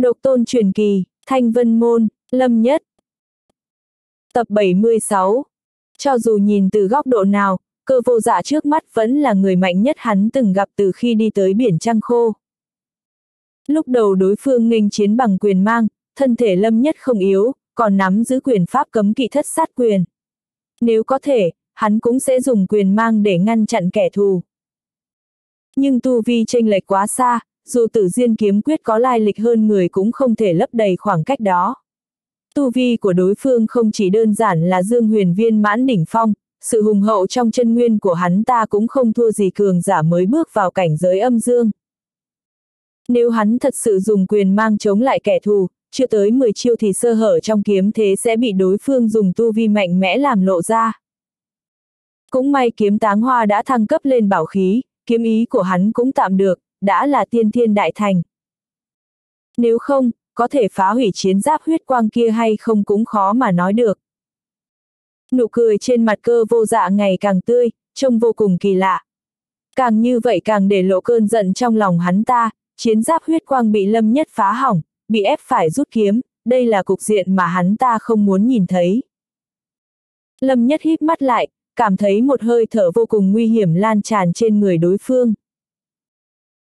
Độc tôn truyền kỳ, thanh vân môn, lâm nhất. Tập 76 Cho dù nhìn từ góc độ nào, cơ vô dạ trước mắt vẫn là người mạnh nhất hắn từng gặp từ khi đi tới biển trăng khô. Lúc đầu đối phương nghênh chiến bằng quyền mang, thân thể lâm nhất không yếu, còn nắm giữ quyền pháp cấm kỵ thất sát quyền. Nếu có thể, hắn cũng sẽ dùng quyền mang để ngăn chặn kẻ thù. Nhưng tu vi chênh lệch quá xa, dù tử diên kiếm quyết có lai lịch hơn người cũng không thể lấp đầy khoảng cách đó. Tu vi của đối phương không chỉ đơn giản là dương huyền viên mãn đỉnh phong, sự hùng hậu trong chân nguyên của hắn ta cũng không thua gì cường giả mới bước vào cảnh giới âm dương. Nếu hắn thật sự dùng quyền mang chống lại kẻ thù, chưa tới 10 chiêu thì sơ hở trong kiếm thế sẽ bị đối phương dùng tu vi mạnh mẽ làm lộ ra. Cũng may kiếm táng hoa đã thăng cấp lên bảo khí, kiếm ý của hắn cũng tạm được, đã là tiên thiên đại thành. Nếu không, có thể phá hủy chiến giáp huyết quang kia hay không cũng khó mà nói được. Nụ cười trên mặt cơ vô dạ ngày càng tươi, trông vô cùng kỳ lạ. Càng như vậy càng để lộ cơn giận trong lòng hắn ta, chiến giáp huyết quang bị lâm nhất phá hỏng, bị ép phải rút kiếm, đây là cục diện mà hắn ta không muốn nhìn thấy. Lâm nhất híp mắt lại, cảm thấy một hơi thở vô cùng nguy hiểm lan tràn trên người đối phương.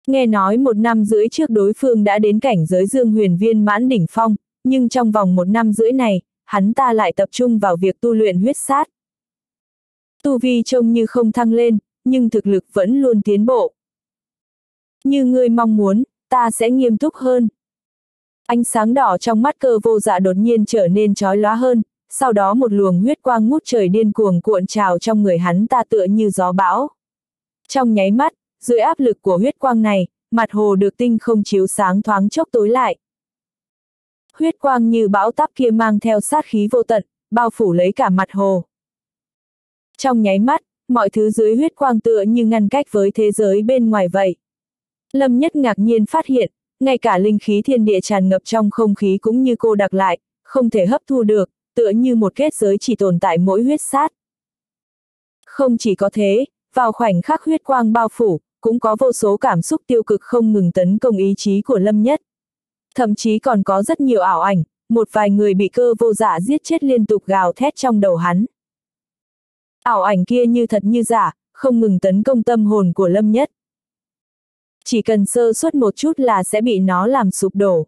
Nghe nói một năm rưỡi trước đối phương đã đến cảnh giới dương huyền viên mãn đỉnh phong, nhưng trong vòng một năm rưỡi này, hắn ta lại tập trung vào việc tu luyện huyết sát. Tu vi trông như không thăng lên, nhưng thực lực vẫn luôn tiến bộ. Như ngươi mong muốn, ta sẽ nghiêm túc hơn. Ánh sáng đỏ trong mắt cơ vô dạ đột nhiên trở nên chói lóa hơn, sau đó một luồng huyết quang ngút trời điên cuồng cuộn trào trong người hắn ta tựa như gió bão. Trong nháy mắt, dưới áp lực của huyết quang này, mặt hồ được tinh không chiếu sáng thoáng chốc tối lại. Huyết quang như bão táp kia mang theo sát khí vô tận, bao phủ lấy cả mặt hồ. Trong nháy mắt, mọi thứ dưới huyết quang tựa như ngăn cách với thế giới bên ngoài vậy. Lâm Nhất ngạc nhiên phát hiện, ngay cả linh khí thiên địa tràn ngập trong không khí cũng như cô đặc lại, không thể hấp thu được, tựa như một kết giới chỉ tồn tại mỗi huyết sát. Không chỉ có thế, vào khoảnh khắc huyết quang bao phủ, cũng có vô số cảm xúc tiêu cực không ngừng tấn công ý chí của Lâm Nhất. Thậm chí còn có rất nhiều ảo ảnh, một vài người bị cơ vô dạ giết chết liên tục gào thét trong đầu hắn. Ảo ảnh kia như thật như giả, không ngừng tấn công tâm hồn của Lâm Nhất. Chỉ cần sơ suất một chút là sẽ bị nó làm sụp đổ.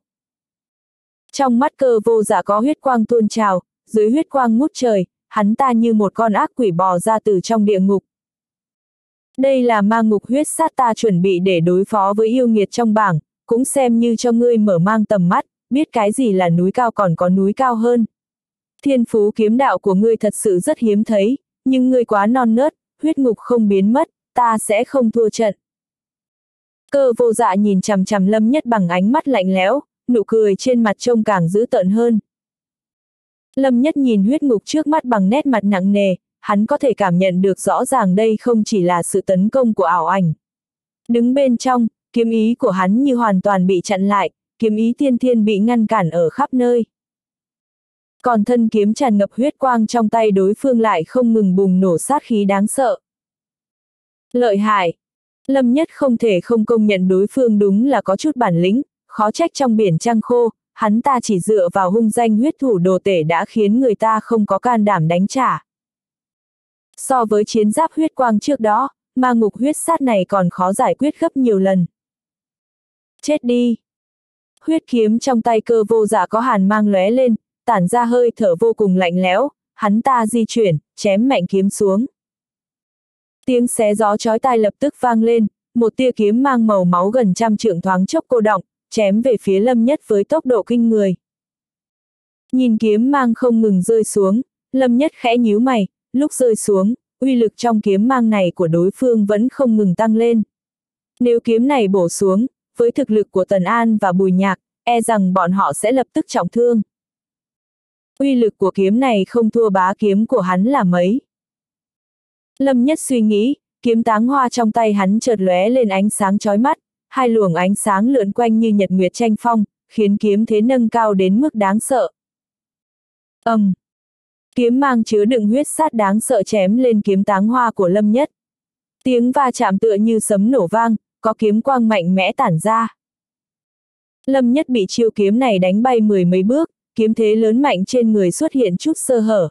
Trong mắt cơ vô dạ có huyết quang tuôn trào, dưới huyết quang ngút trời, hắn ta như một con ác quỷ bò ra từ trong địa ngục. Đây là ma ngục huyết sát ta chuẩn bị để đối phó với yêu nghiệt trong bảng, cũng xem như cho ngươi mở mang tầm mắt, biết cái gì là núi cao còn có núi cao hơn. Thiên phú kiếm đạo của ngươi thật sự rất hiếm thấy, nhưng ngươi quá non nớt, huyết ngục không biến mất, ta sẽ không thua trận. Cơ vô dạ nhìn chằm chằm lâm nhất bằng ánh mắt lạnh lẽo, nụ cười trên mặt trông càng dữ tợn hơn. Lâm nhất nhìn huyết ngục trước mắt bằng nét mặt nặng nề, hắn có thể cảm nhận được rõ ràng đây không chỉ là sự tấn công của ảo ảnh. Đứng bên trong, kiếm ý của hắn như hoàn toàn bị chặn lại, kiếm ý tiên thiên bị ngăn cản ở khắp nơi. Còn thân kiếm tràn ngập huyết quang trong tay đối phương lại không ngừng bùng nổ sát khí đáng sợ. Lợi hại. Lâm nhất không thể không công nhận đối phương đúng là có chút bản lĩnh, khó trách trong biển trăng khô, hắn ta chỉ dựa vào hung danh huyết thủ đồ tể đã khiến người ta không có can đảm đánh trả. So với chiến giáp huyết quang trước đó, ma ngục huyết sát này còn khó giải quyết gấp nhiều lần. Chết đi! Huyết kiếm trong tay cơ vô giả có hàn mang lóe lên, tản ra hơi thở vô cùng lạnh lẽo, hắn ta di chuyển, chém mạnh kiếm xuống. Tiếng xé gió chói tai lập tức vang lên, một tia kiếm mang màu máu gần trăm trượng thoáng chốc cô động, chém về phía lâm nhất với tốc độ kinh người. Nhìn kiếm mang không ngừng rơi xuống, lâm nhất khẽ nhíu mày, lúc rơi xuống, uy lực trong kiếm mang này của đối phương vẫn không ngừng tăng lên. Nếu kiếm này bổ xuống, với thực lực của Tần An và Bùi Nhạc, e rằng bọn họ sẽ lập tức trọng thương. Uy lực của kiếm này không thua bá kiếm của hắn là mấy. Lâm Nhất suy nghĩ, kiếm táng hoa trong tay hắn chợt lóe lên ánh sáng chói mắt, hai luồng ánh sáng lượn quanh như nhật nguyệt tranh phong, khiến kiếm thế nâng cao đến mức đáng sợ. ầm Um, kiếm mang chứa đựng huyết sát đáng sợ chém lên kiếm táng hoa của Lâm Nhất. Tiếng va chạm tựa như sấm nổ vang, có kiếm quang mạnh mẽ tản ra. Lâm Nhất bị chiêu kiếm này đánh bay mười mấy bước, kiếm thế lớn mạnh trên người xuất hiện chút sơ hở.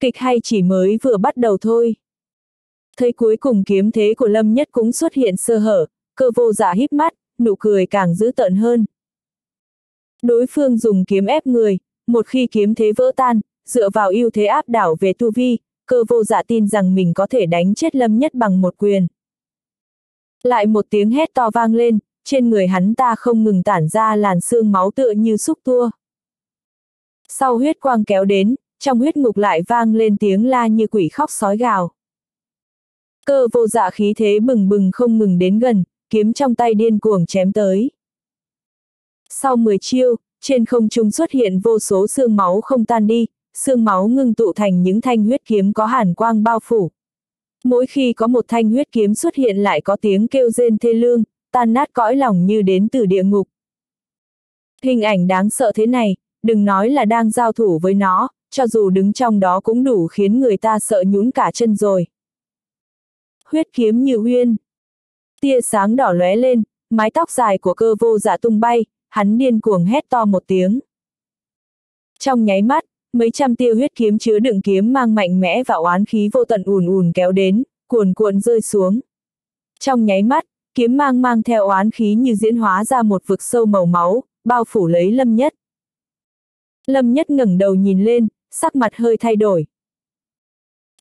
Kịch hay chỉ mới vừa bắt đầu thôi. Thấy cuối cùng kiếm thế của Lâm Nhất cũng xuất hiện sơ hở, cơ vô giả híp mắt, nụ cười càng dữ tợn hơn. Đối phương dùng kiếm ép người, một khi kiếm thế vỡ tan, dựa vào ưu thế áp đảo về tu vi, cơ vô dạ tin rằng mình có thể đánh chết Lâm Nhất bằng một quyền. Lại một tiếng hét to vang lên, trên người hắn ta không ngừng tản ra làn xương máu tựa như xúc tua. Sau huyết quang kéo đến, trong huyết ngục lại vang lên tiếng la như quỷ khóc sói gào. Cơ vô dạ khí thế bừng bừng không ngừng đến gần, kiếm trong tay điên cuồng chém tới. Sau 10 chiêu, trên không trung xuất hiện vô số xương máu không tan đi, xương máu ngưng tụ thành những thanh huyết kiếm có hàn quang bao phủ. Mỗi khi có một thanh huyết kiếm xuất hiện lại có tiếng kêu rên thê lương, tan nát cõi lòng như đến từ địa ngục. Hình ảnh đáng sợ thế này, đừng nói là đang giao thủ với nó, cho dù đứng trong đó cũng đủ khiến người ta sợ nhún cả chân rồi. Huyết kiếm như huyên. Tia sáng đỏ lóe lên, mái tóc dài của cơ vô dạ tung bay, hắn điên cuồng hét to một tiếng. Trong nháy mắt, mấy trăm tia huyết kiếm chứa đựng kiếm mang mạnh mẽ và oán khí vô tận ùn ùn kéo đến, cuồn cuộn rơi xuống. Trong nháy mắt, kiếm mang mang theo oán khí như diễn hóa ra một vực sâu màu máu, bao phủ lấy Lâm Nhất. Lâm Nhất ngẩng đầu nhìn lên, sắc mặt hơi thay đổi.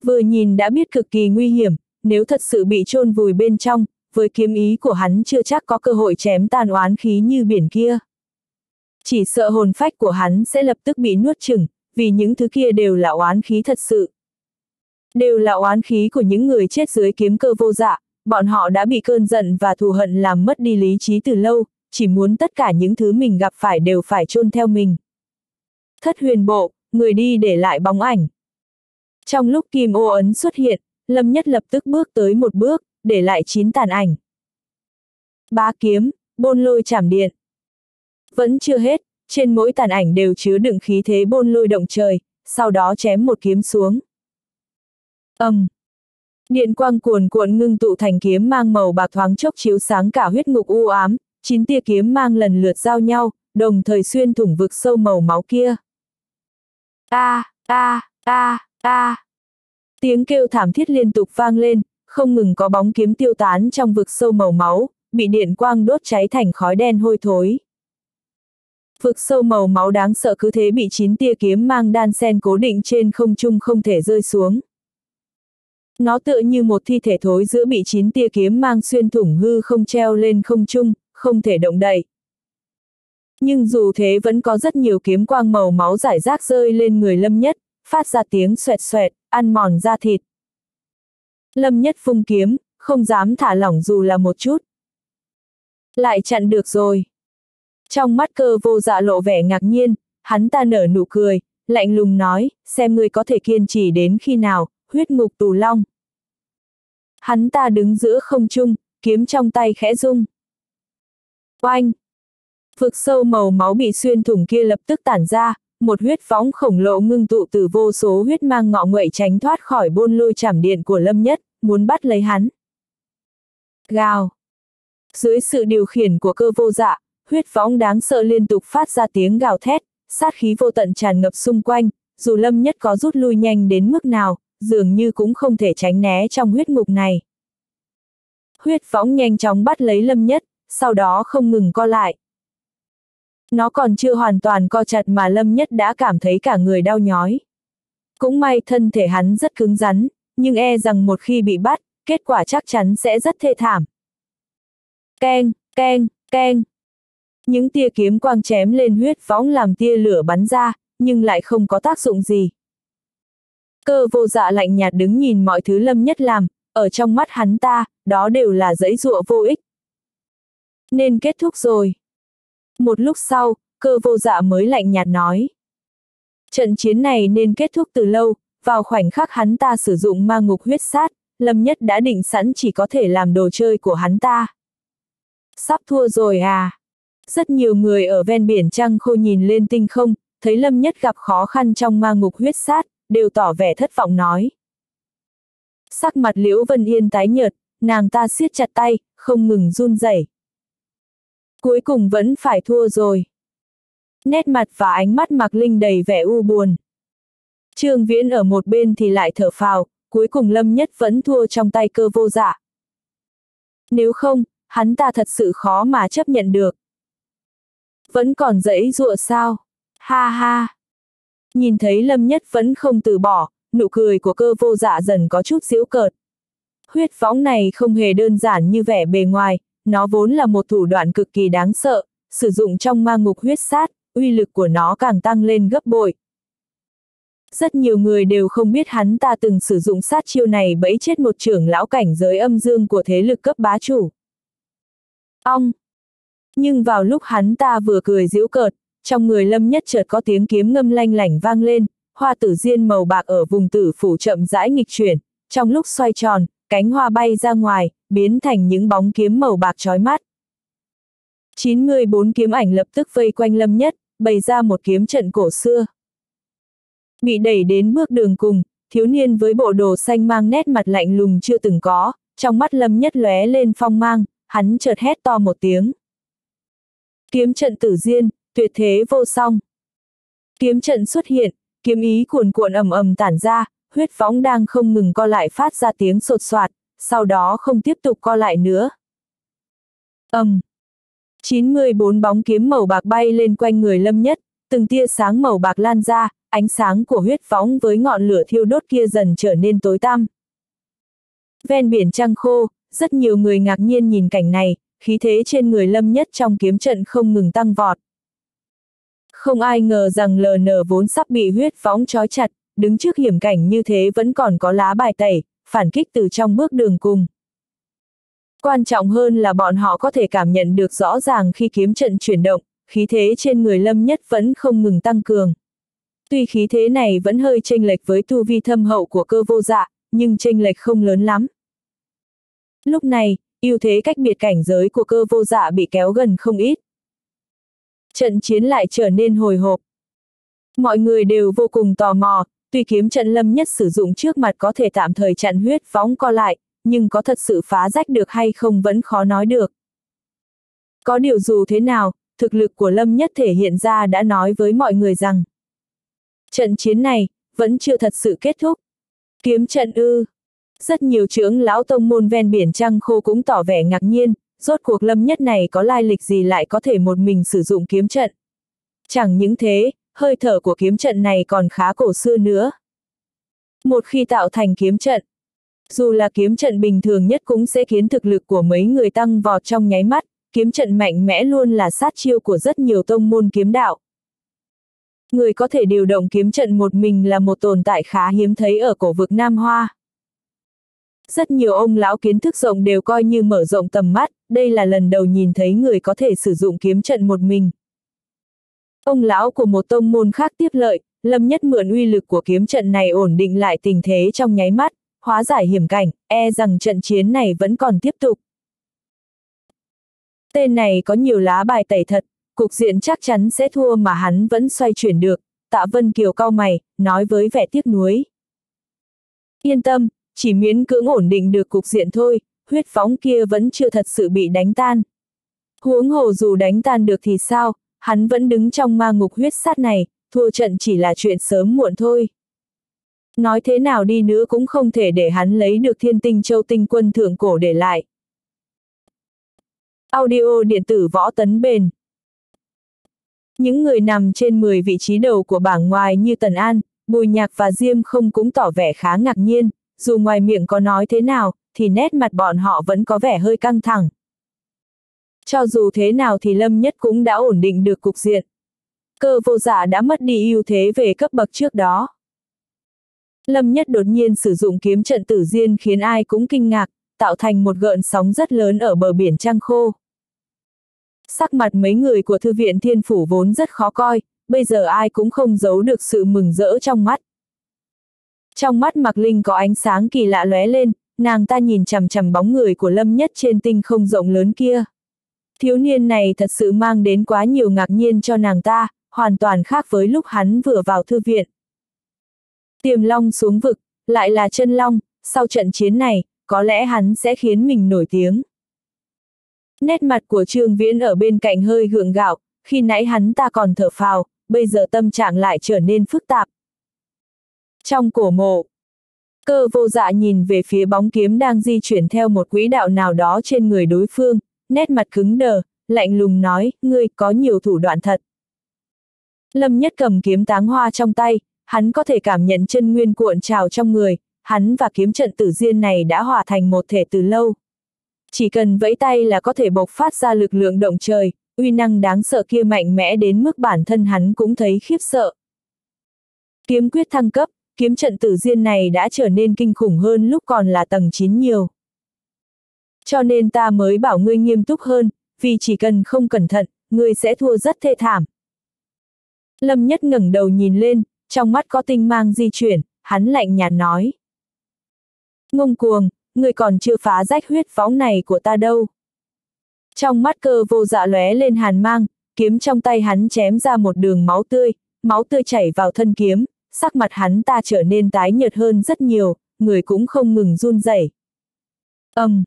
Vừa nhìn đã biết cực kỳ nguy hiểm, nếu thật sự bị chôn vùi bên trong, với kiếm ý của hắn chưa chắc có cơ hội chém tan oán khí như biển kia. Chỉ sợ hồn phách của hắn sẽ lập tức bị nuốt chừng, vì những thứ kia đều là oán khí thật sự. Đều là oán khí của những người chết dưới kiếm cơ vô dạ, bọn họ đã bị cơn giận và thù hận làm mất đi lý trí từ lâu, chỉ muốn tất cả những thứ mình gặp phải đều phải chôn theo mình. Thất huyền bộ, người đi để lại bóng ảnh. Trong lúc kim ô ấn xuất hiện, Lâm Nhất lập tức bước tới một bước, để lại chín tàn ảnh. bá kiếm, bôn lôi chảm điện. Vẫn chưa hết, trên mỗi tàn ảnh đều chứa đựng khí thế bôn lôi động trời, sau đó chém một kiếm xuống. âm um. Điện quang cuồn cuộn ngưng tụ thành kiếm mang màu bạc thoáng chốc chiếu sáng cả huyết ngục u ám, chín tia kiếm mang lần lượt giao nhau, đồng thời xuyên thủng vực sâu màu máu kia. A, a, a, a. Tiếng kêu thảm thiết liên tục vang lên, không ngừng có bóng kiếm tiêu tán trong vực sâu màu máu, bị điện quang đốt cháy thành khói đen hôi thối. Vực sâu màu máu đáng sợ cứ thế bị chín tia kiếm mang đan sen cố định trên không trung không thể rơi xuống. Nó tựa như một thi thể thối giữa bị chín tia kiếm mang xuyên thủng hư không treo lên không trung, không thể động đậy. Nhưng dù thế vẫn có rất nhiều kiếm quang màu máu giải rác rơi lên người lâm nhất, phát ra tiếng xoẹt xoẹt, ăn mòn da thịt. Lâm nhất phung kiếm, không dám thả lỏng dù là một chút. Lại chặn được rồi. Trong mắt cơ vô dạ lộ vẻ ngạc nhiên, hắn ta nở nụ cười, lạnh lùng nói, xem ngươi có thể kiên trì đến khi nào, huyết ngục tù long. Hắn ta đứng giữa không trung, kiếm trong tay khẽ rung. Oanh! Vực sâu màu máu bị xuyên thủng kia lập tức tản ra, một huyết phóng khổng lồ ngưng tụ từ vô số huyết mang ngọ nguậy tránh thoát khỏi bôn lôi chảm điện của Lâm Nhất, muốn bắt lấy hắn. Gào! Dưới sự điều khiển của cơ vô dạ, huyết võng đáng sợ liên tục phát ra tiếng gào thét, sát khí vô tận tràn ngập xung quanh, dù Lâm Nhất có rút lui nhanh đến mức nào, dường như cũng không thể tránh né trong huyết ngục này. Huyết võng nhanh chóng bắt lấy Lâm Nhất, sau đó không ngừng co lại. Nó còn chưa hoàn toàn co chặt mà Lâm Nhất đã cảm thấy cả người đau nhói. Cũng may thân thể hắn rất cứng rắn, nhưng e rằng một khi bị bắt, kết quả chắc chắn sẽ rất thê thảm. Keng, keng, keng. Những tia kiếm quang chém lên huyết võng làm tia lửa bắn ra, nhưng lại không có tác dụng gì. Cơ vô dạ lạnh nhạt đứng nhìn mọi thứ Lâm Nhất làm, ở trong mắt hắn ta, đó đều là dãy dụa vô ích. Nên kết thúc rồi. Một lúc sau, cơ vô dạ mới lạnh nhạt nói. Trận chiến này nên kết thúc từ lâu, vào khoảnh khắc hắn ta sử dụng ma ngục huyết sát, Lâm Nhất đã định sẵn chỉ có thể làm đồ chơi của hắn ta. Sắp thua rồi à? Rất nhiều người ở ven biển trăng khô nhìn lên tinh không, thấy Lâm Nhất gặp khó khăn trong ma ngục huyết sát, đều tỏ vẻ thất vọng nói. Sắc mặt Liễu Vân Yên tái nhợt, nàng ta siết chặt tay, không ngừng run rẩy. Cuối cùng vẫn phải thua rồi. Nét mặt và ánh mắt Mạc Linh đầy vẻ u buồn. Trương Viễn ở một bên thì lại thở phào, cuối cùng Lâm Nhất vẫn thua trong tay cơ vô dạ. Nếu không, hắn ta thật sự khó mà chấp nhận được. Vẫn còn dẫy dụa sao? Ha ha! Nhìn thấy Lâm Nhất vẫn không từ bỏ, nụ cười của cơ vô dạ dần có chút giễu cợt. Huyết võng này không hề đơn giản như vẻ bề ngoài, nó vốn là một thủ đoạn cực kỳ đáng sợ, sử dụng trong ma ngục huyết sát, uy lực của nó càng tăng lên gấp bội. Rất nhiều người đều không biết hắn ta từng sử dụng sát chiêu này bẫy chết một trưởng lão cảnh giới âm dương của thế lực cấp bá chủ. Ong! Nhưng vào lúc hắn ta vừa cười giễu cợt, trong người lâm nhất chợt có tiếng kiếm ngâm lanh lảnh vang lên, hoa tử diên màu bạc ở vùng tử phủ chậm rãi nghịch chuyển, trong lúc xoay tròn, cánh hoa bay ra ngoài, biến thành những bóng kiếm màu bạc chói mắt. 94 kiếm ảnh lập tức vây quanh lâm nhất, bày ra một kiếm trận cổ xưa. Bị đẩy đến bước đường cùng, thiếu niên với bộ đồ xanh mang nét mặt lạnh lùng chưa từng có, trong mắt lâm nhất lóe lên phong mang, hắn chợt hét to một tiếng. Kiếm trận tử diên, tuyệt thế vô song. Kiếm trận xuất hiện, kiếm ý cuồn cuộn ầm ầm tản ra, huyết võng đang không ngừng co lại phát ra tiếng sột soạt, sau đó không tiếp tục co lại nữa. ầm, um. 94 bóng kiếm màu bạc bay lên quanh người lâm nhất, từng tia sáng màu bạc lan ra, ánh sáng của huyết võng với ngọn lửa thiêu đốt kia dần trở nên tối tăm. Ven biển trăng khô, rất nhiều người ngạc nhiên nhìn cảnh này, khí thế trên người lâm nhất trong kiếm trận không ngừng tăng vọt. Không ai ngờ rằng LN vốn sắp bị huyết võng trói chặt, đứng trước hiểm cảnh như thế vẫn còn có lá bài tẩy, phản kích từ trong bước đường cùng. Quan trọng hơn là bọn họ có thể cảm nhận được rõ ràng khi kiếm trận chuyển động, khí thế trên người lâm nhất vẫn không ngừng tăng cường. Tuy khí thế này vẫn hơi chênh lệch với tu vi thâm hậu của cơ vô dạ, nhưng chênh lệch không lớn lắm. Lúc này, ưu thế cách biệt cảnh giới của cơ vô dạ bị kéo gần không ít. Trận chiến lại trở nên hồi hộp. Mọi người đều vô cùng tò mò, tuy kiếm trận lâm nhất sử dụng trước mặt có thể tạm thời chặn huyết phóng co lại, nhưng có thật sự phá rách được hay không vẫn khó nói được. Có điều dù thế nào, thực lực của lâm nhất thể hiện ra đã nói với mọi người rằng trận chiến này vẫn chưa thật sự kết thúc. Kiếm trận ư. Rất nhiều trưởng lão tông môn ven biển trăng khô cũng tỏ vẻ ngạc nhiên, rốt cuộc lâm nhất này có lai lịch gì lại có thể một mình sử dụng kiếm trận. Chẳng những thế, hơi thở của kiếm trận này còn khá cổ xưa nữa. Một khi tạo thành kiếm trận, dù là kiếm trận bình thường nhất cũng sẽ khiến thực lực của mấy người tăng vọt trong nháy mắt, kiếm trận mạnh mẽ luôn là sát chiêu của rất nhiều tông môn kiếm đạo. Người có thể điều động kiếm trận một mình là một tồn tại khá hiếm thấy ở cổ vực Nam Hoa. Rất nhiều ông lão kiến thức rộng đều coi như mở rộng tầm mắt, đây là lần đầu nhìn thấy người có thể sử dụng kiếm trận một mình. Ông lão của một tông môn khác tiếp lợi, Lâm Nhất mượn uy lực của kiếm trận này ổn định lại tình thế trong nháy mắt, hóa giải hiểm cảnh, e rằng trận chiến này vẫn còn tiếp tục. Tên này có nhiều lá bài tẩy thật, cục diện chắc chắn sẽ thua mà hắn vẫn xoay chuyển được, tạ Vân Kiều cau mày, nói với vẻ tiếc nuối. Yên tâm, chỉ miễn cưỡng ổn định được cục diện thôi, huyết phóng kia vẫn chưa thật sự bị đánh tan. Huống hồ dù đánh tan được thì sao, hắn vẫn đứng trong ma ngục huyết sát này, thua trận chỉ là chuyện sớm muộn thôi. Nói thế nào đi nữa cũng không thể để hắn lấy được thiên tinh châu tinh quân thượng cổ để lại. Audio điện tử võ tấn bền Những người nằm trên 10 vị trí đầu của bảng ngoài như Tần An, Bùi Nhạc và Diêm không cũng tỏ vẻ khá ngạc nhiên, dù ngoài miệng có nói thế nào, thì nét mặt bọn họ vẫn có vẻ hơi căng thẳng. Cho dù thế nào thì Lâm Nhất cũng đã ổn định được cục diện. Cơ vô giả đã mất đi ưu thế về cấp bậc trước đó. Lâm Nhất đột nhiên sử dụng kiếm trận tử diên khiến ai cũng kinh ngạc, tạo thành một gợn sóng rất lớn ở bờ biển trăng khô. Sắc mặt mấy người của thư viện thiên phủ vốn rất khó coi, bây giờ ai cũng không giấu được sự mừng rỡ trong mắt. Trong mắt Mạc Linh có ánh sáng kỳ lạ lóe lên, nàng ta nhìn chằm chằm bóng người của Lâm Nhất trên tinh không rộng lớn kia. Thiếu niên này thật sự mang đến quá nhiều ngạc nhiên cho nàng ta, hoàn toàn khác với lúc hắn vừa vào thư viện. Tiềm long xuống vực, lại là chân long, sau trận chiến này, có lẽ hắn sẽ khiến mình nổi tiếng. Nét mặt của Trương Viễn ở bên cạnh hơi gượng gạo, khi nãy hắn ta còn thở phào, bây giờ tâm trạng lại trở nên phức tạp. Trong cổ mộ, cơ vô dạ nhìn về phía bóng kiếm đang di chuyển theo một quỹ đạo nào đó trên người đối phương, nét mặt cứng đờ, lạnh lùng nói, ngươi có nhiều thủ đoạn thật. Lâm nhất cầm kiếm táng hoa trong tay, hắn có thể cảm nhận chân nguyên cuộn trào trong người, hắn và kiếm trận tử diên này đã hòa thành một thể từ lâu. Chỉ cần vẫy tay là có thể bộc phát ra lực lượng động trời, uy năng đáng sợ kia mạnh mẽ đến mức bản thân hắn cũng thấy khiếp sợ. Kiếm quyết thăng cấp, kiếm trận tử diên này đã trở nên kinh khủng hơn lúc còn là tầng 9 nhiều. Cho nên ta mới bảo ngươi nghiêm túc hơn, vì chỉ cần không cẩn thận, ngươi sẽ thua rất thê thảm. Lâm Nhất ngẩng đầu nhìn lên, trong mắt có tinh mang di chuyển, hắn lạnh nhạt nói. Ngông cuồng, ngươi còn chưa phá rách huyết võng này của ta đâu. Trong mắt cơ vô dạ lóe lên hàn mang, kiếm trong tay hắn chém ra một đường máu tươi, máu tươi chảy vào thân kiếm, sắc mặt hắn ta trở nên tái nhợt hơn rất nhiều, người cũng không ngừng run rẩy. Âm. Um,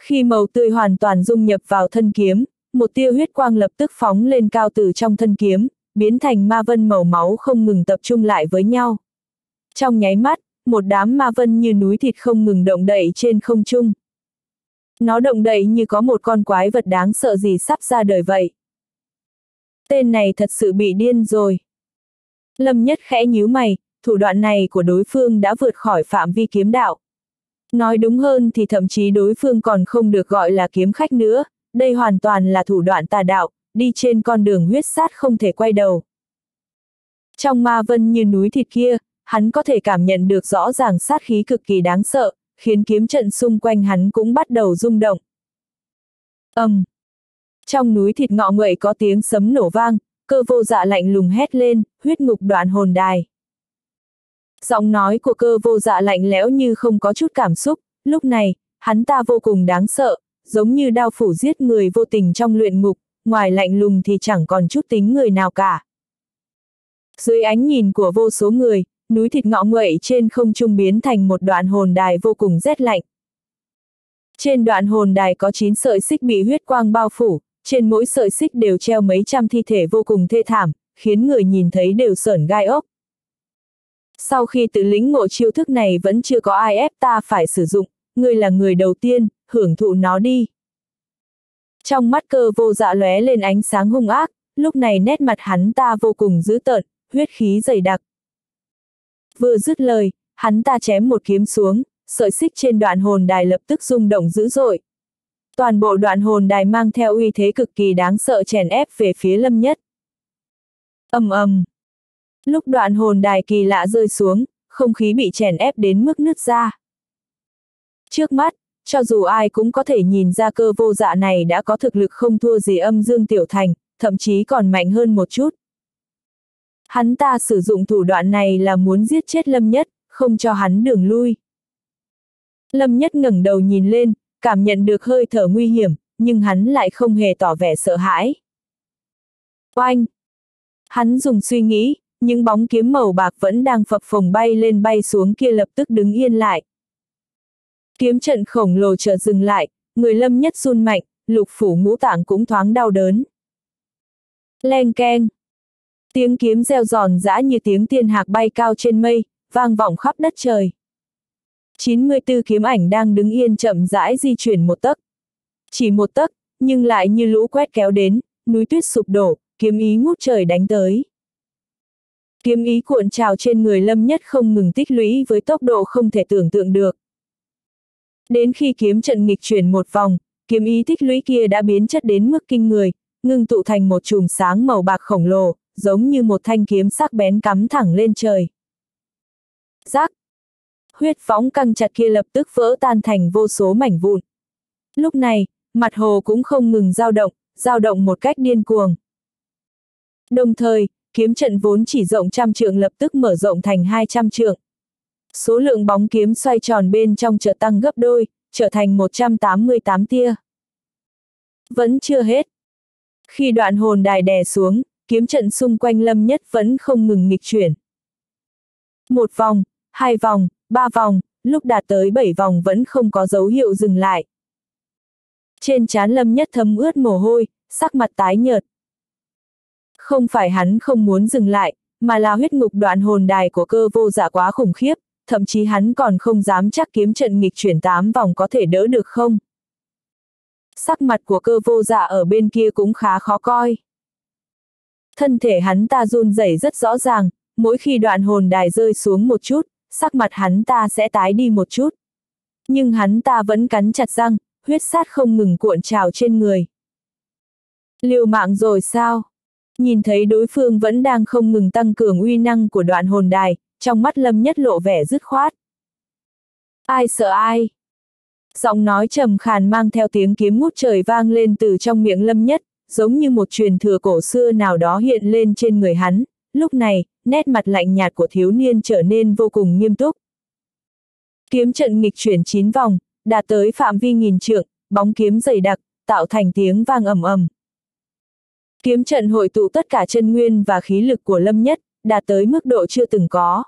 khi màu tươi hoàn toàn dung nhập vào thân kiếm, một tia huyết quang lập tức phóng lên cao từ trong thân kiếm, biến thành ma vân màu máu không ngừng tập trung lại với nhau. Trong nháy mắt, một đám ma vân như núi thịt không ngừng động đậy trên không trung. Nó động đậy như có một con quái vật đáng sợ gì sắp ra đời vậy. Tên này thật sự bị điên rồi. Lâm nhất khẽ nhíu mày, thủ đoạn này của đối phương đã vượt khỏi phạm vi kiếm đạo. Nói đúng hơn thì thậm chí đối phương còn không được gọi là kiếm khách nữa, đây hoàn toàn là thủ đoạn tà đạo, đi trên con đường huyết sát không thể quay đầu. Trong ma vân như núi thịt kia, hắn có thể cảm nhận được rõ ràng sát khí cực kỳ đáng sợ, khiến kiếm trận xung quanh hắn cũng bắt đầu rung động. ầm, um. Trong núi thịt ngọ nguậy có tiếng sấm nổ vang, cơ vô dạ lạnh lùng hét lên, huyết ngục đoạn hồn đài. Giọng nói của cơ vô dạ lạnh lẽo như không có chút cảm xúc, lúc này, hắn ta vô cùng đáng sợ, giống như đao phủ giết người vô tình trong luyện ngục, ngoài lạnh lùng thì chẳng còn chút tính người nào cả. Dưới ánh nhìn của vô số người, núi thịt ngọ nguậy trên không trung biến thành một đoạn hồn đài vô cùng rét lạnh. Trên đoạn hồn đài có 9 sợi xích bị huyết quang bao phủ, trên mỗi sợi xích đều treo mấy trăm thi thể vô cùng thê thảm, khiến người nhìn thấy đều sởn gai ốc. Sau khi tự lĩnh ngộ chiêu thức này vẫn chưa có ai ép ta phải sử dụng, ngươi là người đầu tiên, hưởng thụ nó đi. Trong mắt cơ vô dạ lóe lên ánh sáng hung ác, lúc này nét mặt hắn ta vô cùng dữ tợn, huyết khí dày đặc. Vừa dứt lời, hắn ta chém một kiếm xuống, sợi xích trên đoạn hồn đài lập tức rung động dữ dội. Toàn bộ đoạn hồn đài mang theo uy thế cực kỳ đáng sợ chèn ép về phía lâm nhất. ầm ầm. Lúc đoạn hồn đài kỳ lạ rơi xuống, không khí bị chèn ép đến mức nứt ra. Trước mắt, cho dù ai cũng có thể nhìn ra cơ vô dạ này đã có thực lực không thua gì âm dương tiểu thành, thậm chí còn mạnh hơn một chút. Hắn ta sử dụng thủ đoạn này là muốn giết chết Lâm Nhất, không cho hắn đường lui. Lâm Nhất ngẩng đầu nhìn lên, cảm nhận được hơi thở nguy hiểm, nhưng hắn lại không hề tỏ vẻ sợ hãi. Oanh! Hắn dùng suy nghĩ, những bóng kiếm màu bạc vẫn đang phập phồng bay lên bay xuống kia lập tức đứng yên lại. Kiếm trận khổng lồ chợt dừng lại, người lâm nhất run mạnh, lục phủ ngũ tạng cũng thoáng đau đớn. Leng keng. Tiếng kiếm reo giòn giã như tiếng tiên hạc bay cao trên mây, vang vọng khắp đất trời. 94 kiếm ảnh đang đứng yên chậm rãi di chuyển một tấc. Chỉ một tấc, nhưng lại như lũ quét kéo đến, núi tuyết sụp đổ, kiếm ý ngút trời đánh tới. Kiếm ý cuộn trào trên người lâm nhất không ngừng tích lũy với tốc độ không thể tưởng tượng được. Đến khi kiếm trận nghịch chuyển một vòng, kiếm ý tích lũy kia đã biến chất đến mức kinh người, ngưng tụ thành một chùm sáng màu bạc khổng lồ, giống như một thanh kiếm sắc bén cắm thẳng lên trời. Giác! Huyết phóng căng chặt kia lập tức vỡ tan thành vô số mảnh vụn. Lúc này, mặt hồ cũng không ngừng dao động, dao động một cách điên cuồng. Đồng thời, kiếm trận vốn chỉ rộng trăm trượng lập tức mở rộng thành hai trăm trượng. Số lượng bóng kiếm xoay tròn bên trong chợ tăng gấp đôi, trở thành 188 tia. Vẫn chưa hết. Khi đoạn hồn đài đè xuống, kiếm trận xung quanh lâm nhất vẫn không ngừng nghịch chuyển. Một vòng, hai vòng, ba vòng, lúc đạt tới bảy vòng vẫn không có dấu hiệu dừng lại. Trên trán lâm nhất thấm ướt mồ hôi, sắc mặt tái nhợt. Không phải hắn không muốn dừng lại, mà là huyết ngục đoạn hồn đài của cơ vô giả quá khủng khiếp, thậm chí hắn còn không dám chắc kiếm trận nghịch chuyển tám vòng có thể đỡ được không. Sắc mặt của cơ vô dạ ở bên kia cũng khá khó coi. Thân thể hắn ta run rẩy rất rõ ràng, mỗi khi đoạn hồn đài rơi xuống một chút, sắc mặt hắn ta sẽ tái đi một chút. Nhưng hắn ta vẫn cắn chặt răng, huyết sát không ngừng cuộn trào trên người. Liều mạng rồi sao? Nhìn thấy đối phương vẫn đang không ngừng tăng cường uy năng của đoạn hồn đài, trong mắt lâm nhất lộ vẻ dứt khoát. Ai sợ ai? Giọng nói trầm khàn mang theo tiếng kiếm ngút trời vang lên từ trong miệng lâm nhất, giống như một truyền thừa cổ xưa nào đó hiện lên trên người hắn. Lúc này, nét mặt lạnh nhạt của thiếu niên trở nên vô cùng nghiêm túc. Kiếm trận nghịch chuyển chín vòng, đạt tới phạm vi nghìn trượng, bóng kiếm dày đặc, tạo thành tiếng vang ầm ầm. Kiếm trận hội tụ tất cả chân nguyên và khí lực của Lâm Nhất, đạt tới mức độ chưa từng có.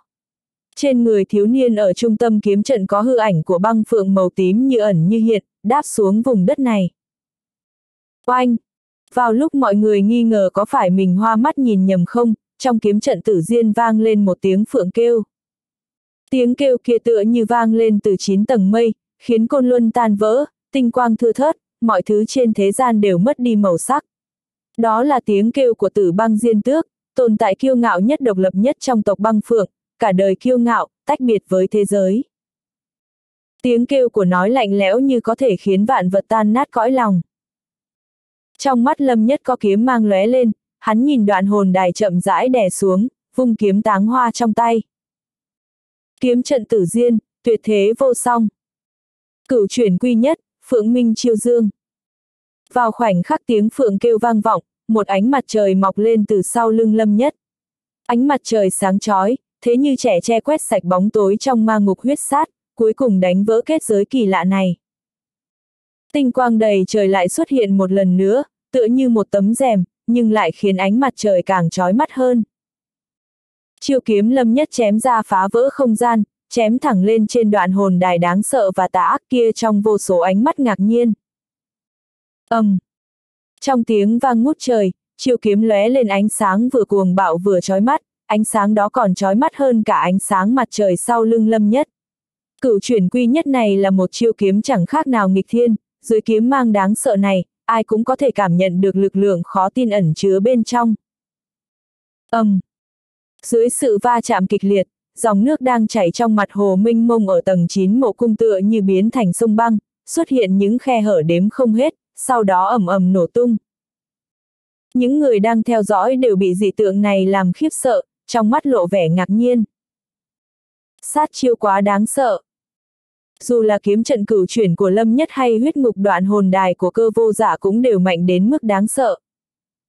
Trên người thiếu niên ở trung tâm kiếm trận có hư ảnh của băng phượng màu tím như ẩn như hiện, đáp xuống vùng đất này. Oanh! Vào lúc mọi người nghi ngờ có phải mình hoa mắt nhìn nhầm không, trong kiếm trận tử diên vang lên một tiếng phượng kêu. Tiếng kêu kia tựa như vang lên từ chín tầng mây, khiến côn luân tan vỡ, tinh quang thưa thớt, mọi thứ trên thế gian đều mất đi màu sắc. Đó là tiếng kêu của tử băng diên tước, tồn tại kiêu ngạo nhất độc lập nhất trong tộc băng phượng, cả đời kiêu ngạo, tách biệt với thế giới. Tiếng kêu của nói lạnh lẽo như có thể khiến vạn vật tan nát cõi lòng. Trong mắt lâm nhất có kiếm mang lóe lên, hắn nhìn đoạn hồn đài chậm rãi đè xuống, vung kiếm táng hoa trong tay. Kiếm trận tử diên, tuyệt thế vô song. Cửu chuyển quy nhất, phượng minh chiêu dương. Vào khoảnh khắc tiếng phượng kêu vang vọng, một ánh mặt trời mọc lên từ sau lưng lâm nhất. Ánh mặt trời sáng chói, thế như trẻ che quét sạch bóng tối trong ma ngục huyết sát, cuối cùng đánh vỡ kết giới kỳ lạ này. Tinh quang đầy trời lại xuất hiện một lần nữa, tựa như một tấm rèm, nhưng lại khiến ánh mặt trời càng chói mắt hơn. Chiêu kiếm lâm nhất chém ra phá vỡ không gian, chém thẳng lên trên đoạn hồn đài đáng sợ và tà ác kia trong vô số ánh mắt ngạc nhiên. ầm, um. Trong tiếng vang ngút trời, chiêu kiếm lóe lên ánh sáng vừa cuồng bạo vừa chói mắt, ánh sáng đó còn chói mắt hơn cả ánh sáng mặt trời sau lưng lâm nhất. Cửu chuyển quy nhất này là một chiêu kiếm chẳng khác nào nghịch thiên, dưới kiếm mang đáng sợ này, ai cũng có thể cảm nhận được lực lượng khó tin ẩn chứa bên trong. Âm. Um. Dưới sự va chạm kịch liệt, dòng nước đang chảy trong mặt hồ minh mông ở tầng 9 mộ cung tựa như biến thành sông băng, xuất hiện những khe hở đếm không hết, sau đó ầm ầm nổ tung. Những người đang theo dõi đều bị dị tượng này làm khiếp sợ, trong mắt lộ vẻ ngạc nhiên. Sát chiêu quá đáng sợ. Dù là kiếm trận cửu chuyển của Lâm Nhất hay huyết ngục đoạn hồn đài của cơ vô giả cũng đều mạnh đến mức đáng sợ.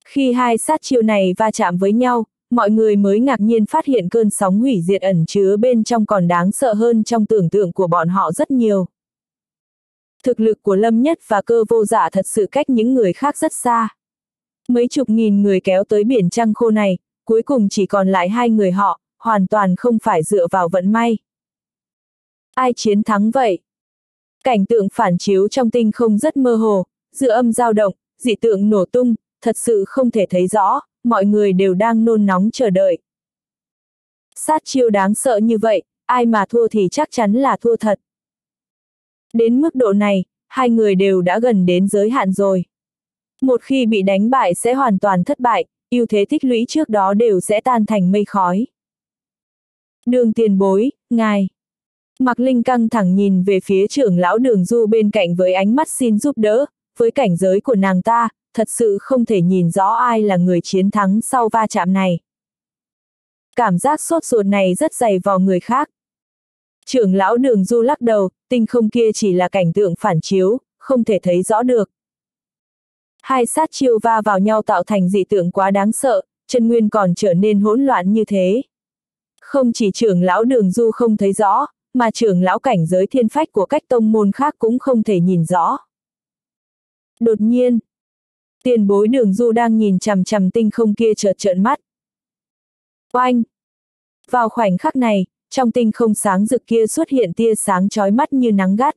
Khi hai sát chiêu này va chạm với nhau, mọi người mới ngạc nhiên phát hiện cơn sóng hủy diệt ẩn chứa bên trong còn đáng sợ hơn trong tưởng tượng của bọn họ rất nhiều. Thực lực của Lâm Nhất và cơ vô giả thật sự cách những người khác rất xa. Mấy chục nghìn người kéo tới biển trăng khô này, cuối cùng chỉ còn lại hai người họ, hoàn toàn không phải dựa vào vận may. Ai chiến thắng vậy? Cảnh tượng phản chiếu trong tinh không rất mơ hồ, dư âm dao động, dị tượng nổ tung, thật sự không thể thấy rõ, mọi người đều đang nôn nóng chờ đợi. Sát chiêu đáng sợ như vậy, ai mà thua thì chắc chắn là thua thật. Đến mức độ này, hai người đều đã gần đến giới hạn rồi. Một khi bị đánh bại sẽ hoàn toàn thất bại, ưu thế tích lũy trước đó đều sẽ tan thành mây khói. Đường tiền bối, ngài. Mạc Linh căng thẳng nhìn về phía trưởng lão đường du bên cạnh với ánh mắt xin giúp đỡ, với cảnh giới của nàng ta, thật sự không thể nhìn rõ ai là người chiến thắng sau va chạm này. Cảm giác sốt ruột này rất dày vào người khác. Trưởng lão đường du lắc đầu, tinh không kia chỉ là cảnh tượng phản chiếu, không thể thấy rõ được. Hai sát chiêu va vào nhau tạo thành dị tượng quá đáng sợ, chân nguyên còn trở nên hỗn loạn như thế. Không chỉ trưởng lão đường du không thấy rõ, mà trưởng lão cảnh giới thiên phách của cách tông môn khác cũng không thể nhìn rõ. Đột nhiên, tiền bối đường du đang nhìn chằm chằm tinh không kia chợt trợn mắt. Oanh! Vào khoảnh khắc này, trong tinh không sáng rực kia xuất hiện tia sáng chói mắt như nắng gắt.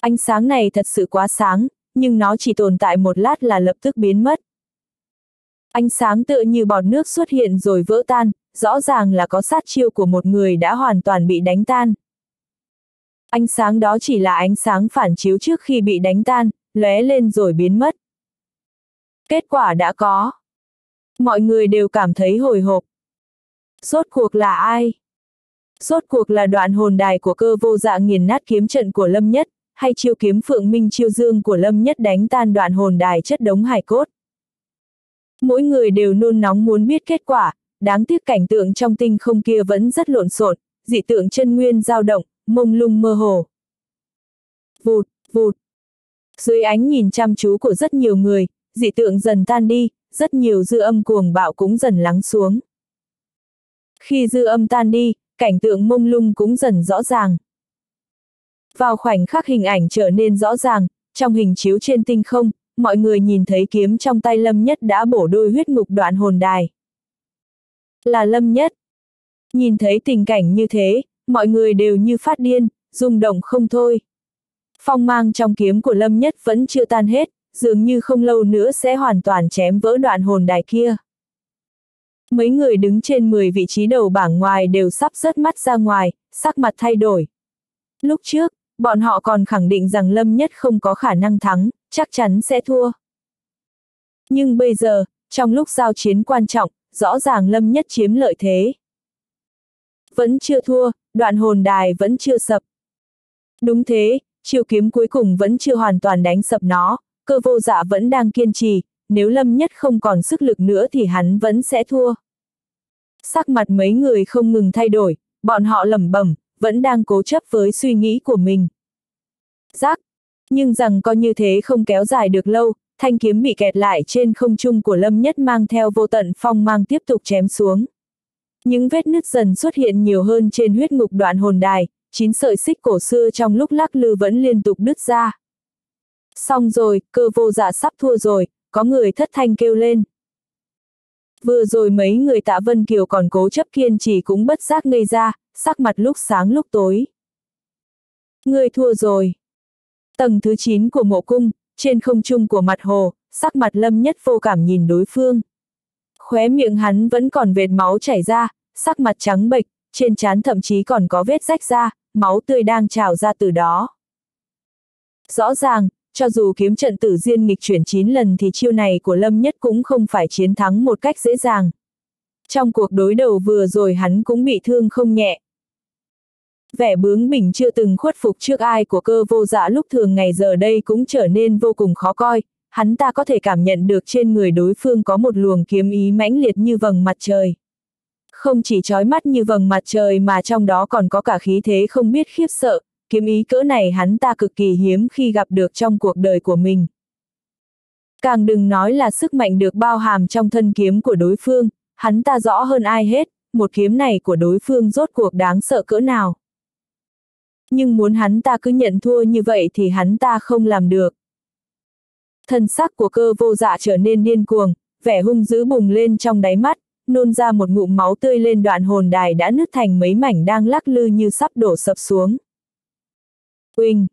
Ánh sáng này thật sự quá sáng, nhưng nó chỉ tồn tại một lát là lập tức biến mất. Ánh sáng tựa như bọt nước xuất hiện rồi vỡ tan, rõ ràng là có sát chiêu của một người đã hoàn toàn bị đánh tan. Ánh sáng đó chỉ là ánh sáng phản chiếu trước khi bị đánh tan, lóe lên rồi biến mất. Kết quả đã có. Mọi người đều cảm thấy hồi hộp. Rốt cuộc là ai? Rốt cuộc là đoạn hồn đài của cơ vô dạ nghiền nát kiếm trận của Lâm Nhất, hay chiêu kiếm phượng minh chiêu dương của Lâm Nhất đánh tan đoạn hồn đài chất đống hài cốt. Mỗi người đều nôn nóng muốn biết kết quả, đáng tiếc cảnh tượng trong tinh không kia vẫn rất lộn xộn, dị tượng chân nguyên dao động, mông lung mơ hồ. Vụt, vụt. Dưới ánh nhìn chăm chú của rất nhiều người, dị tượng dần tan đi, rất nhiều dư âm cuồng bạo cũng dần lắng xuống. Khi dư âm tan đi, cảnh tượng mông lung cũng dần rõ ràng. Vào khoảnh khắc hình ảnh trở nên rõ ràng, trong hình chiếu trên tinh không, mọi người nhìn thấy kiếm trong tay Lâm Nhất đã bổ đôi huyết ngục đoạn hồn đài. Là Lâm Nhất. Nhìn thấy tình cảnh như thế, mọi người đều như phát điên, rung động không thôi. Phong mang trong kiếm của Lâm Nhất vẫn chưa tan hết, dường như không lâu nữa sẽ hoàn toàn chém vỡ đoạn hồn đài kia. Mấy người đứng trên 10 vị trí đầu bảng ngoài đều sắp rớt mắt ra ngoài, sắc mặt thay đổi. Lúc trước, bọn họ còn khẳng định rằng Lâm Nhất không có khả năng thắng, chắc chắn sẽ thua. Nhưng bây giờ, trong lúc giao chiến quan trọng, rõ ràng Lâm Nhất chiếm lợi thế. Vẫn chưa thua, đoạn hồn đài vẫn chưa sập. Đúng thế, chiêu kiếm cuối cùng vẫn chưa hoàn toàn đánh sập nó, cơ vô dạ vẫn đang kiên trì, nếu Lâm Nhất không còn sức lực nữa thì hắn vẫn sẽ thua. Sắc mặt mấy người không ngừng thay đổi, bọn họ lẩm bẩm, vẫn đang cố chấp với suy nghĩ của mình. Giác, nhưng rằng có như thế không kéo dài được lâu, thanh kiếm bị kẹt lại trên không trung của Lâm Nhất mang theo vô tận phong mang tiếp tục chém xuống. Những vết nứt dần xuất hiện nhiều hơn trên huyết ngục đoạn hồn đài, chín sợi xích cổ xưa trong lúc lắc lư vẫn liên tục đứt ra. Xong rồi, cơ vô dạ sắp thua rồi, có người thất thanh kêu lên. Vừa rồi mấy người tạ Vân Kiều còn cố chấp kiên trì cũng bất giác ngây ra, sắc mặt lúc sáng lúc tối. Người thua rồi. Tầng thứ 9 của mộ cung, trên không trung của mặt hồ, sắc mặt lâm nhất vô cảm nhìn đối phương. Khóe miệng hắn vẫn còn vệt máu chảy ra, sắc mặt trắng bệch, trên trán thậm chí còn có vết rách ra, máu tươi đang trào ra từ đó. Rõ ràng, cho dù kiếm trận tử diên nghịch chuyển 9 lần thì chiêu này của Lâm Nhất cũng không phải chiến thắng một cách dễ dàng. Trong cuộc đối đầu vừa rồi hắn cũng bị thương không nhẹ. Vẻ bướng bỉnh chưa từng khuất phục trước ai của cơ vô dạ lúc thường ngày giờ đây cũng trở nên vô cùng khó coi, hắn ta có thể cảm nhận được trên người đối phương có một luồng kiếm ý mãnh liệt như vầng mặt trời. Không chỉ trói mắt như vầng mặt trời mà trong đó còn có cả khí thế không biết khiếp sợ, kiếm ý cỡ này hắn ta cực kỳ hiếm khi gặp được trong cuộc đời của mình. Càng đừng nói là sức mạnh được bao hàm trong thân kiếm của đối phương, hắn ta rõ hơn ai hết, một kiếm này của đối phương rốt cuộc đáng sợ cỡ nào. Nhưng muốn hắn ta cứ nhận thua như vậy thì hắn ta không làm được. Thân xác của cơ vô dạ trở nên điên cuồng, vẻ hung dữ bùng lên trong đáy mắt, nôn ra một ngụm máu tươi lên đoạn hồn đài đã nứt thành mấy mảnh đang lắc lư như sắp đổ sập xuống. Uỳnh!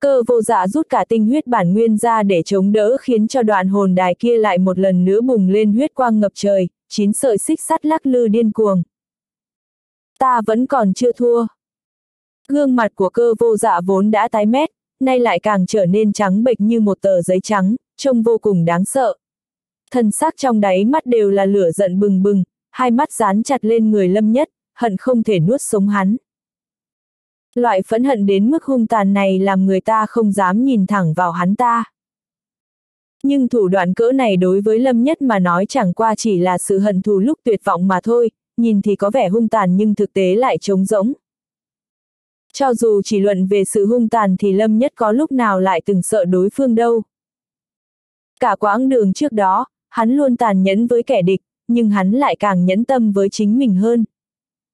Cơ vô dạ rút cả tinh huyết bản nguyên ra để chống đỡ khiến cho đoạn hồn đài kia lại một lần nữa bùng lên huyết quang ngập trời, chín sợi xích sắt lắc lư điên cuồng. Ta vẫn còn chưa thua. Gương mặt của cơ vô dạ vốn đã tái mét, nay lại càng trở nên trắng bệch như một tờ giấy trắng, trông vô cùng đáng sợ. Thần sắc trong đáy mắt đều là lửa giận bừng bừng, hai mắt dán chặt lên người lâm nhất, hận không thể nuốt sống hắn. Loại phẫn hận đến mức hung tàn này làm người ta không dám nhìn thẳng vào hắn ta. Nhưng thủ đoạn cỡ này đối với Lâm Nhất mà nói chẳng qua chỉ là sự hận thù lúc tuyệt vọng mà thôi, nhìn thì có vẻ hung tàn nhưng thực tế lại trống rỗng. Cho dù chỉ luận về sự hung tàn thì Lâm Nhất có lúc nào lại từng sợ đối phương đâu. Cả quãng đường trước đó, hắn luôn tàn nhẫn với kẻ địch, nhưng hắn lại càng nhẫn tâm với chính mình hơn.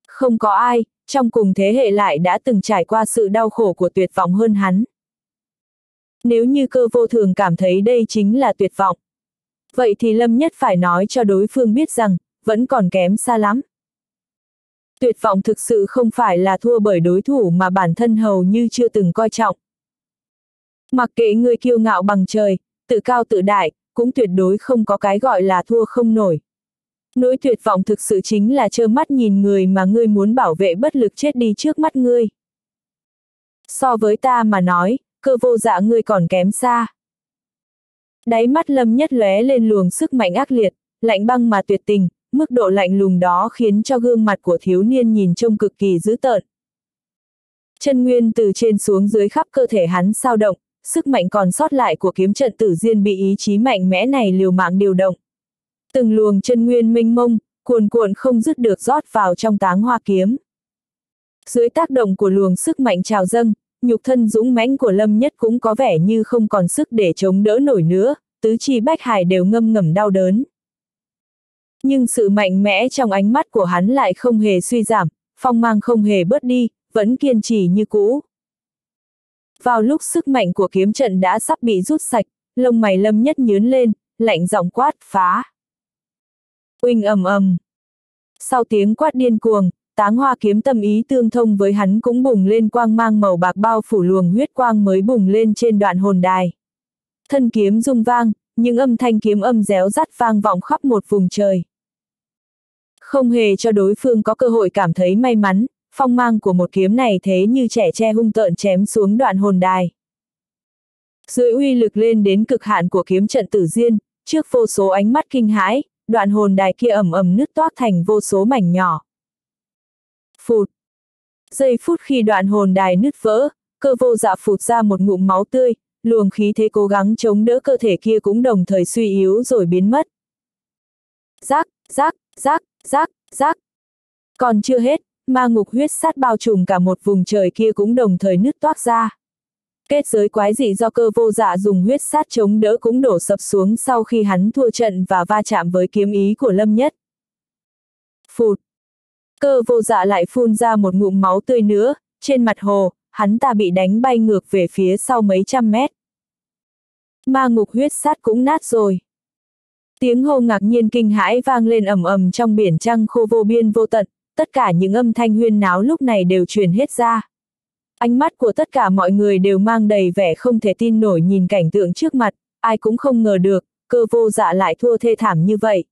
Không có ai, trong cùng thế hệ lại đã từng trải qua sự đau khổ của tuyệt vọng hơn hắn. Nếu như cơ vô thường cảm thấy đây chính là tuyệt vọng, vậy thì Lâm Nhất phải nói cho đối phương biết rằng, vẫn còn kém xa lắm. Tuyệt vọng thực sự không phải là thua bởi đối thủ mà bản thân hầu như chưa từng coi trọng. Mặc kệ người kiêu ngạo bằng trời, tự cao tự đại, cũng tuyệt đối không có cái gọi là thua không nổi. Nỗi tuyệt vọng thực sự chính là trơ mắt nhìn người mà ngươi muốn bảo vệ bất lực chết đi trước mắt ngươi. So với ta mà nói, cơ vô dạ ngươi còn kém xa. Đáy mắt lâm nhất lóe lên luồng sức mạnh ác liệt, lạnh băng mà tuyệt tình, mức độ lạnh lùng đó khiến cho gương mặt của thiếu niên nhìn trông cực kỳ dữ tợn. Chân nguyên từ trên xuống dưới khắp cơ thể hắn sao động, sức mạnh còn sót lại của kiếm trận tử diên bị ý chí mạnh mẽ này liều mạng điều động. Từng luồng chân nguyên minh mông, cuồn cuộn không dứt được rót vào trong táng hoa kiếm. Dưới tác động của luồng sức mạnh trào dâng, nhục thân dũng mãnh của Lâm Nhất cũng có vẻ như không còn sức để chống đỡ nổi nữa, tứ chi bách hải đều ngâm ngầm đau đớn. Nhưng sự mạnh mẽ trong ánh mắt của hắn lại không hề suy giảm, phong mang không hề bớt đi, vẫn kiên trì như cũ. Vào lúc sức mạnh của kiếm trận đã sắp bị rút sạch, lông mày lâm nhất nhướn lên, lạnh giọng quát, phá. Uinh ầm ầm. Sau tiếng quát điên cuồng, táng hoa kiếm tâm ý tương thông với hắn cũng bùng lên quang mang màu bạc bao phủ luồng huyết quang mới bùng lên trên đoạn hồn đài. Thân kiếm rung vang, những âm thanh kiếm âm réo rắt vang vọng khắp một vùng trời. Không hề cho đối phương có cơ hội cảm thấy may mắn, phong mang của một kiếm này thế như trẻ tre hung tợn chém xuống đoạn hồn đài. Dưới uy lực lên đến cực hạn của kiếm trận tử diên, trước vô số ánh mắt kinh hãi, đoạn hồn đài kia ầm ầm nứt toát thành vô số mảnh nhỏ. Phụt. Giây phút khi đoạn hồn đài nứt vỡ, cơ vô dạ phụt ra một ngụm máu tươi, luồng khí thế cố gắng chống đỡ cơ thể kia cũng đồng thời suy yếu rồi biến mất. Rác, rác, rác, rác, rác. Còn chưa hết, ma ngục huyết sát bao trùm cả một vùng trời kia cũng đồng thời nứt toác ra. Kết giới quái dị do cơ vô dạ dùng huyết sát chống đỡ cũng đổ sập xuống sau khi hắn thua trận và va chạm với kiếm ý của Lâm Nhất. Phụt! Cơ vô dạ lại phun ra một ngụm máu tươi nữa, trên mặt hồ, hắn ta bị đánh bay ngược về phía sau mấy trăm mét. Ma ngục huyết sát cũng nát rồi. Tiếng hô ngạc nhiên kinh hãi vang lên ầm ầm trong biển trăng khô vô biên vô tận, tất cả những âm thanh huyên náo lúc này đều truyền hết ra. Ánh mắt của tất cả mọi người đều mang đầy vẻ không thể tin nổi nhìn cảnh tượng trước mặt, ai cũng không ngờ được, cơ vô dạ lại thua thê thảm như vậy.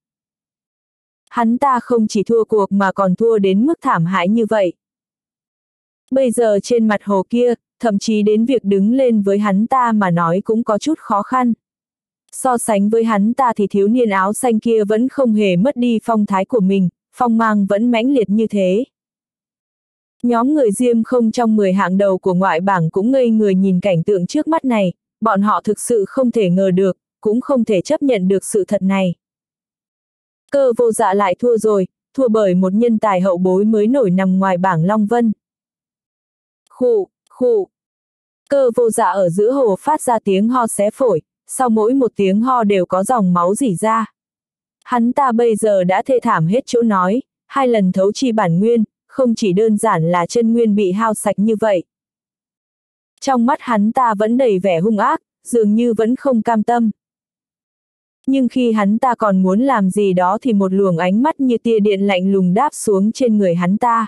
Hắn ta không chỉ thua cuộc mà còn thua đến mức thảm hại như vậy. Bây giờ trên mặt hồ kia, thậm chí đến việc đứng lên với hắn ta mà nói cũng có chút khó khăn. So sánh với hắn ta thì thiếu niên áo xanh kia vẫn không hề mất đi phong thái của mình, phong mang vẫn mãnh liệt như thế. Nhóm người diêm không trong 10 hạng đầu của ngoại bảng cũng ngây người nhìn cảnh tượng trước mắt này, bọn họ thực sự không thể ngờ được, cũng không thể chấp nhận được sự thật này. Cơ vô dạ lại thua rồi, thua bởi một nhân tài hậu bối mới nổi nằm ngoài bảng Long Vân. Khụ, khụ. Cơ vô dạ ở giữa hồ phát ra tiếng ho xé phổi, sau mỗi một tiếng ho đều có dòng máu rỉ ra. Hắn ta bây giờ đã thê thảm hết chỗ nói, hai lần thấu chi bản nguyên, không chỉ đơn giản là chân nguyên bị hao sạch như vậy. Trong mắt hắn ta vẫn đầy vẻ hung ác, dường như vẫn không cam tâm. Nhưng khi hắn ta còn muốn làm gì đó thì một luồng ánh mắt như tia điện lạnh lùng đáp xuống trên người hắn ta.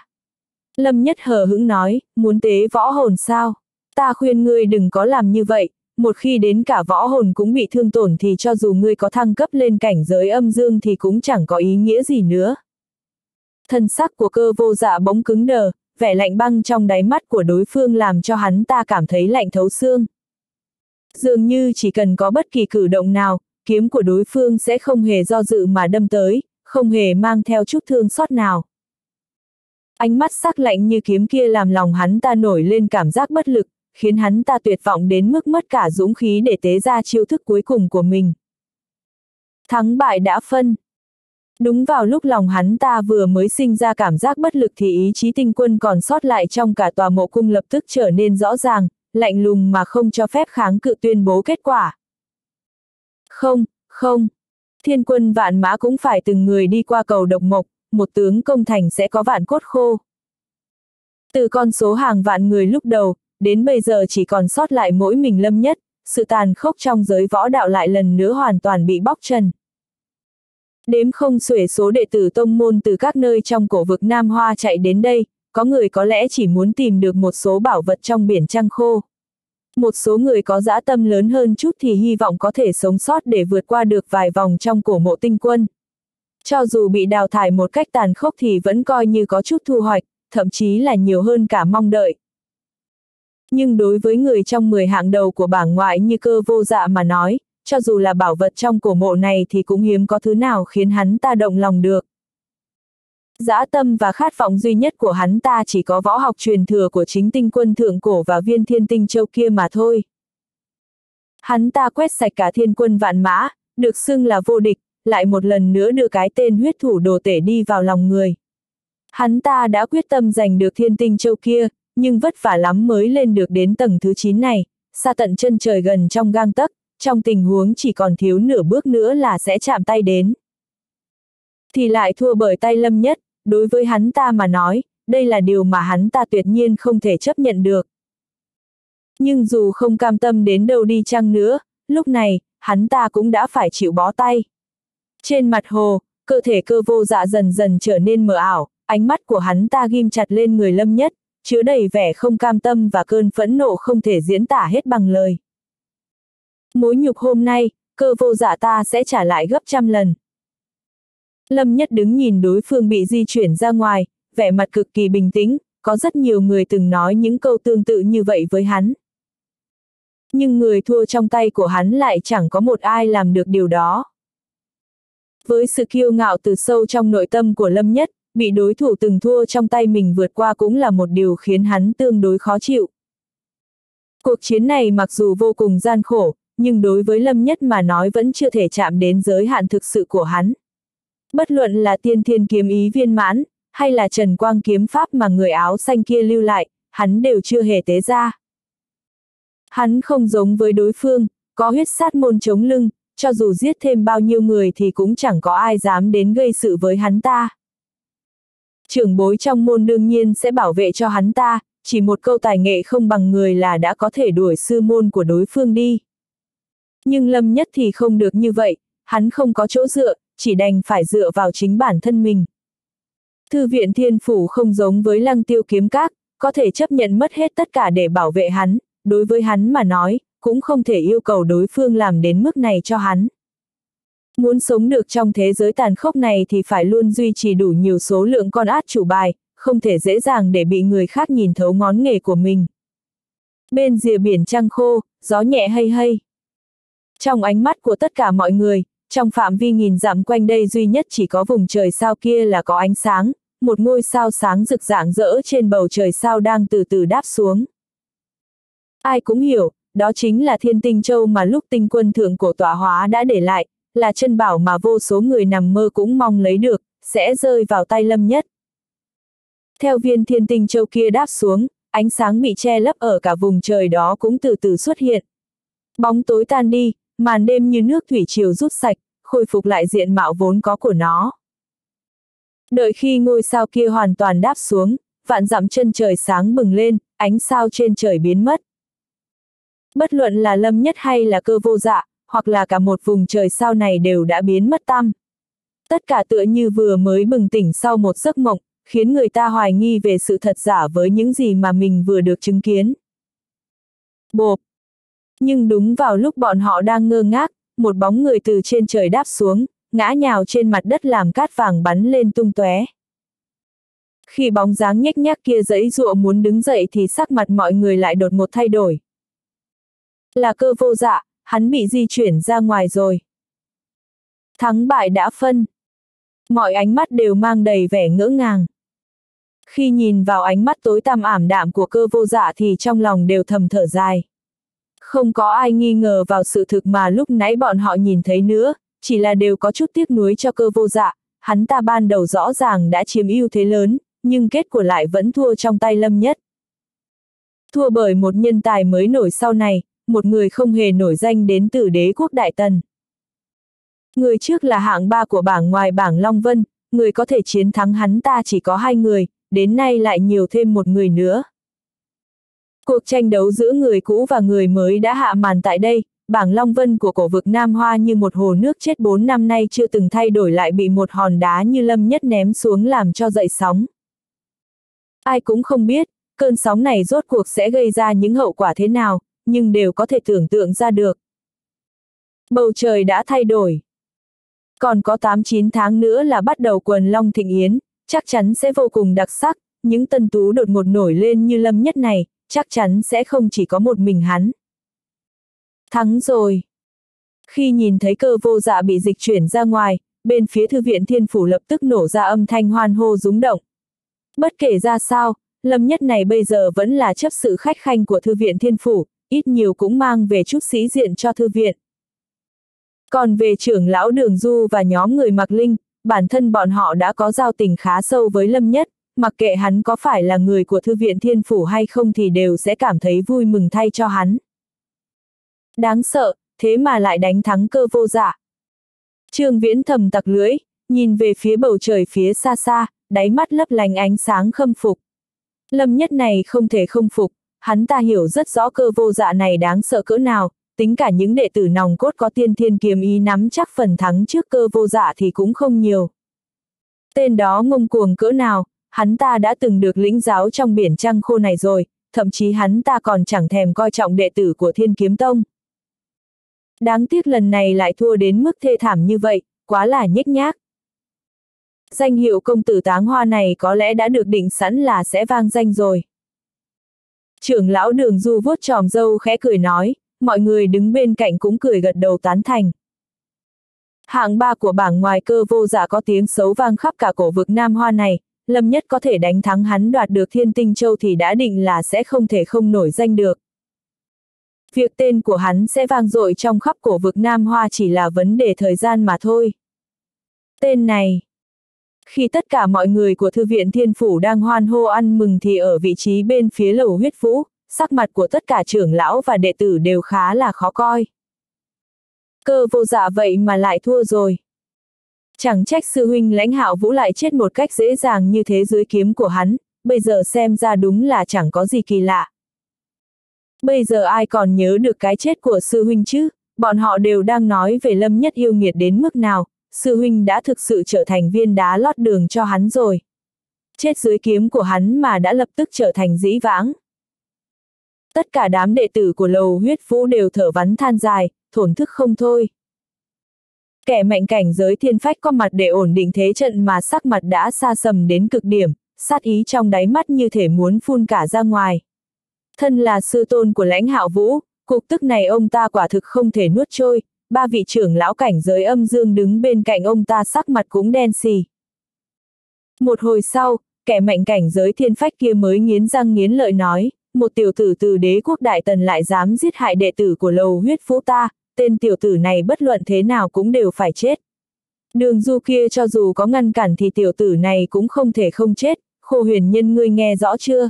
Lâm Nhất hờ hững nói, muốn tế võ hồn sao? Ta khuyên ngươi đừng có làm như vậy, một khi đến cả võ hồn cũng bị thương tổn thì cho dù ngươi có thăng cấp lên cảnh giới âm dương thì cũng chẳng có ý nghĩa gì nữa. Thân sắc của cơ vô dạ bỗng cứng đờ, vẻ lạnh băng trong đáy mắt của đối phương làm cho hắn ta cảm thấy lạnh thấu xương. Dường như chỉ cần có bất kỳ cử động nào, kiếm của đối phương sẽ không hề do dự mà đâm tới, không hề mang theo chút thương xót nào. Ánh mắt sắc lạnh như kiếm kia làm lòng hắn ta nổi lên cảm giác bất lực, khiến hắn ta tuyệt vọng đến mức mất cả dũng khí để tế ra chiêu thức cuối cùng của mình. Thắng bại đã phân. Đúng vào lúc lòng hắn ta vừa mới sinh ra cảm giác bất lực thì ý chí tinh quân còn sót lại trong cả tòa mộ cung lập tức trở nên rõ ràng, lạnh lùng mà không cho phép kháng cự tuyên bố kết quả. Không, không. Thiên quân vạn mã cũng phải từng người đi qua cầu độc mộc, một tướng công thành sẽ có vạn cốt khô. Từ con số hàng vạn người lúc đầu, đến bây giờ chỉ còn sót lại mỗi mình lâm nhất, sự tàn khốc trong giới võ đạo lại lần nữa hoàn toàn bị bóc trần. Đếm không xuể số đệ tử tông môn từ các nơi trong cổ vực Nam Hoa chạy đến đây, có người có lẽ chỉ muốn tìm được một số bảo vật trong biển trăng khô. Một số người có dã tâm lớn hơn chút thì hy vọng có thể sống sót để vượt qua được vài vòng trong cổ mộ tinh quân. Cho dù bị đào thải một cách tàn khốc thì vẫn coi như có chút thu hoạch, thậm chí là nhiều hơn cả mong đợi. Nhưng đối với người trong 10 hạng đầu của bảng ngoại như cơ vô dạ mà nói, cho dù là bảo vật trong cổ mộ này thì cũng hiếm có thứ nào khiến hắn ta động lòng được. Dã tâm và khát vọng duy nhất của hắn ta chỉ có võ học truyền thừa của chính tinh quân thượng cổ và viên thiên tinh châu kia mà thôi. Hắn ta quét sạch cả thiên quân vạn mã, được xưng là vô địch, lại một lần nữa đưa cái tên huyết thủ đồ tể đi vào lòng người. Hắn ta đã quyết tâm giành được thiên tinh châu kia, nhưng vất vả lắm mới lên được đến tầng thứ 9 này, xa tận chân trời gần trong gang tấc, trong tình huống chỉ còn thiếu nửa bước nữa là sẽ chạm tay đến. Thì lại thua bởi tay lâm nhất, đối với hắn ta mà nói, đây là điều mà hắn ta tuyệt nhiên không thể chấp nhận được. Nhưng dù không cam tâm đến đâu đi chăng nữa, lúc này, hắn ta cũng đã phải chịu bó tay. Trên mặt hồ, cơ thể cơ vô dạ dần dần trở nên mờ ảo, ánh mắt của hắn ta ghim chặt lên người lâm nhất, chứa đầy vẻ không cam tâm và cơn phẫn nộ không thể diễn tả hết bằng lời. Mối nhục hôm nay, cơ vô dạ ta sẽ trả lại gấp trăm lần. Lâm Nhất đứng nhìn đối phương bị di chuyển ra ngoài, vẻ mặt cực kỳ bình tĩnh, có rất nhiều người từng nói những câu tương tự như vậy với hắn. Nhưng người thua trong tay của hắn lại chẳng có một ai làm được điều đó. Với sự kiêu ngạo từ sâu trong nội tâm của Lâm Nhất, bị đối thủ từng thua trong tay mình vượt qua cũng là một điều khiến hắn tương đối khó chịu. Cuộc chiến này mặc dù vô cùng gian khổ, nhưng đối với Lâm Nhất mà nói vẫn chưa thể chạm đến giới hạn thực sự của hắn. Bất luận là tiên thiên kiếm ý viên mãn, hay là trần quang kiếm pháp mà người áo xanh kia lưu lại, hắn đều chưa hề tế ra. Hắn không giống với đối phương, có huyết sát môn chống lưng, cho dù giết thêm bao nhiêu người thì cũng chẳng có ai dám đến gây sự với hắn ta. Trưởng bối trong môn đương nhiên sẽ bảo vệ cho hắn ta, chỉ một câu tài nghệ không bằng người là đã có thể đuổi sư môn của đối phương đi. Nhưng Lâm Nhất thì không được như vậy, hắn không có chỗ dựa, chỉ đành phải dựa vào chính bản thân mình. Thư viện thiên phủ không giống với lăng tiêu kiếm các, có thể chấp nhận mất hết tất cả để bảo vệ hắn, đối với hắn mà nói, cũng không thể yêu cầu đối phương làm đến mức này cho hắn. Muốn sống được trong thế giới tàn khốc này thì phải luôn duy trì đủ nhiều số lượng con át chủ bài, không thể dễ dàng để bị người khác nhìn thấu ngón nghề của mình. Bên rìa biển trăng khô, gió nhẹ hay hay. Trong ánh mắt của tất cả mọi người, trong phạm vi nghìn dặm quanh đây duy nhất chỉ có vùng trời sao kia là có ánh sáng, một ngôi sao sáng rực rạng rỡ trên bầu trời sao đang từ từ đáp xuống. Ai cũng hiểu, đó chính là thiên tinh châu mà lúc tinh quân thượng cổ tỏa hóa đã để lại, là chân bảo mà vô số người nằm mơ cũng mong lấy được, sẽ rơi vào tay lâm nhất. Theo viên thiên tinh châu kia đáp xuống, ánh sáng bị che lấp ở cả vùng trời đó cũng từ từ xuất hiện. Bóng tối tan đi, màn đêm như nước thủy triều rút sạch, khôi phục lại diện mạo vốn có của nó. Đợi khi ngôi sao kia hoàn toàn đáp xuống, vạn dặm chân trời sáng bừng lên, ánh sao trên trời biến mất. Bất luận là lâm nhất hay là cơ vô dạ, hoặc là cả một vùng trời sao này đều đã biến mất tăm. Tất cả tựa như vừa mới bừng tỉnh sau một giấc mộng, khiến người ta hoài nghi về sự thật giả với những gì mà mình vừa được chứng kiến. Bộp! Nhưng đúng vào lúc bọn họ đang ngơ ngác, một bóng người từ trên trời đáp xuống, ngã nhào trên mặt đất làm cát vàng bắn lên tung tóe. Khi bóng dáng nhếch nhác kia dẫy dụa muốn đứng dậy thì sắc mặt mọi người lại đột ngột thay đổi. Là cơ vô dạ, hắn bị di chuyển ra ngoài rồi. Thắng bại đã phân. Mọi ánh mắt đều mang đầy vẻ ngỡ ngàng. Khi nhìn vào ánh mắt tối tăm ảm đạm của cơ vô dạ thì trong lòng đều thầm thở dài. Không có ai nghi ngờ vào sự thực mà lúc nãy bọn họ nhìn thấy nữa, chỉ là đều có chút tiếc nuối cho cơ vô dạ, hắn ta ban đầu rõ ràng đã chiếm ưu thế lớn, nhưng kết quả lại vẫn thua trong tay lâm nhất. Thua bởi một nhân tài mới nổi sau này, một người không hề nổi danh đến từ đế quốc Đại Tần. Người trước là hạng ba của bảng ngoài bảng Long Vân, người có thể chiến thắng hắn ta chỉ có hai người, đến nay lại nhiều thêm một người nữa. Cuộc tranh đấu giữa người cũ và người mới đã hạ màn tại đây, bảng Long Vân của cổ vực Nam Hoa như một hồ nước chết bốn năm nay chưa từng thay đổi lại bị một hòn đá như lâm nhất ném xuống làm cho dậy sóng. Ai cũng không biết, cơn sóng này rốt cuộc sẽ gây ra những hậu quả thế nào, nhưng đều có thể tưởng tượng ra được. Bầu trời đã thay đổi. Còn có 8-9 tháng nữa là bắt đầu quần Long Thịnh Yến, chắc chắn sẽ vô cùng đặc sắc, những tân tú đột ngột nổi lên như lâm nhất này, chắc chắn sẽ không chỉ có một mình hắn. Thắng rồi. Khi nhìn thấy cơ vô dạ bị dịch chuyển ra ngoài, bên phía thư viện thiên phủ lập tức nổ ra âm thanh hoan hô rúng động. Bất kể ra sao, lâm nhất này bây giờ vẫn là chấp sự khách khanh của thư viện thiên phủ, ít nhiều cũng mang về chút sĩ diện cho thư viện. Còn về trưởng lão Đường Du và nhóm người Mạc Linh, bản thân bọn họ đã có giao tình khá sâu với Lâm Nhất, mặc kệ hắn có phải là người của Thư viện Thiên Phủ hay không thì đều sẽ cảm thấy vui mừng thay cho hắn. Đáng sợ, thế mà lại đánh thắng cơ vô dạ. Trương Viễn thầm tặc lưỡi, nhìn về phía bầu trời phía xa xa, đáy mắt lấp lánh ánh sáng khâm phục. Lâm Nhất này không thể không phục, hắn ta hiểu rất rõ cơ vô dạ này đáng sợ cỡ nào, tính cả những đệ tử nòng cốt có tiên thiên kiếm ý nắm chắc phần thắng trước cơ vô dạ thì cũng không nhiều. Tên đó ngông cuồng cỡ nào, hắn ta đã từng được lĩnh giáo trong biển trăng khô này rồi, thậm chí hắn ta còn chẳng thèm coi trọng đệ tử của thiên kiếm tông. Đáng tiếc lần này lại thua đến mức thê thảm như vậy, quá là nhếch nhác. Danh hiệu công tử táng hoa này có lẽ đã được định sẵn là sẽ vang danh rồi. Trưởng lão đường du vuốt tròm dâu khẽ cười nói, mọi người đứng bên cạnh cũng cười gật đầu tán thành. Hạng ba của bảng ngoài cơ vô giả có tiếng xấu vang khắp cả cổ vực Nam Hoa này, Lâm Nhất có thể đánh thắng hắn đoạt được thiên tinh châu thì đã định là sẽ không thể không nổi danh được. Việc tên của hắn sẽ vang dội trong khắp cổ vực Nam Hoa chỉ là vấn đề thời gian mà thôi. Tên này khi tất cả mọi người của Thư viện Thiên Phủ đang hoan hô ăn mừng thì ở vị trí bên phía lầu huyết vũ, sắc mặt của tất cả trưởng lão và đệ tử đều khá là khó coi. Cơ vô dạ vậy mà lại thua rồi. Chẳng trách sư huynh lãnh hạo vũ lại chết một cách dễ dàng như thế dưới kiếm của hắn, bây giờ xem ra đúng là chẳng có gì kỳ lạ. Bây giờ ai còn nhớ được cái chết của sư huynh chứ, bọn họ đều đang nói về lâm nhất yêu nghiệt đến mức nào, sư huynh đã thực sự trở thành viên đá lót đường cho hắn rồi. Chết dưới kiếm của hắn mà đã lập tức trở thành dĩ vãng tất cả đám đệ tử của lầu huyết vũ đều thở vắn than dài, thổn thức không thôi. Kẻ mạnh cảnh giới thiên phách có mặt để ổn định thế trận mà sắc mặt đã xa sầm đến cực điểm, sát ý trong đáy mắt như thể muốn phun cả ra ngoài. Thân là sư tôn của lãnh hạo vũ, cục tức này ông ta quả thực không thể nuốt trôi, ba vị trưởng lão cảnh giới âm dương đứng bên cạnh ông ta sắc mặt cũng đen xì. Một hồi sau, kẻ mạnh cảnh giới thiên phách kia mới nghiến răng nghiến lợi nói, một tiểu tử từ đế quốc đại tần lại dám giết hại đệ tử của lầu huyết phú ta, tên tiểu tử này bất luận thế nào cũng đều phải chết. Đường du kia cho dù có ngăn cản thì tiểu tử này cũng không thể không chết, khô huyền nhân ngươi nghe rõ chưa?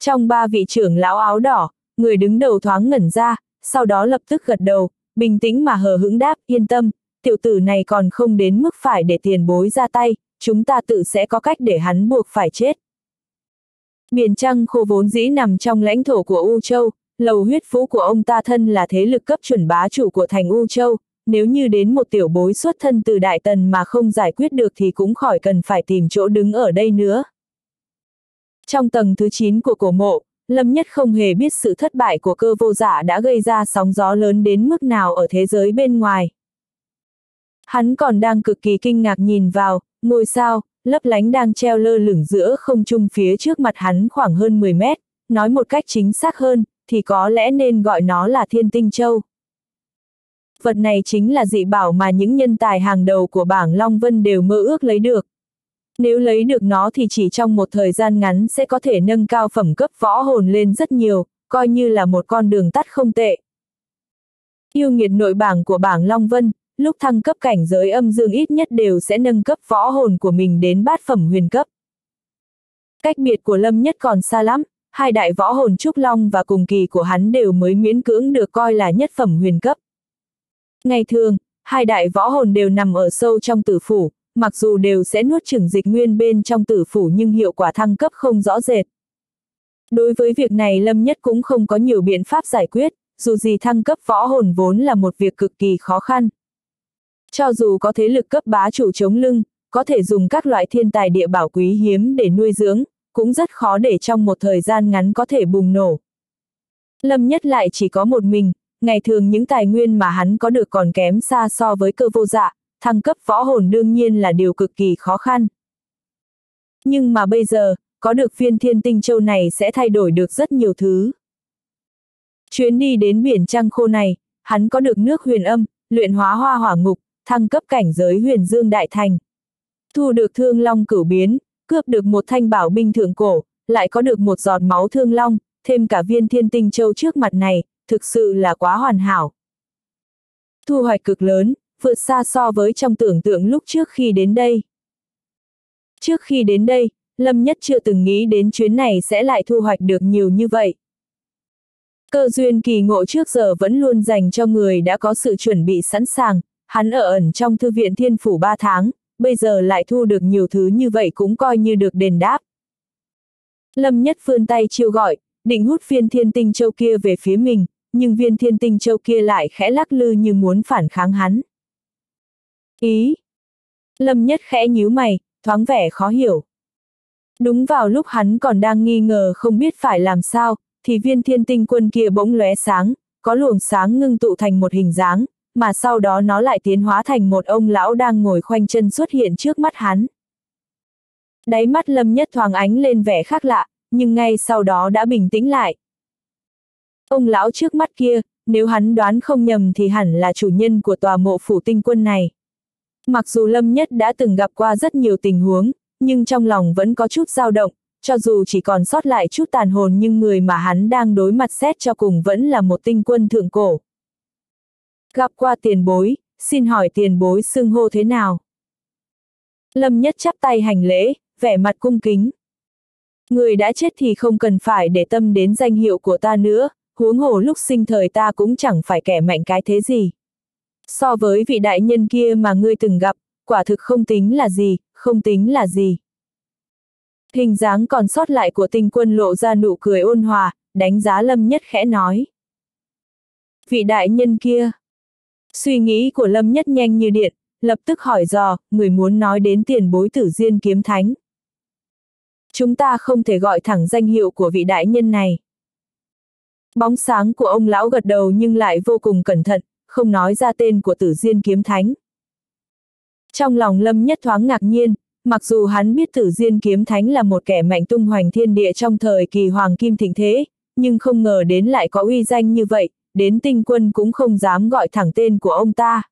Trong ba vị trưởng lão áo đỏ, người đứng đầu thoáng ngẩn ra, sau đó lập tức gật đầu, bình tĩnh mà hờ hững đáp, yên tâm, tiểu tử này còn không đến mức phải để tiền bối ra tay, chúng ta tự sẽ có cách để hắn buộc phải chết. Miền trăng khô vốn dĩ nằm trong lãnh thổ của U Châu, lầu huyết phú của ông ta thân là thế lực cấp chuẩn bá chủ của thành U Châu, nếu như đến một tiểu bối xuất thân từ Đại Tần mà không giải quyết được thì cũng khỏi cần phải tìm chỗ đứng ở đây nữa. Trong tầng thứ 9 của cổ mộ, Lâm Nhất không hề biết sự thất bại của cơ vô giả đã gây ra sóng gió lớn đến mức nào ở thế giới bên ngoài. Hắn còn đang cực kỳ kinh ngạc nhìn vào, ngôi sao, lấp lánh đang treo lơ lửng giữa không trung phía trước mặt hắn khoảng hơn 10 mét, nói một cách chính xác hơn, thì có lẽ nên gọi nó là thiên tinh châu. Vật này chính là dị bảo mà những nhân tài hàng đầu của bảng Long Vân đều mơ ước lấy được. Nếu lấy được nó thì chỉ trong một thời gian ngắn sẽ có thể nâng cao phẩm cấp võ hồn lên rất nhiều, coi như là một con đường tắt không tệ. Yêu nghiệt nội bảng của bảng Long Vân, lúc thăng cấp cảnh giới âm dương ít nhất đều sẽ nâng cấp võ hồn của mình đến bát phẩm huyền cấp. Cách biệt của Lâm Nhất còn xa lắm, hai đại võ hồn Trúc Long và cùng kỳ của hắn đều mới miễn cưỡng được coi là nhất phẩm huyền cấp. Ngày thường, hai đại võ hồn đều nằm ở sâu trong tử phủ, mặc dù đều sẽ nuốt chửng dịch nguyên bên trong tử phủ nhưng hiệu quả thăng cấp không rõ rệt. Đối với việc này Lâm Nhất cũng không có nhiều biện pháp giải quyết, dù gì thăng cấp võ hồn vốn là một việc cực kỳ khó khăn. Cho dù có thế lực cấp bá chủ chống lưng, có thể dùng các loại thiên tài địa bảo quý hiếm để nuôi dưỡng, cũng rất khó để trong một thời gian ngắn có thể bùng nổ. Lâm Nhất lại chỉ có một mình, ngày thường những tài nguyên mà hắn có được còn kém xa so với cơ vô dạ, thăng cấp võ hồn đương nhiên là điều cực kỳ khó khăn. Nhưng mà bây giờ, có được viên thiên tinh châu này sẽ thay đổi được rất nhiều thứ. Chuyến đi đến biển trăng khô này, hắn có được nước huyền âm, luyện hóa hoa hỏa ngục, thăng cấp cảnh giới huyền dương đại thành. Thu được thương long cửu biến, cướp được một thanh bảo binh thượng cổ, lại có được một giọt máu thương long, thêm cả viên thiên tinh châu trước mặt này, thực sự là quá hoàn hảo. Thu hoạch cực lớn, vượt xa so với trong tưởng tượng lúc trước khi đến đây. Trước khi đến đây, Lâm Nhất chưa từng nghĩ đến chuyến này sẽ lại thu hoạch được nhiều như vậy. Cơ duyên kỳ ngộ trước giờ vẫn luôn dành cho người đã có sự chuẩn bị sẵn sàng, hắn ở ẩn trong thư viện thiên phủ 3 tháng, bây giờ lại thu được nhiều thứ như vậy cũng coi như được đền đáp. Lâm Nhất vươn tay chiêu gọi, định hút viên thiên tinh châu kia về phía mình, nhưng viên thiên tinh châu kia lại khẽ lắc lư như muốn phản kháng hắn. Ý! Lâm Nhất khẽ nhíu mày, thoáng vẻ khó hiểu. Đúng vào lúc hắn còn đang nghi ngờ không biết phải làm sao, thì viên thiên tinh quân kia bỗng lóe sáng, có luồng sáng ngưng tụ thành một hình dáng, mà sau đó nó lại tiến hóa thành một ông lão đang ngồi khoanh chân xuất hiện trước mắt hắn. Đáy mắt lâm nhất thoáng ánh lên vẻ khác lạ, nhưng ngay sau đó đã bình tĩnh lại. Ông lão trước mắt kia, nếu hắn đoán không nhầm thì hẳn là chủ nhân của tòa mộ phủ tinh quân này. Mặc dù Lâm Nhất đã từng gặp qua rất nhiều tình huống, nhưng trong lòng vẫn có chút dao động, cho dù chỉ còn sót lại chút tàn hồn nhưng người mà hắn đang đối mặt xét cho cùng vẫn là một tinh quân thượng cổ. Gặp qua tiền bối, xin hỏi tiền bối xưng hô thế nào? Lâm Nhất chắp tay hành lễ, vẻ mặt cung kính. Người đã chết thì không cần phải để tâm đến danh hiệu của ta nữa, huống hồ lúc sinh thời ta cũng chẳng phải kẻ mạnh cái thế gì. So với vị đại nhân kia mà ngươi từng gặp, quả thực không tính là gì, không tính là gì. Hình dáng còn sót lại của tinh quân lộ ra nụ cười ôn hòa, đánh giá Lâm Nhất khẽ nói. Vị đại nhân kia. Suy nghĩ của Lâm Nhất nhanh như điện, lập tức hỏi dò, người muốn nói đến tiền bối tử diên kiếm thánh. Chúng ta không thể gọi thẳng danh hiệu của vị đại nhân này. Bóng sáng của ông lão gật đầu nhưng lại vô cùng cẩn thận, không nói ra tên của tử diên kiếm thánh. Trong lòng Lâm Nhất thoáng ngạc nhiên, mặc dù hắn biết tử diên kiếm thánh là một kẻ mạnh tung hoành thiên địa trong thời kỳ hoàng kim thịnh thế, nhưng không ngờ đến lại có uy danh như vậy, đến tinh quân cũng không dám gọi thẳng tên của ông ta.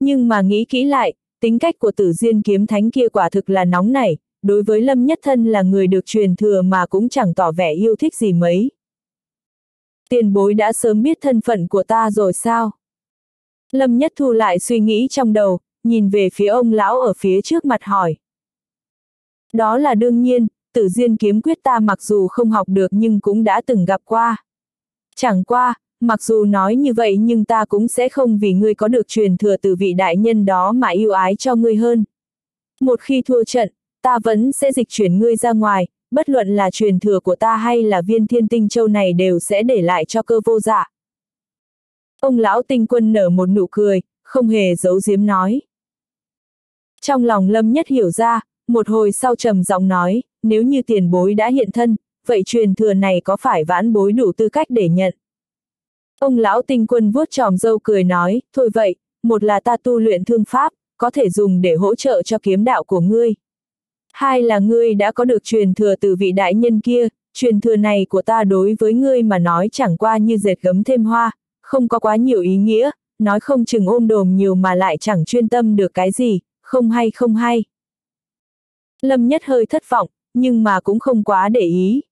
Nhưng mà nghĩ kỹ lại, tính cách của tử diên kiếm thánh kia quả thực là nóng nảy, đối với Lâm Nhất Thân là người được truyền thừa mà cũng chẳng tỏ vẻ yêu thích gì mấy. Tiền bối đã sớm biết thân phận của ta rồi sao? Lâm Nhất Thu lại suy nghĩ trong đầu, nhìn về phía ông lão ở phía trước mặt hỏi. Đó là đương nhiên, tử diên kiếm quyết ta mặc dù không học được nhưng cũng đã từng gặp qua. Chẳng qua, mặc dù nói như vậy nhưng ta cũng sẽ không vì ngươi có được truyền thừa từ vị đại nhân đó mà yêu ái cho ngươi hơn. Một khi thua trận, ta vẫn sẽ dịch chuyển ngươi ra ngoài, bất luận là truyền thừa của ta hay là viên thiên tinh châu này đều sẽ để lại cho cơ vô dạ. Ông lão tinh quân nở một nụ cười, không hề giấu giếm nói. Trong lòng lâm nhất hiểu ra, một hồi sau trầm giọng nói, nếu như tiền bối đã hiện thân, vậy truyền thừa này có phải vãn bối đủ tư cách để nhận? Ông lão tinh quân vuốt tròm dâu cười nói, thôi vậy, một là ta tu luyện thương pháp, có thể dùng để hỗ trợ cho kiếm đạo của ngươi. Hai là ngươi đã có được truyền thừa từ vị đại nhân kia, truyền thừa này của ta đối với ngươi mà nói chẳng qua như dệt gấm thêm hoa, không có quá nhiều ý nghĩa, nói không chừng ôm đồm nhiều mà lại chẳng chuyên tâm được cái gì, không hay không hay. Lâm Nhất hơi thất vọng, nhưng mà cũng không quá để ý.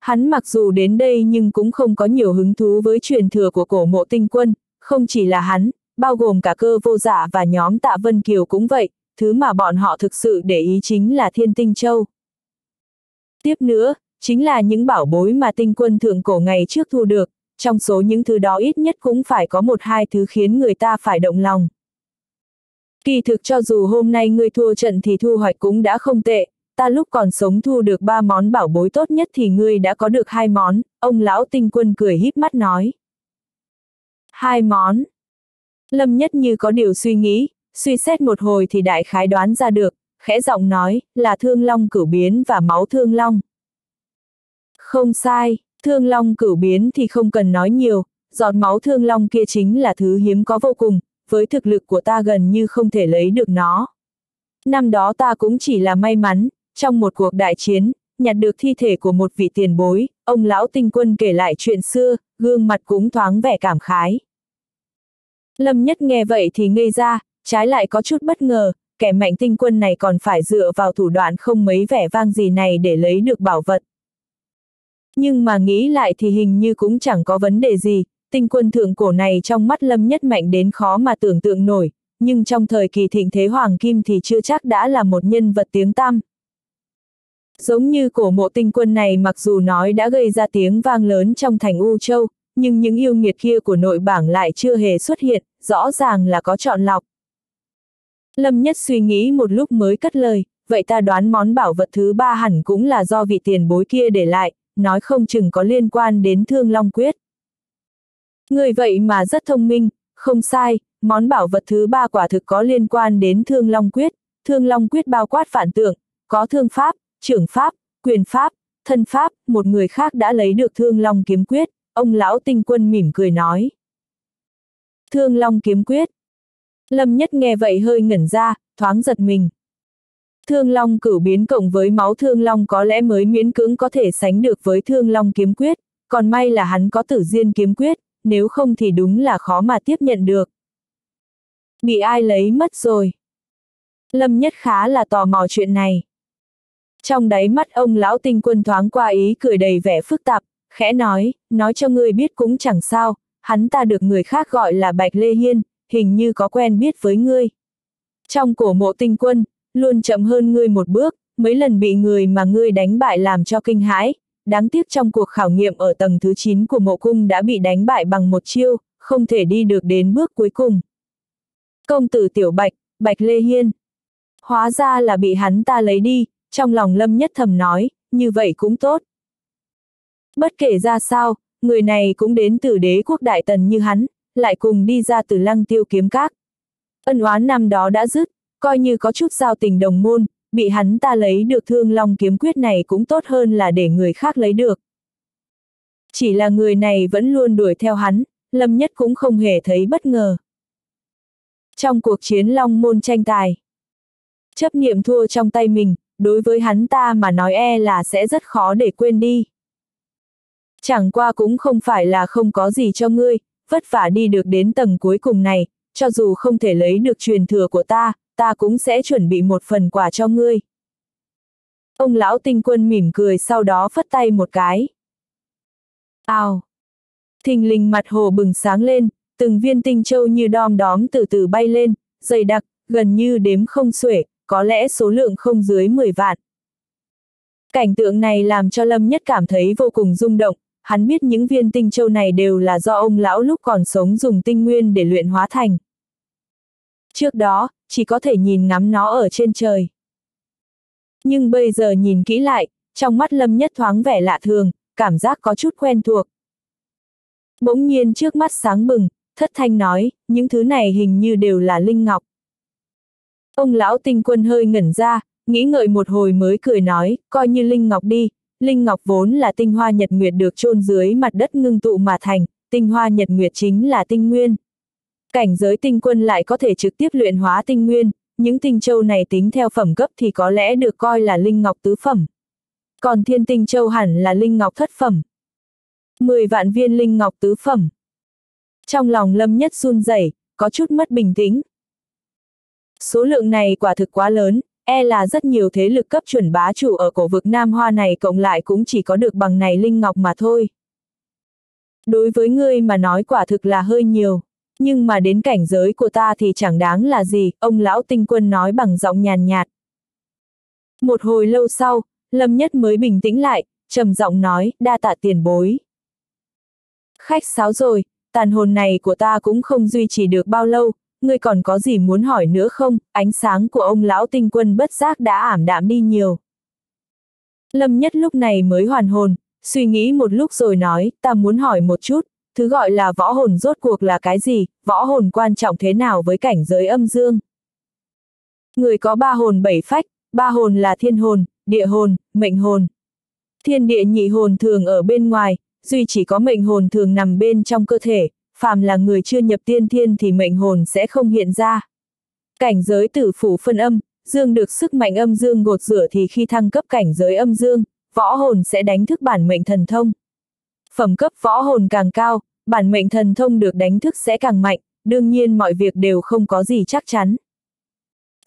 Hắn mặc dù đến đây nhưng cũng không có nhiều hứng thú với truyền thừa của cổ mộ tinh quân, không chỉ là hắn, bao gồm cả cơ vô giả dạ và nhóm tạ Vân Kiều cũng vậy, thứ mà bọn họ thực sự để ý chính là thiên tinh châu. Tiếp nữa, chính là những bảo bối mà tinh quân thượng cổ ngày trước thu được, trong số những thứ đó ít nhất cũng phải có một hai thứ khiến người ta phải động lòng. Kỳ thực cho dù hôm nay ngươi thua trận thì thu hoạch cũng đã không tệ, ta lúc còn sống thu được ba món bảo bối tốt nhất thì ngươi đã có được hai món, ông lão tinh quân cười híp mắt nói. Hai món. Lâm nhất như có điều suy nghĩ, suy xét một hồi thì đại khái đoán ra được, khẽ giọng nói, là thương long cửu biến và máu thương long. Không sai, Thương long cửu biến thì không cần nói nhiều, giọt máu thương long kia chính là thứ hiếm có vô cùng, với thực lực của ta gần như không thể lấy được nó. Năm đó ta cũng chỉ là may mắn, trong một cuộc đại chiến, nhặt được thi thể của một vị tiền bối, ông lão tinh quân kể lại chuyện xưa, gương mặt cũng thoáng vẻ cảm khái. Lâm nhất nghe vậy thì ngây ra, trái lại có chút bất ngờ, kẻ mạnh tinh quân này còn phải dựa vào thủ đoạn không mấy vẻ vang gì này để lấy được bảo vật. Nhưng mà nghĩ lại thì hình như cũng chẳng có vấn đề gì, tinh quân thượng cổ này trong mắt lâm nhất mạnh đến khó mà tưởng tượng nổi, nhưng trong thời kỳ thịnh thế hoàng kim thì chưa chắc đã là một nhân vật tiếng tăm. Giống như cổ mộ tinh quân này mặc dù nói đã gây ra tiếng vang lớn trong thành U Châu, nhưng những yêu nghiệt kia của nội bảng lại chưa hề xuất hiện, rõ ràng là có chọn lọc. Lâm Nhất suy nghĩ một lúc mới cất lời, vậy ta đoán món bảo vật thứ ba hẳn cũng là do vị tiền bối kia để lại, nói không chừng có liên quan đến thương long quyết. Người vậy mà rất thông minh, không sai, món bảo vật thứ ba quả thực có liên quan đến thương long quyết, thương long quyết bao quát phản tượng, có thương pháp, trưởng pháp, quyền pháp, thân pháp, một người khác đã lấy được thương long kiếm quyết, ông lão tinh quân mỉm cười nói. Thương long kiếm quyết. Lâm nhất nghe vậy hơi ngẩn ra, thoáng giật mình. Thương long cửu biến cộng với máu thương long có lẽ mới miễn cưỡng có thể sánh được với thương long kiếm quyết, còn may là hắn có tử diên kiếm quyết, nếu không thì đúng là khó mà tiếp nhận được. Bị ai lấy mất rồi? Lâm nhất khá là tò mò chuyện này. Trong đáy mắt ông lão tinh quân thoáng qua ý cười đầy vẻ phức tạp, khẽ nói, nói cho ngươi biết cũng chẳng sao, hắn ta được người khác gọi là Bạch Lê Hiên, hình như có quen biết với ngươi. Trong cổ mộ tinh quân, luôn chậm hơn ngươi một bước, mấy lần bị người mà ngươi đánh bại làm cho kinh hãi, đáng tiếc trong cuộc khảo nghiệm ở tầng thứ 9 của mộ cung đã bị đánh bại bằng một chiêu, không thể đi được đến bước cuối cùng. Công tử Tiểu Bạch, Bạch Lê Hiên. Hóa ra là bị hắn ta lấy đi, trong lòng lâm nhất thầm nói, như vậy cũng tốt. Bất kể ra sao, người này cũng đến từ đế quốc đại tần như hắn, lại cùng đi ra từ lăng tiêu kiếm các. Ân oán năm đó đã dứt, coi như có chút giao tình đồng môn, bị hắn ta lấy được thương long kiếm quyết này cũng tốt hơn là để người khác lấy được. Chỉ là người này vẫn luôn đuổi theo hắn, Lâm Nhất cũng không hề thấy bất ngờ. Trong cuộc chiến long môn tranh tài, chấp niệm thua trong tay mình, đối với hắn ta mà nói e là sẽ rất khó để quên đi. Chẳng qua cũng không phải là không có gì cho ngươi, vất vả đi được đến tầng cuối cùng này, cho dù không thể lấy được truyền thừa của ta, ta cũng sẽ chuẩn bị một phần quà cho ngươi. Ông lão tinh quân mỉm cười sau đó phất tay một cái. Ao! Thình lình mặt hồ bừng sáng lên, từng viên tinh châu như đom đóm từ từ bay lên, dày đặc, gần như đếm không xuể, có lẽ số lượng không dưới 10 vạn. Cảnh tượng này làm cho Lâm Nhất cảm thấy vô cùng rung động, hắn biết những viên tinh châu này đều là do ông lão lúc còn sống dùng tinh nguyên để luyện hóa thành. Trước đó, chỉ có thể nhìn ngắm nó ở trên trời. Nhưng bây giờ nhìn kỹ lại, trong mắt Lâm Nhất thoáng vẻ lạ thường, cảm giác có chút quen thuộc. Bỗng nhiên trước mắt sáng bừng, thất thanh nói, những thứ này hình như đều là linh ngọc. Ông lão tinh quân hơi ngẩn ra, nghĩ ngợi một hồi mới cười nói, coi như linh ngọc đi, linh ngọc vốn là tinh hoa nhật nguyệt được chôn dưới mặt đất ngưng tụ mà thành, tinh hoa nhật nguyệt chính là tinh nguyên. Cảnh giới tinh quân lại có thể trực tiếp luyện hóa tinh nguyên, những tinh châu này tính theo phẩm cấp thì có lẽ được coi là linh ngọc tứ phẩm. Còn thiên tinh châu hẳn là linh ngọc thất phẩm. 10 vạn viên linh ngọc tứ phẩm. Trong lòng lâm nhất run rẩy, có chút mất bình tĩnh. Số lượng này quả thực quá lớn, e là rất nhiều thế lực cấp chuẩn bá chủ ở cổ vực Nam Hoa này cộng lại cũng chỉ có được bằng này linh ngọc mà thôi. Đối với ngươi mà nói quả thực là hơi nhiều, nhưng mà đến cảnh giới của ta thì chẳng đáng là gì, ông lão tinh quân nói bằng giọng nhàn nhạt. Một hồi lâu sau, Lâm Nhất mới bình tĩnh lại, trầm giọng nói, đa tạ tiền bối. Khách sáo rồi, tàn hồn này của ta cũng không duy trì được bao lâu, ngươi còn có gì muốn hỏi nữa không, ánh sáng của ông lão tinh quân bất giác đã ảm đạm đi nhiều. Lâm nhất lúc này mới hoàn hồn, suy nghĩ một lúc rồi nói, ta muốn hỏi một chút, thứ gọi là võ hồn rốt cuộc là cái gì, võ hồn quan trọng thế nào với cảnh giới âm dương. Người có ba hồn bảy phách, ba hồn là thiên hồn, địa hồn, mệnh hồn. Thiên địa nhị hồn thường ở bên ngoài, duy chỉ có mệnh hồn thường nằm bên trong cơ thể, phàm là người chưa nhập tiên thiên thì mệnh hồn sẽ không hiện ra. Cảnh giới tử phủ phân âm, dương được sức mạnh âm dương gột rửa thì khi thăng cấp cảnh giới âm dương, võ hồn sẽ đánh thức bản mệnh thần thông. Phẩm cấp võ hồn càng cao, bản mệnh thần thông được đánh thức sẽ càng mạnh, đương nhiên mọi việc đều không có gì chắc chắn.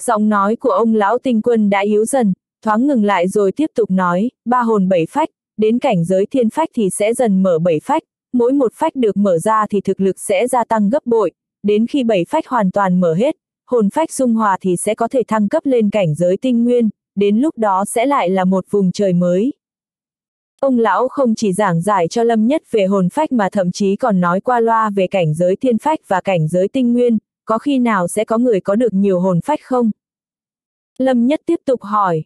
Giọng nói của ông lão tinh quân đã yếu dần, thoáng ngừng lại rồi tiếp tục nói, ba hồn bảy phách, đến cảnh giới thiên phách thì sẽ dần mở bảy phách, mỗi một phách được mở ra thì thực lực sẽ gia tăng gấp bội, đến khi bảy phách hoàn toàn mở hết, hồn phách dung hòa thì sẽ có thể thăng cấp lên cảnh giới tinh nguyên, đến lúc đó sẽ lại là một vùng trời mới. Ông lão không chỉ giảng giải cho Lâm Nhất về hồn phách mà thậm chí còn nói qua loa về cảnh giới thiên phách và cảnh giới tinh nguyên, có khi nào sẽ có người có được nhiều hồn phách không? Lâm Nhất tiếp tục hỏi.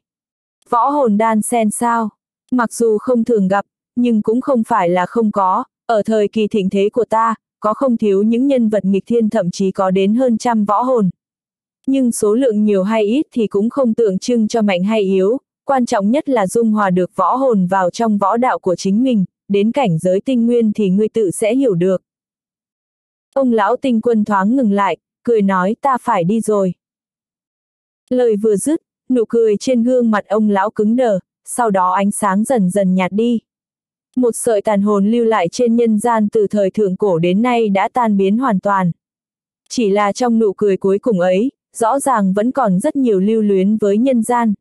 Võ hồn đan sen sao? Mặc dù không thường gặp, nhưng cũng không phải là không có, ở thời kỳ thịnh thế của ta, có không thiếu những nhân vật nghịch thiên thậm chí có đến hơn trăm võ hồn. Nhưng số lượng nhiều hay ít thì cũng không tượng trưng cho mạnh hay yếu, quan trọng nhất là dung hòa được võ hồn vào trong võ đạo của chính mình, đến cảnh giới tinh nguyên thì ngươi tự sẽ hiểu được. Ông lão tinh quân thoáng ngừng lại, cười nói ta phải đi rồi. Lời vừa dứt, nụ cười trên gương mặt ông lão cứng đờ, sau đó ánh sáng dần dần nhạt đi. Một sợi tàn hồn lưu lại trên nhân gian từ thời thượng cổ đến nay đã tan biến hoàn toàn. Chỉ là trong nụ cười cuối cùng ấy, rõ ràng vẫn còn rất nhiều lưu luyến với nhân gian.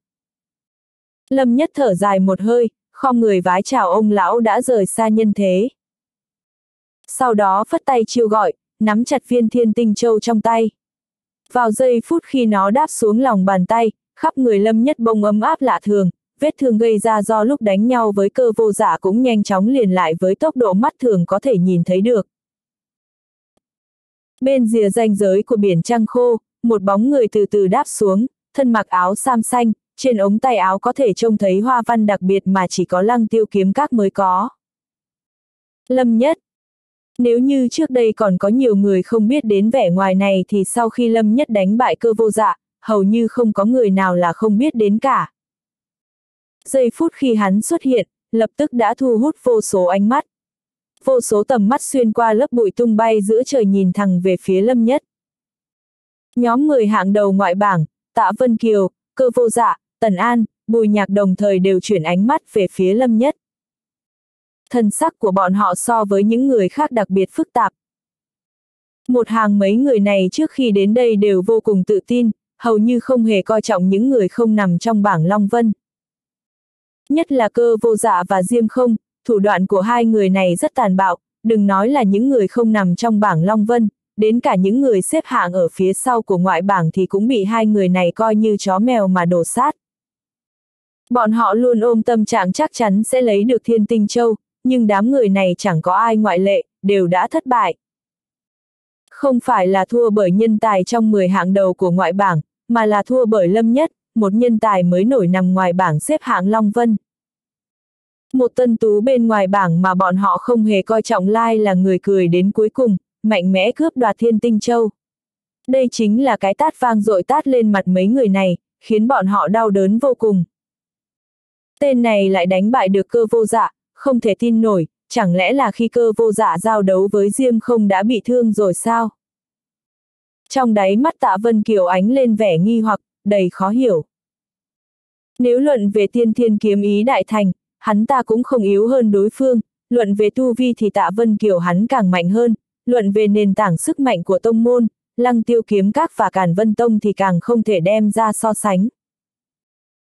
Lâm nhất thở dài một hơi, không người vái chào ông lão đã rời xa nhân thế. Sau đó phất tay chiêu gọi, nắm chặt viên thiên tinh châu trong tay. Vào giây phút khi nó đáp xuống lòng bàn tay, khắp người lâm nhất bông ấm áp lạ thường, vết thương gây ra do lúc đánh nhau với cơ vô dạ cũng nhanh chóng liền lại với tốc độ mắt thường có thể nhìn thấy được. Bên rìa ranh giới của biển trăng khô, một bóng người từ từ đáp xuống, thân mặc áo sam xanh, trên ống tay áo có thể trông thấy hoa văn đặc biệt mà chỉ có lăng tiêu kiếm các mới có. Lâm Nhất Nếu như trước đây còn có nhiều người không biết đến vẻ ngoài này thì sau khi Lâm Nhất đánh bại cơ vô dạ, hầu như không có người nào là không biết đến cả. Giây phút khi hắn xuất hiện, lập tức đã thu hút vô số ánh mắt. Vô số tầm mắt xuyên qua lớp bụi tung bay giữa trời nhìn thẳng về phía Lâm Nhất. Nhóm người hạng đầu ngoại bảng, Tạ Vân Kiều, Cơ Vô Dạ, Tần An, Bùi Nhạc đồng thời đều chuyển ánh mắt về phía Lâm Nhất. Thân sắc của bọn họ so với những người khác đặc biệt phức tạp. Một hàng mấy người này trước khi đến đây đều vô cùng tự tin, hầu như không hề coi trọng những người không nằm trong bảng Long Vân. Nhất là cơ vô dạ và diêm không, thủ đoạn của hai người này rất tàn bạo, đừng nói là những người không nằm trong bảng Long Vân, đến cả những người xếp hạng ở phía sau của ngoại bảng thì cũng bị hai người này coi như chó mèo mà đổ sát. Bọn họ luôn ôm tâm trạng chắc chắn sẽ lấy được thiên tinh châu, nhưng đám người này chẳng có ai ngoại lệ, đều đã thất bại. Không phải là thua bởi nhân tài trong 10 hạng đầu của ngoại bảng, mà là thua bởi lâm nhất, một nhân tài mới nổi nằm ngoài bảng xếp hạng Long Vân. Một tân tú bên ngoài bảng mà bọn họ không hề coi trọng lai là người cười đến cuối cùng, mạnh mẽ cướp đoạt thiên tinh châu. Đây chính là cái tát vang dội tát lên mặt mấy người này, khiến bọn họ đau đớn vô cùng. Tên này lại đánh bại được cơ vô dạ, không thể tin nổi, chẳng lẽ là khi cơ vô dạ giao đấu với Diêm không đã bị thương rồi sao? Trong đáy mắt tạ Vân Kiều ánh lên vẻ nghi hoặc, đầy khó hiểu. Nếu luận về tiên thiên kiếm ý đại thành, hắn ta cũng không yếu hơn đối phương, luận về tu vi thì tạ Vân Kiều hắn càng mạnh hơn, luận về nền tảng sức mạnh của tông môn, lăng tiêu kiếm các và càn vân tông thì càng không thể đem ra so sánh.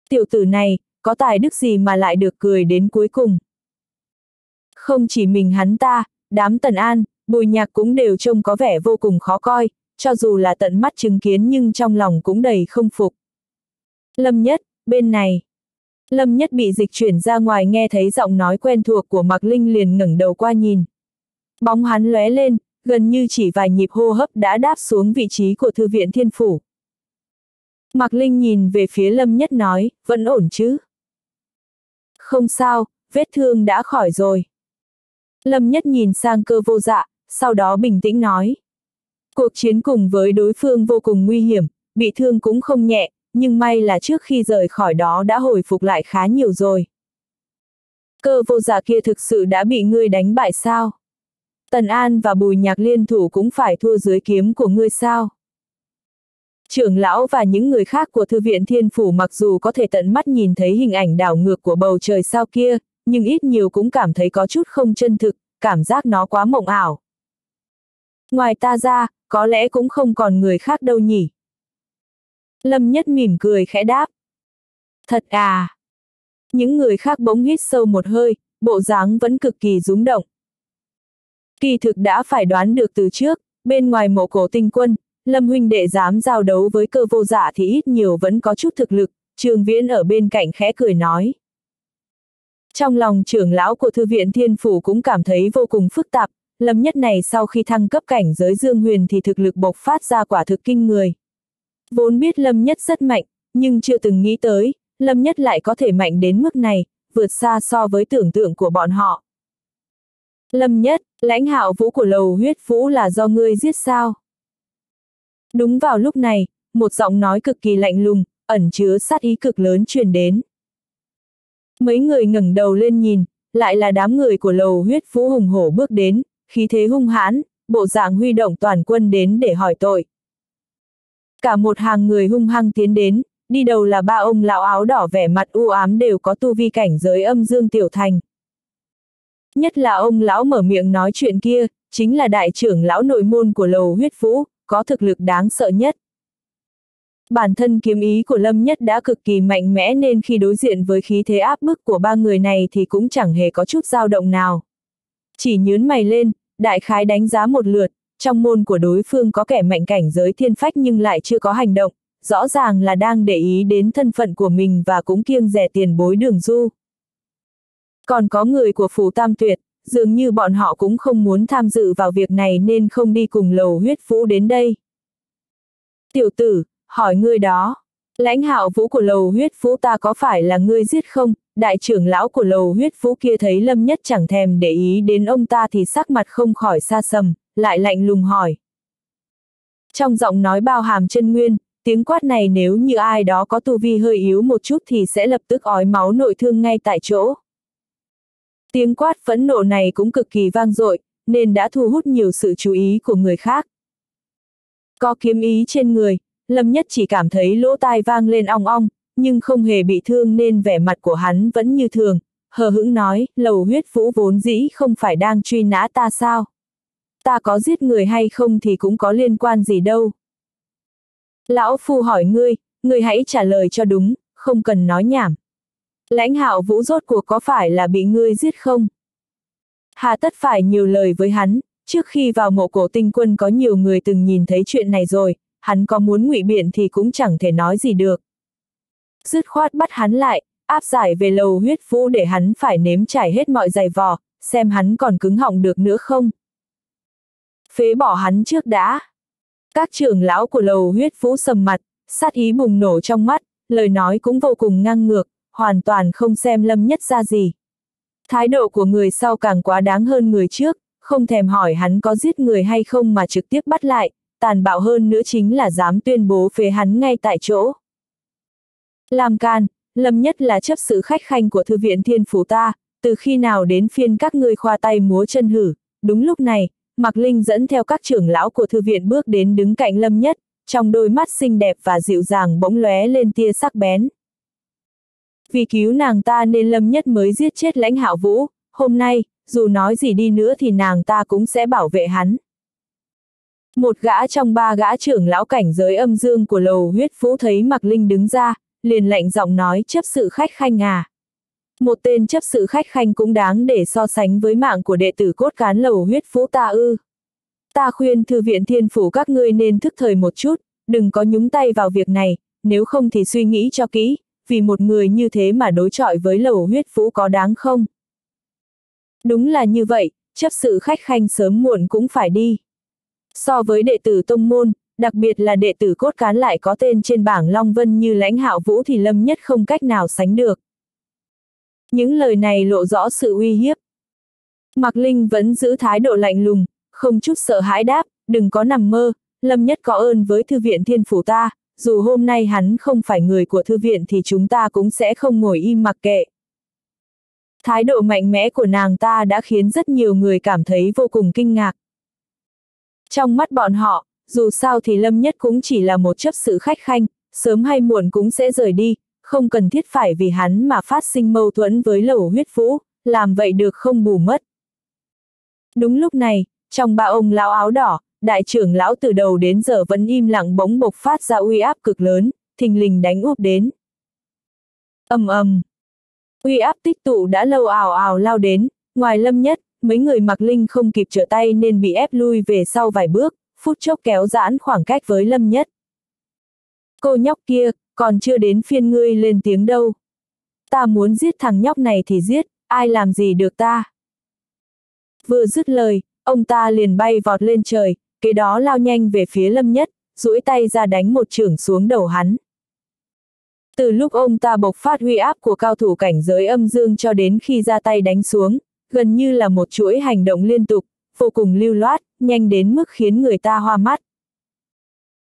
Tiểu tử này, có tài đức gì mà lại được cười đến cuối cùng. Không chỉ mình hắn ta, đám tần an, bùi nhạc cũng đều trông có vẻ vô cùng khó coi, cho dù là tận mắt chứng kiến nhưng trong lòng cũng đầy không phục. Lâm Nhất, bên này. Lâm Nhất bị dịch chuyển ra ngoài nghe thấy giọng nói quen thuộc của Mạc Linh liền ngẩng đầu qua nhìn. Bóng hắn lóe lên, gần như chỉ vài nhịp hô hấp đã đáp xuống vị trí của thư viện thiên phủ. Mạc Linh nhìn về phía Lâm Nhất nói, vẫn ổn chứ? Không sao, vết thương đã khỏi rồi. Lâm Nhất nhìn sang cơ vô dạ, sau đó bình tĩnh nói. Cuộc chiến cùng với đối phương vô cùng nguy hiểm, bị thương cũng không nhẹ, nhưng may là trước khi rời khỏi đó đã hồi phục lại khá nhiều rồi. Cơ vô giả kia thực sự đã bị ngươi đánh bại sao? Tần An và Bùi Nhạc liên thủ cũng phải thua dưới kiếm của ngươi sao? Trưởng lão và những người khác của Thư viện Thiên Phủ mặc dù có thể tận mắt nhìn thấy hình ảnh đảo ngược của bầu trời sao kia, nhưng ít nhiều cũng cảm thấy có chút không chân thực, cảm giác nó quá mộng ảo. Ngoài ta ra, có lẽ cũng không còn người khác đâu nhỉ. Lâm Nhất mỉm cười khẽ đáp. Thật à? Những người khác bỗng hít sâu một hơi, bộ dáng vẫn cực kỳ rúng động. Kỳ thực đã phải đoán được từ trước, bên ngoài mộ cổ tinh quân, Lâm huynh đệ dám giao đấu với cơ vô giả thì ít nhiều vẫn có chút thực lực, Trường Viễn ở bên cạnh khẽ cười nói. Trong lòng trưởng lão của Thư viện Thiên Phủ cũng cảm thấy vô cùng phức tạp, Lâm Nhất này sau khi thăng cấp cảnh giới Dương Huyền thì thực lực bộc phát ra quả thực kinh người. Vốn biết Lâm Nhất rất mạnh, nhưng chưa từng nghĩ tới, Lâm Nhất lại có thể mạnh đến mức này, vượt xa so với tưởng tượng của bọn họ. Lâm Nhất, lãnh hạo vũ của lầu huyết vũ là do ngươi giết sao? Đúng vào lúc này, một giọng nói cực kỳ lạnh lùng, ẩn chứa sát ý cực lớn truyền đến. Mấy người ngẩng đầu lên nhìn, lại là đám người của lầu huyết vũ hùng hổ bước đến, khí thế hung hãn, bộ dạng huy động toàn quân đến để hỏi tội. Cả một hàng người hung hăng tiến đến, đi đầu là ba ông lão áo đỏ vẻ mặt u ám đều có tu vi cảnh giới âm dương tiểu thành. Nhất là ông lão mở miệng nói chuyện kia, chính là đại trưởng lão nội môn của lầu huyết vũ, có thực lực đáng sợ nhất. Bản thân kiếm ý của Lâm Nhất đã cực kỳ mạnh mẽ nên khi đối diện với khí thế áp bức của ba người này thì cũng chẳng hề có chút dao động nào. Chỉ nhớn mày lên, đại khái đánh giá một lượt, trong môn của đối phương có kẻ mạnh cảnh giới thiên phách nhưng lại chưa có hành động, rõ ràng là đang để ý đến thân phận của mình và cũng kiêng rẻ tiền bối đường du. Còn có người của phủ tam tuyệt, dường như bọn họ cũng không muốn tham dự vào việc này nên không đi cùng lầu huyết vũ đến đây. Tiểu tử, hỏi ngươi đó, lãnh hạo vũ của lầu huyết vũ ta có phải là ngươi giết không? Đại trưởng lão của lầu huyết vũ kia thấy lâm nhất chẳng thèm để ý đến ông ta thì sắc mặt không khỏi xa sầm, lại lạnh lùng hỏi. Trong giọng nói bao hàm chân nguyên, tiếng quát này nếu như ai đó có tu vi hơi yếu một chút thì sẽ lập tức ói máu nội thương ngay tại chỗ. Tiếng quát phẫn nộ này cũng cực kỳ vang dội, nên đã thu hút nhiều sự chú ý của người khác. Có kiếm ý trên người, Lâm Nhất chỉ cảm thấy lỗ tai vang lên ong ong, nhưng không hề bị thương nên vẻ mặt của hắn vẫn như thường, hờ hững nói, lầu huyết vũ vốn dĩ không phải đang truy nã ta sao? Ta có giết người hay không thì cũng có liên quan gì đâu. Lão Phu hỏi ngươi, ngươi hãy trả lời cho đúng, không cần nói nhảm. Lãnh hạo vũ rốt cuộc có phải là bị ngươi giết không? Hà tất phải nhiều lời với hắn, trước khi vào mộ cổ tinh quân có nhiều người từng nhìn thấy chuyện này rồi, hắn có muốn ngụy biện thì cũng chẳng thể nói gì được. Dứt khoát bắt hắn lại, áp giải về lầu huyết vũ để hắn phải nếm trải hết mọi giày vò, xem hắn còn cứng họng được nữa không. Phế bỏ hắn trước đã. Các trưởng lão của lầu huyết vũ sầm mặt, sát ý bùng nổ trong mắt, lời nói cũng vô cùng ngang ngược, hoàn toàn không xem lâm nhất ra gì. Thái độ của người sau càng quá đáng hơn người trước, không thèm hỏi hắn có giết người hay không mà trực tiếp bắt lại, tàn bạo hơn nữa chính là dám tuyên bố phế hắn ngay tại chỗ. Làm can, lâm nhất là chấp sự khách khanh của thư viện thiên phủ ta, từ khi nào đến phiên các ngươi khoa tay múa chân hử, đúng lúc này, Mạc Linh dẫn theo các trưởng lão của thư viện bước đến đứng cạnh lâm nhất, trong đôi mắt xinh đẹp và dịu dàng bỗng lóe lên tia sắc bén. Vì cứu nàng ta nên Lâm Nhất mới giết chết lãnh hạo vũ, hôm nay, dù nói gì đi nữa thì nàng ta cũng sẽ bảo vệ hắn. Một gã trong ba gã trưởng lão cảnh giới âm dương của lầu huyết vũ thấy Mạc Linh đứng ra, liền lạnh giọng nói chấp sự khách khanh à. Một tên chấp sự khách khanh cũng đáng để so sánh với mạng của đệ tử cốt cán lầu huyết phú ta ư. Ta khuyên thư viện thiên phủ các ngươi nên thức thời một chút, đừng có nhúng tay vào việc này, nếu không thì suy nghĩ cho kỹ, vì một người như thế mà đối chọi với lầu huyết phú có đáng không? Đúng là như vậy, chấp sự khách khanh sớm muộn cũng phải đi. So với đệ tử tông môn, đặc biệt là đệ tử cốt cán lại có tên trên bảng Long Vân như lãnh hạo vũ thì lâm nhất không cách nào sánh được. Những lời này lộ rõ sự uy hiếp. Mạc Linh vẫn giữ thái độ lạnh lùng, không chút sợ hãi đáp, đừng có nằm mơ, lâm nhất có ơn với thư viện thiên phủ ta, dù hôm nay hắn không phải người của thư viện thì chúng ta cũng sẽ không ngồi im mặc kệ. Thái độ mạnh mẽ của nàng ta đã khiến rất nhiều người cảm thấy vô cùng kinh ngạc. Trong mắt bọn họ, dù sao thì Lâm Nhất cũng chỉ là một chấp sự khách khanh, sớm hay muộn cũng sẽ rời đi, không cần thiết phải vì hắn mà phát sinh mâu thuẫn với lẩu huyết vũ, làm vậy được không bù mất. Đúng lúc này, trong ba ông lão áo đỏ, đại trưởng lão từ đầu đến giờ vẫn im lặng bỗng bộc phát ra uy áp cực lớn, thình lình đánh úp đến. ầm ầm, uy áp tích tụ đã lâu ảo ảo lao đến, ngoài lâm nhất, mấy người mặc linh không kịp trở tay nên bị ép lui về sau vài bước, phút chốc kéo giãn khoảng cách với lâm nhất. Cô nhóc kia, còn chưa đến phiên ngươi lên tiếng đâu. Ta muốn giết thằng nhóc này thì giết, ai làm gì được ta. Vừa dứt lời, ông ta liền bay vọt lên trời, kế đó lao nhanh về phía lâm nhất, duỗi tay ra đánh một trưởng xuống đầu hắn. Từ lúc ông ta bộc phát huy áp của cao thủ cảnh giới âm dương cho đến khi ra tay đánh xuống, gần như là một chuỗi hành động liên tục, vô cùng lưu loát, nhanh đến mức khiến người ta hoa mắt.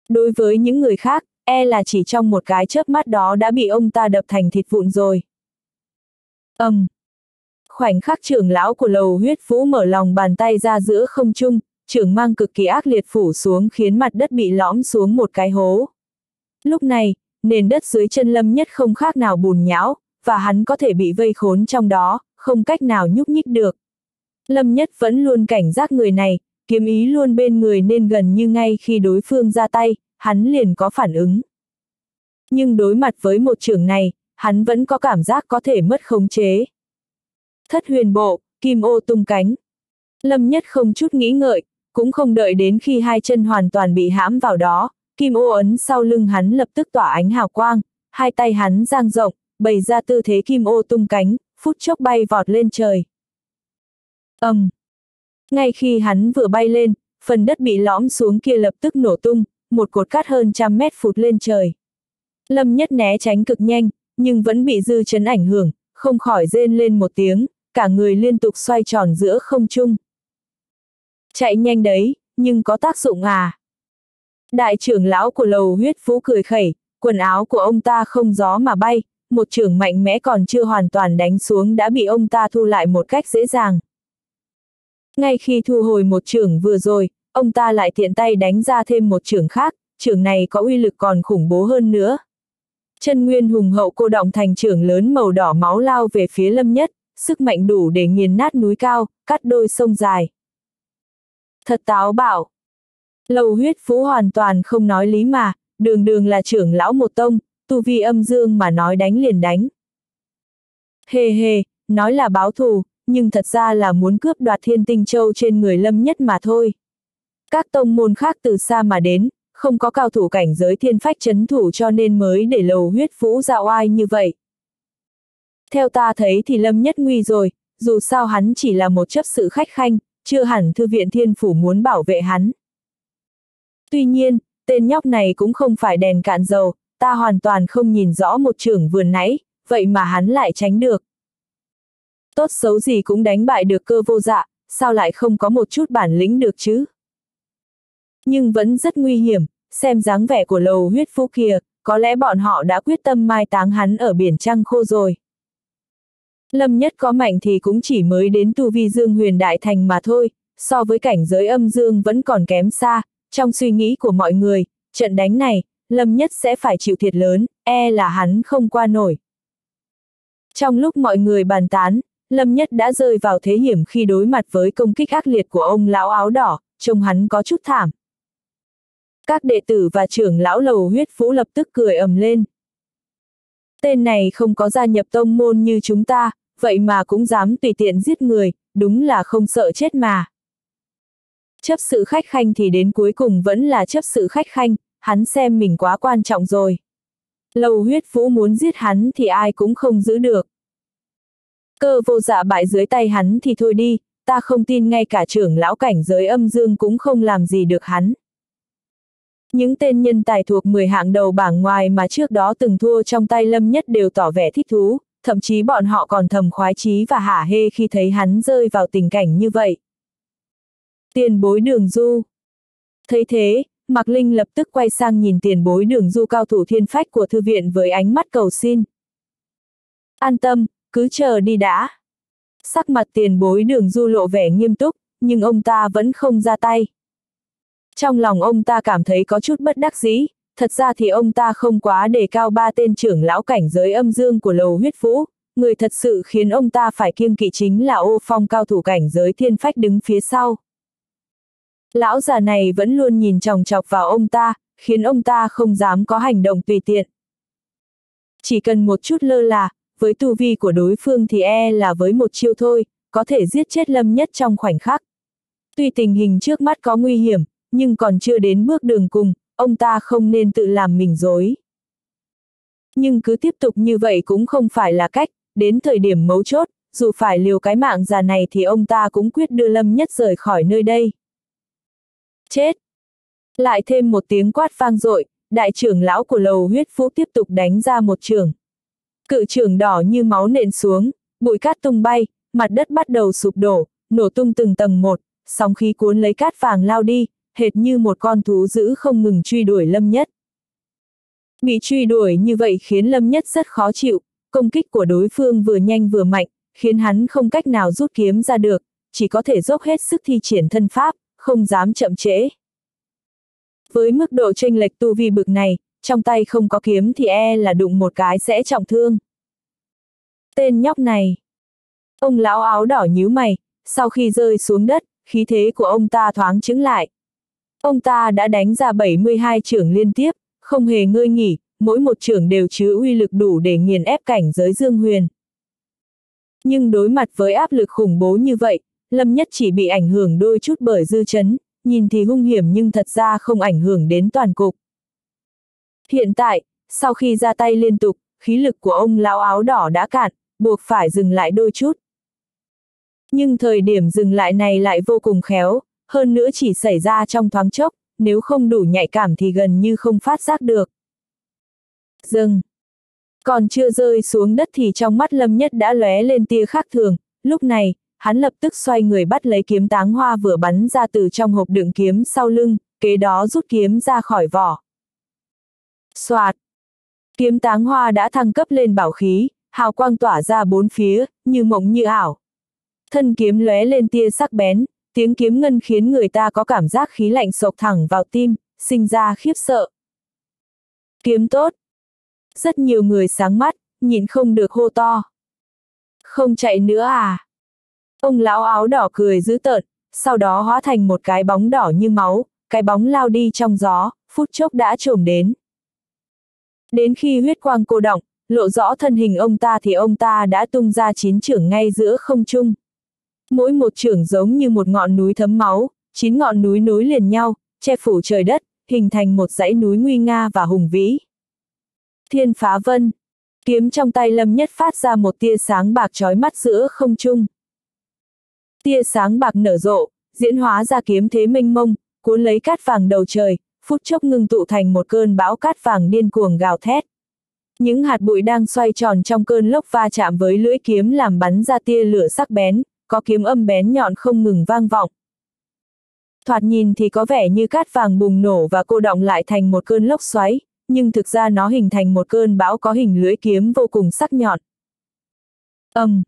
Đối với những người khác, e là chỉ trong một cái chớp mắt đó đã bị ông ta đập thành thịt vụn rồi. Ầm. Um. Khoảnh khắc trưởng lão của lầu huyết vũ mở lòng bàn tay ra giữa không trung, trưởng mang cực kỳ ác liệt phủ xuống khiến mặt đất bị lõm xuống một cái hố. Lúc này, nền đất dưới chân lâm nhất không khác nào bùn nhão, và hắn có thể bị vây khốn trong đó, không cách nào nhúc nhích được. Lâm nhất vẫn luôn cảnh giác người này, kiếm ý luôn bên người nên gần như ngay khi đối phương ra tay, hắn liền có phản ứng. Nhưng đối mặt với một trường này, hắn vẫn có cảm giác có thể mất khống chế. Thất huyền bộ, kim ô tung cánh. Lâm nhất không chút nghĩ ngợi, cũng không đợi đến khi hai chân hoàn toàn bị hãm vào đó, kim ô ấn sau lưng hắn lập tức tỏa ánh hào quang, hai tay hắn giang rộng, bày ra tư thế kim ô tung cánh, phút chốc bay vọt lên trời. ầm, um. Ngay khi hắn vừa bay lên, phần đất bị lõm xuống kia lập tức nổ tung, một cột cát hơn trăm mét phụt lên trời. Lâm nhất né tránh cực nhanh, nhưng vẫn bị dư chấn ảnh hưởng, không khỏi rên lên một tiếng, cả người liên tục xoay tròn giữa không trung. Chạy nhanh đấy, nhưng có tác dụng à? Đại trưởng lão của lầu huyết phú cười khẩy, quần áo của ông ta không gió mà bay, một trưởng mạnh mẽ còn chưa hoàn toàn đánh xuống đã bị ông ta thu lại một cách dễ dàng. Ngay khi thu hồi một trưởng vừa rồi, ông ta lại tiện tay đánh ra thêm một trưởng khác, trưởng này có uy lực còn khủng bố hơn nữa. Chân nguyên hùng hậu cô động thành trưởng lớn màu đỏ máu lao về phía lâm nhất, sức mạnh đủ để nghiền nát núi cao, cắt đôi sông dài. Thật táo bảo. Lầu huyết phú hoàn toàn không nói lý mà, đường đường là trưởng lão một tông, tu vi âm dương mà nói đánh liền đánh. Hề hề, nói là báo thù, nhưng thật ra là muốn cướp đoạt thiên tinh châu trên người lâm nhất mà thôi. Các tông môn khác từ xa mà đến, không có cao thủ cảnh giới thiên phách chấn thủ cho nên mới để lầu huyết vũ ra oai như vậy. Theo ta thấy thì lâm nhất nguy rồi, dù sao hắn chỉ là một chấp sự khách khanh, chưa hẳn thư viện thiên phủ muốn bảo vệ hắn. Tuy nhiên, tên nhóc này cũng không phải đèn cạn dầu, ta hoàn toàn không nhìn rõ một trưởng vừa nãy, vậy mà hắn lại tránh được. Tốt xấu gì cũng đánh bại được cơ vô dạ, sao lại không có một chút bản lĩnh được chứ? Nhưng vẫn rất nguy hiểm, xem dáng vẻ của lầu huyết phú kia, có lẽ bọn họ đã quyết tâm mai táng hắn ở biển trăng khô rồi. Lâm nhất có mạnh thì cũng chỉ mới đến tu vi dương huyền đại thành mà thôi, so với cảnh giới âm dương vẫn còn kém xa, trong suy nghĩ của mọi người, trận đánh này, Lâm nhất sẽ phải chịu thiệt lớn, e là hắn không qua nổi. Trong lúc mọi người bàn tán, Lâm nhất đã rơi vào thế hiểm khi đối mặt với công kích ác liệt của ông lão áo đỏ, trông hắn có chút thảm. Các đệ tử và trưởng lão lầu huyết phú lập tức cười ầm lên. Tên này không có gia nhập tông môn như chúng ta, vậy mà cũng dám tùy tiện giết người, đúng là không sợ chết mà. Chấp sự khách khanh thì đến cuối cùng vẫn là chấp sự khách khanh, hắn xem mình quá quan trọng rồi. Lầu huyết vũ muốn giết hắn thì ai cũng không giữ được. Cơ vô dạ bại dưới tay hắn thì thôi đi, ta không tin ngay cả trưởng lão cảnh giới âm dương cũng không làm gì được hắn. Những tên nhân tài thuộc 10 hạng đầu bảng ngoài mà trước đó từng thua trong tay Lâm Nhất đều tỏ vẻ thích thú, thậm chí bọn họ còn thầm khoái chí và hả hê khi thấy hắn rơi vào tình cảnh như vậy. Tiền bối đường du. Thấy thế, Mạc Linh lập tức quay sang nhìn tiền bối đường du cao thủ thiên phách của thư viện với ánh mắt cầu xin. An tâm, cứ chờ đi đã. Sắc mặt tiền bối đường du lộ vẻ nghiêm túc, nhưng ông ta vẫn không ra tay. Trong lòng ông ta cảm thấy có chút bất đắc dĩ, thật ra thì ông ta không quá đề cao ba tên trưởng lão cảnh giới âm dương của lầu huyết vũ, người thật sự khiến ông ta phải kiêng kỵ chính là ô phong cao thủ cảnh giới thiên phách đứng phía sau. Lão già này vẫn luôn nhìn chòng chọc vào ông ta, khiến ông ta không dám có hành động tùy tiện. Chỉ cần một chút lơ là, với tu vi của đối phương thì e là với một chiêu thôi, có thể giết chết lâm nhất trong khoảnh khắc. Tuy tình hình trước mắt có nguy hiểm, nhưng còn chưa đến bước đường cùng, ông ta không nên tự làm mình dối. Nhưng cứ tiếp tục như vậy cũng không phải là cách, đến thời điểm mấu chốt, dù phải liều cái mạng già này thì ông ta cũng quyết đưa Lâm Nhất rời khỏi nơi đây. Chết! Lại thêm một tiếng quát vang dội, đại trưởng lão của lầu huyết phú tiếp tục đánh ra một trường. Cự trường đỏ như máu nện xuống, bụi cát tung bay, mặt đất bắt đầu sụp đổ, nổ tung từng tầng một, sóng khí cuốn lấy cát vàng lao đi, hệt như một con thú dữ không ngừng truy đuổi Lâm Nhất. Bị truy đuổi như vậy khiến Lâm Nhất rất khó chịu, công kích của đối phương vừa nhanh vừa mạnh, khiến hắn không cách nào rút kiếm ra được, chỉ có thể dốc hết sức thi triển thân pháp, không dám chậm trễ. Với mức độ chênh lệch tu vi bực này, trong tay không có kiếm thì e là đụng một cái sẽ trọng thương. Tên nhóc này. Ông lão áo đỏ nhíu mày, sau khi rơi xuống đất, khí thế của ông ta thoáng chứng lại. Ông ta đã đánh ra 72 trưởng liên tiếp, không hề ngơi nghỉ, mỗi một trưởng đều chứa uy lực đủ để nghiền ép cảnh giới dương huyền. Nhưng đối mặt với áp lực khủng bố như vậy, Lâm Nhất chỉ bị ảnh hưởng đôi chút bởi dư chấn, nhìn thì hung hiểm nhưng thật ra không ảnh hưởng đến toàn cục. Hiện tại, sau khi ra tay liên tục, khí lực của ông lão áo đỏ đã cạn, buộc phải dừng lại đôi chút. Nhưng thời điểm dừng lại này lại vô cùng khéo, hơn nữa chỉ xảy ra trong thoáng chốc, nếu không đủ nhạy cảm thì gần như không phát giác được. Dừng. Còn chưa rơi xuống đất thì trong mắt Lâm Nhất đã lóe lên tia khác thường, lúc này, hắn lập tức xoay người bắt lấy kiếm táng hoa vừa bắn ra từ trong hộp đựng kiếm sau lưng, kế đó rút kiếm ra khỏi vỏ. Xoạt. Kiếm táng hoa đã thăng cấp lên bảo khí, hào quang tỏa ra bốn phía, như mộng như ảo. Thân kiếm lóe lên tia sắc bén, tiếng kiếm ngân khiến người ta có cảm giác khí lạnh sộc thẳng vào tim, sinh ra khiếp sợ. Kiếm tốt. Rất nhiều người sáng mắt, nhìn không được hô to. Không chạy nữa à? Ông lão áo đỏ cười dữ tợn, sau đó hóa thành một cái bóng đỏ như máu, cái bóng lao đi trong gió, phút chốc đã trồm đến. Đến khi huyết quang cô động, lộ rõ thân hình ông ta thì ông ta đã tung ra chín trưởng ngay giữa không trung. Mỗi một trưởng giống như một ngọn núi thấm máu, chín ngọn núi nối liền nhau, che phủ trời đất, hình thành một dãy núi nguy nga và hùng vĩ. Thiên phá vân, kiếm trong tay lâm nhất phát ra một tia sáng bạc trói mắt giữa không trung. Tia sáng bạc nở rộ, diễn hóa ra kiếm thế mênh mông, cuốn lấy cát vàng đầu trời, phút chốc ngưng tụ thành một cơn bão cát vàng điên cuồng gào thét. Những hạt bụi đang xoay tròn trong cơn lốc va chạm với lưỡi kiếm làm bắn ra tia lửa sắc bén, có kiếm âm bén nhọn không ngừng vang vọng. Thoạt nhìn thì có vẻ như cát vàng bùng nổ và cô động lại thành một cơn lốc xoáy, nhưng thực ra nó hình thành một cơn bão có hình lưỡi kiếm vô cùng sắc nhọn. Âm. Um.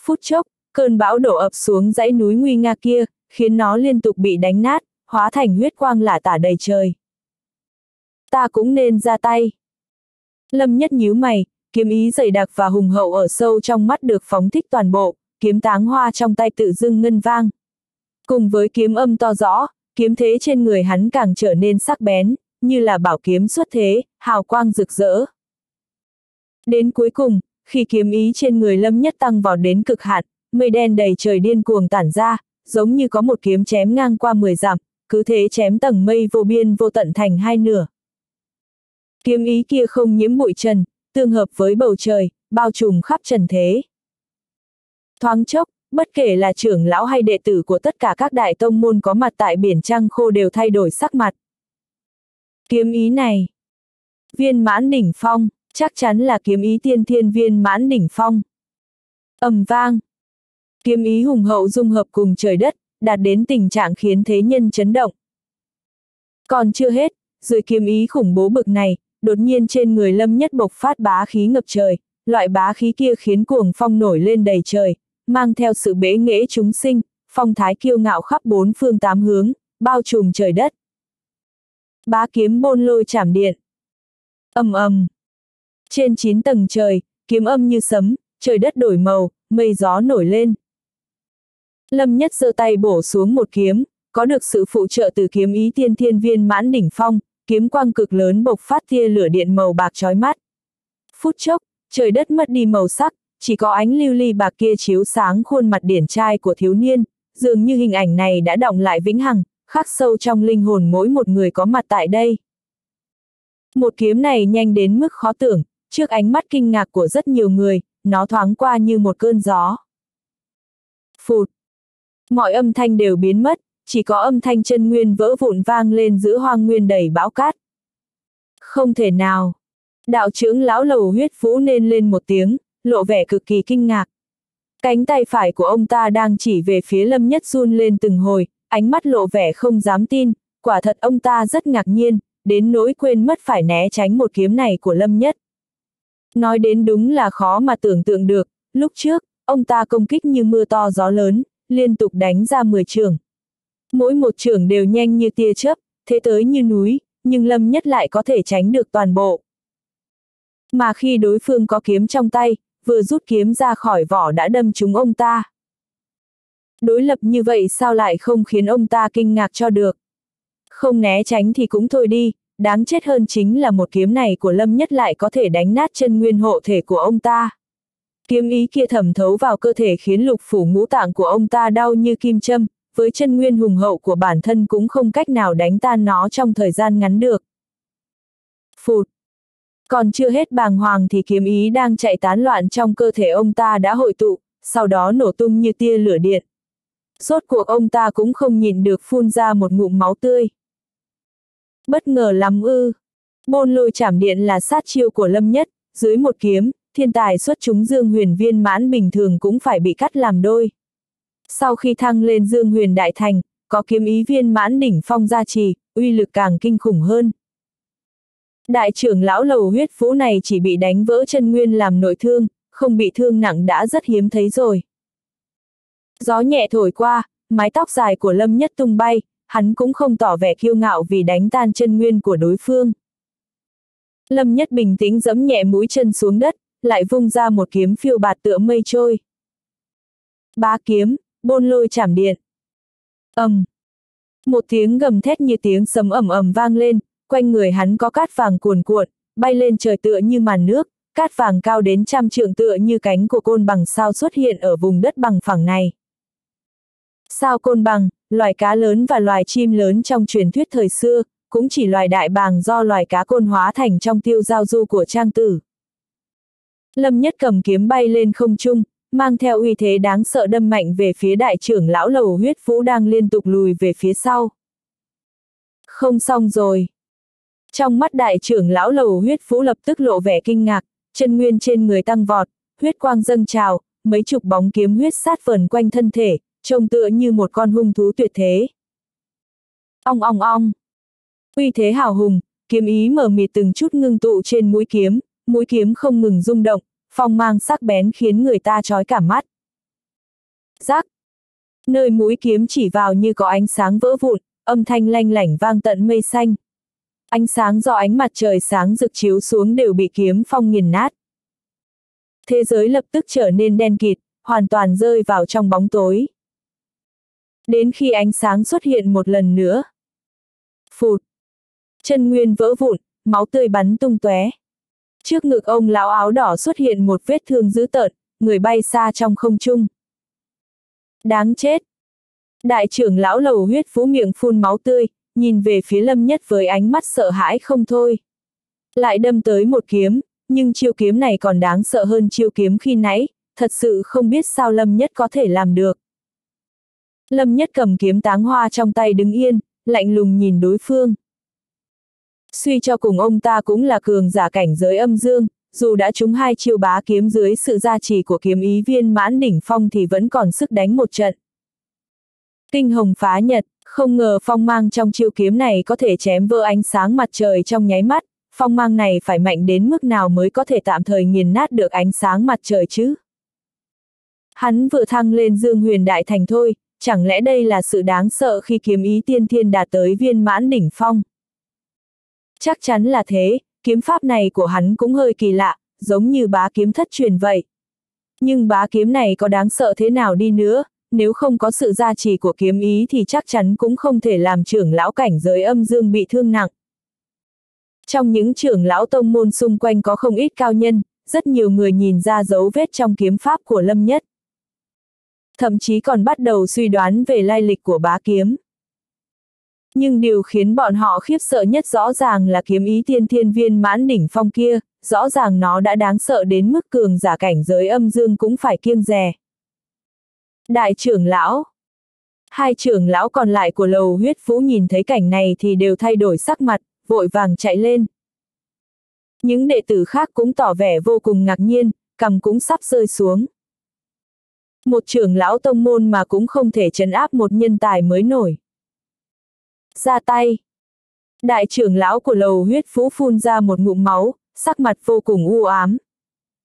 Phút chốc, cơn bão đổ ập xuống dãy núi nguy nga kia, khiến nó liên tục bị đánh nát, hóa thành huyết quang lả tả đầy trời. Ta cũng nên ra tay. Lâm nhất nhíu mày, kiếm ý dày đặc và hùng hậu ở sâu trong mắt được phóng thích toàn bộ, kiếm táng hoa trong tay tự dưng ngân vang. Cùng với kiếm âm to rõ, kiếm thế trên người hắn càng trở nên sắc bén, như là bảo kiếm xuất thế, hào quang rực rỡ. Đến cuối cùng, khi kiếm ý trên người lâm nhất tăng vào đến cực hạn, mây đen đầy trời điên cuồng tản ra, giống như có một kiếm chém ngang qua 10 dặm, cứ thế chém tầng mây vô biên vô tận thành hai nửa. Kiếm ý kia không nhiễm bụi trần, tương hợp với bầu trời, bao trùm khắp trần thế. Thoáng chốc, bất kể là trưởng lão hay đệ tử của tất cả các đại tông môn có mặt tại biển trăng khô đều thay đổi sắc mặt. Kiếm ý này. Viên mãn đỉnh phong, chắc chắn là kiếm ý tiên thiên viên mãn đỉnh phong. ầm vang. Kiếm ý hùng hậu dung hợp cùng trời đất, đạt đến tình trạng khiến thế nhân chấn động. Còn chưa hết, dưới kiếm ý khủng bố bực này, đột nhiên trên người lâm nhất bộc phát bá khí ngập trời, loại bá khí kia khiến cuồng phong nổi lên đầy trời, mang theo sự bế nghễ chúng sinh, phong thái kiêu ngạo khắp bốn phương tám hướng, bao trùm trời đất. Bá kiếm bôn lôi chảm điện. ầm ầm. Trên chín tầng trời, kiếm âm như sấm, trời đất đổi màu, mây gió nổi lên. Lâm Nhất giơ tay bổ xuống một kiếm, có được sự phụ trợ từ kiếm ý tiên thiên viên mãn đỉnh phong, kiếm quang cực lớn bộc phát tia lửa điện màu bạc chói mắt. Phút chốc, trời đất mất đi màu sắc, chỉ có ánh lưu ly bạc kia chiếu sáng khuôn mặt điển trai của thiếu niên, dường như hình ảnh này đã đọng lại vĩnh hằng, khắc sâu trong linh hồn mỗi một người có mặt tại đây. Một kiếm này nhanh đến mức khó tưởng, trước ánh mắt kinh ngạc của rất nhiều người, nó thoáng qua như một cơn gió. Phụt! Mọi âm thanh đều biến mất, chỉ có âm thanh chân nguyên vỡ vụn vang lên giữa hoang nguyên đầy bão cát. Không thể nào! Đạo trưởng lão lầu huyết vũ nên lên một tiếng, lộ vẻ cực kỳ kinh ngạc. Cánh tay phải của ông ta đang chỉ về phía lâm nhất run lên từng hồi, ánh mắt lộ vẻ không dám tin, quả thật ông ta rất ngạc nhiên, đến nỗi quên mất phải né tránh một kiếm này của lâm nhất. Nói đến đúng là khó mà tưởng tượng được, lúc trước, ông ta công kích như mưa to gió lớn, liên tục đánh ra 10 trường. Mỗi một trường đều nhanh như tia chớp, thế tới như núi, nhưng lâm nhất lại có thể tránh được toàn bộ. Mà khi đối phương có kiếm trong tay, vừa rút kiếm ra khỏi vỏ đã đâm trúng ông ta. Đối lập như vậy sao lại không khiến ông ta kinh ngạc cho được. Không né tránh thì cũng thôi đi, đáng chết hơn chính là một kiếm này của Lâm Nhất lại có thể đánh nát chân nguyên hộ thể của ông ta. Kiếm ý kia thẩm thấu vào cơ thể khiến lục phủ ngũ tạng của ông ta đau như kim châm, với chân nguyên hùng hậu của bản thân cũng không cách nào đánh tan nó trong thời gian ngắn được. Phụt! Còn chưa hết bàng hoàng thì kiếm ý đang chạy tán loạn trong cơ thể ông ta đã hội tụ, sau đó nổ tung như tia lửa điện. Rốt cuộc ông ta cũng không nhìn được phun ra một ngụm máu tươi. Bất ngờ lắm ư. Bôn lôi chảm điện là sát chiêu của Lâm Nhất, dưới một kiếm, thiên tài xuất chúng dương huyền viên mãn bình thường cũng phải bị cắt làm đôi. Sau khi thăng lên dương huyền đại thành, có kiếm ý viên mãn đỉnh phong gia trì, uy lực càng kinh khủng hơn. Đại trưởng lão lầu huyết vũ này chỉ bị đánh vỡ chân nguyên làm nội thương, không bị thương nặng đã rất hiếm thấy rồi. Gió nhẹ thổi qua, mái tóc dài của Lâm Nhất tung bay, hắn cũng không tỏ vẻ kiêu ngạo vì đánh tan chân nguyên của đối phương. Lâm Nhất bình tĩnh giẫm nhẹ mũi chân xuống đất, lại vung ra một kiếm phiêu bạt tựa mây trôi. Ba kiếm, bôn lôi chảm điện. ầm, um. Một tiếng gầm thét như tiếng sấm ầm ầm vang lên, quanh người hắn có cát vàng cuồn cuộn, bay lên trời tựa như màn nước, cát vàng cao đến trăm trượng tựa như cánh của côn bằng sao xuất hiện ở vùng đất bằng phẳng này. Sao côn bằng, loài cá lớn và loài chim lớn trong truyền thuyết thời xưa, cũng chỉ loài đại bàng do loài cá côn hóa thành trong tiêu giao du của trang tử. Lâm nhất cầm kiếm bay lên không trung, mang theo uy thế đáng sợ đâm mạnh về phía đại trưởng lão lầu huyết vũ đang liên tục lùi về phía sau. Không xong rồi. Trong mắt đại trưởng lão lầu huyết vũ lập tức lộ vẻ kinh ngạc, chân nguyên trên người tăng vọt, huyết quang dâng trào, mấy chục bóng kiếm huyết sát vần quanh thân thể, trông tựa như một con hung thú tuyệt thế. Ong ong ong. Uy thế hào hùng, kiếm ý mở mịt từng chút ngưng tụ trên mũi kiếm, mũi kiếm không ngừng rung động, phong mang sắc bén khiến người ta chói cả mắt. giác Nơi mũi kiếm chỉ vào như có ánh sáng vỡ vụn, âm thanh lanh lảnh vang tận mây xanh. Ánh sáng do ánh mặt trời sáng rực chiếu xuống đều bị kiếm phong nghiền nát. Thế giới lập tức trở nên đen kịt, hoàn toàn rơi vào trong bóng tối. Đến khi ánh sáng xuất hiện một lần nữa. Phụt. Chân nguyên vỡ vụn, máu tươi bắn tung tóe. Trước ngực ông lão áo đỏ xuất hiện một vết thương dữ tợn, người bay xa trong không trung. Đáng chết. Đại trưởng lão lầu huyết phú miệng phun máu tươi, nhìn về phía lâm nhất với ánh mắt sợ hãi không thôi. Lại đâm tới một kiếm, nhưng chiêu kiếm này còn đáng sợ hơn chiêu kiếm khi nãy, thật sự không biết sao lâm nhất có thể làm được. Lâm nhất cầm kiếm táng hoa trong tay đứng yên, lạnh lùng nhìn đối phương. Suy cho cùng ông ta cũng là cường giả cảnh giới âm dương, dù đã trúng hai chiêu bá kiếm dưới sự gia trì của kiếm ý viên mãn đỉnh phong thì vẫn còn sức đánh một trận. Kinh hồng phá nhật, không ngờ phong mang trong chiêu kiếm này có thể chém vỡ ánh sáng mặt trời trong nháy mắt, phong mang này phải mạnh đến mức nào mới có thể tạm thời nghiền nát được ánh sáng mặt trời chứ? Hắn vừa thăng lên dương huyền đại thành thôi, chẳng lẽ đây là sự đáng sợ khi kiếm ý tiên thiên đạt tới viên mãn đỉnh phong? Chắc chắn là thế, kiếm pháp này của hắn cũng hơi kỳ lạ, giống như bá kiếm thất truyền vậy. Nhưng bá kiếm này có đáng sợ thế nào đi nữa, nếu không có sự gia trì của kiếm ý thì chắc chắn cũng không thể làm trưởng lão cảnh giới âm dương bị thương nặng. Trong những trưởng lão tông môn xung quanh có không ít cao nhân, rất nhiều người nhìn ra dấu vết trong kiếm pháp của Lâm Nhất. Thậm chí còn bắt đầu suy đoán về lai lịch của bá kiếm. Nhưng điều khiến bọn họ khiếp sợ nhất rõ ràng là kiếm ý tiên thiên viên mãn đỉnh phong kia, rõ ràng nó đã đáng sợ đến mức cường giả cảnh giới âm dương cũng phải kiêng rè. Đại trưởng lão Hai trưởng lão còn lại của lầu huyết vũ nhìn thấy cảnh này thì đều thay đổi sắc mặt, vội vàng chạy lên. Những đệ tử khác cũng tỏ vẻ vô cùng ngạc nhiên, cầm cũng sắp rơi xuống. Một trưởng lão tông môn mà cũng không thể trấn áp một nhân tài mới nổi. Ra tay. Đại trưởng lão của lầu huyết phú phun ra một ngụm máu, sắc mặt vô cùng u ám.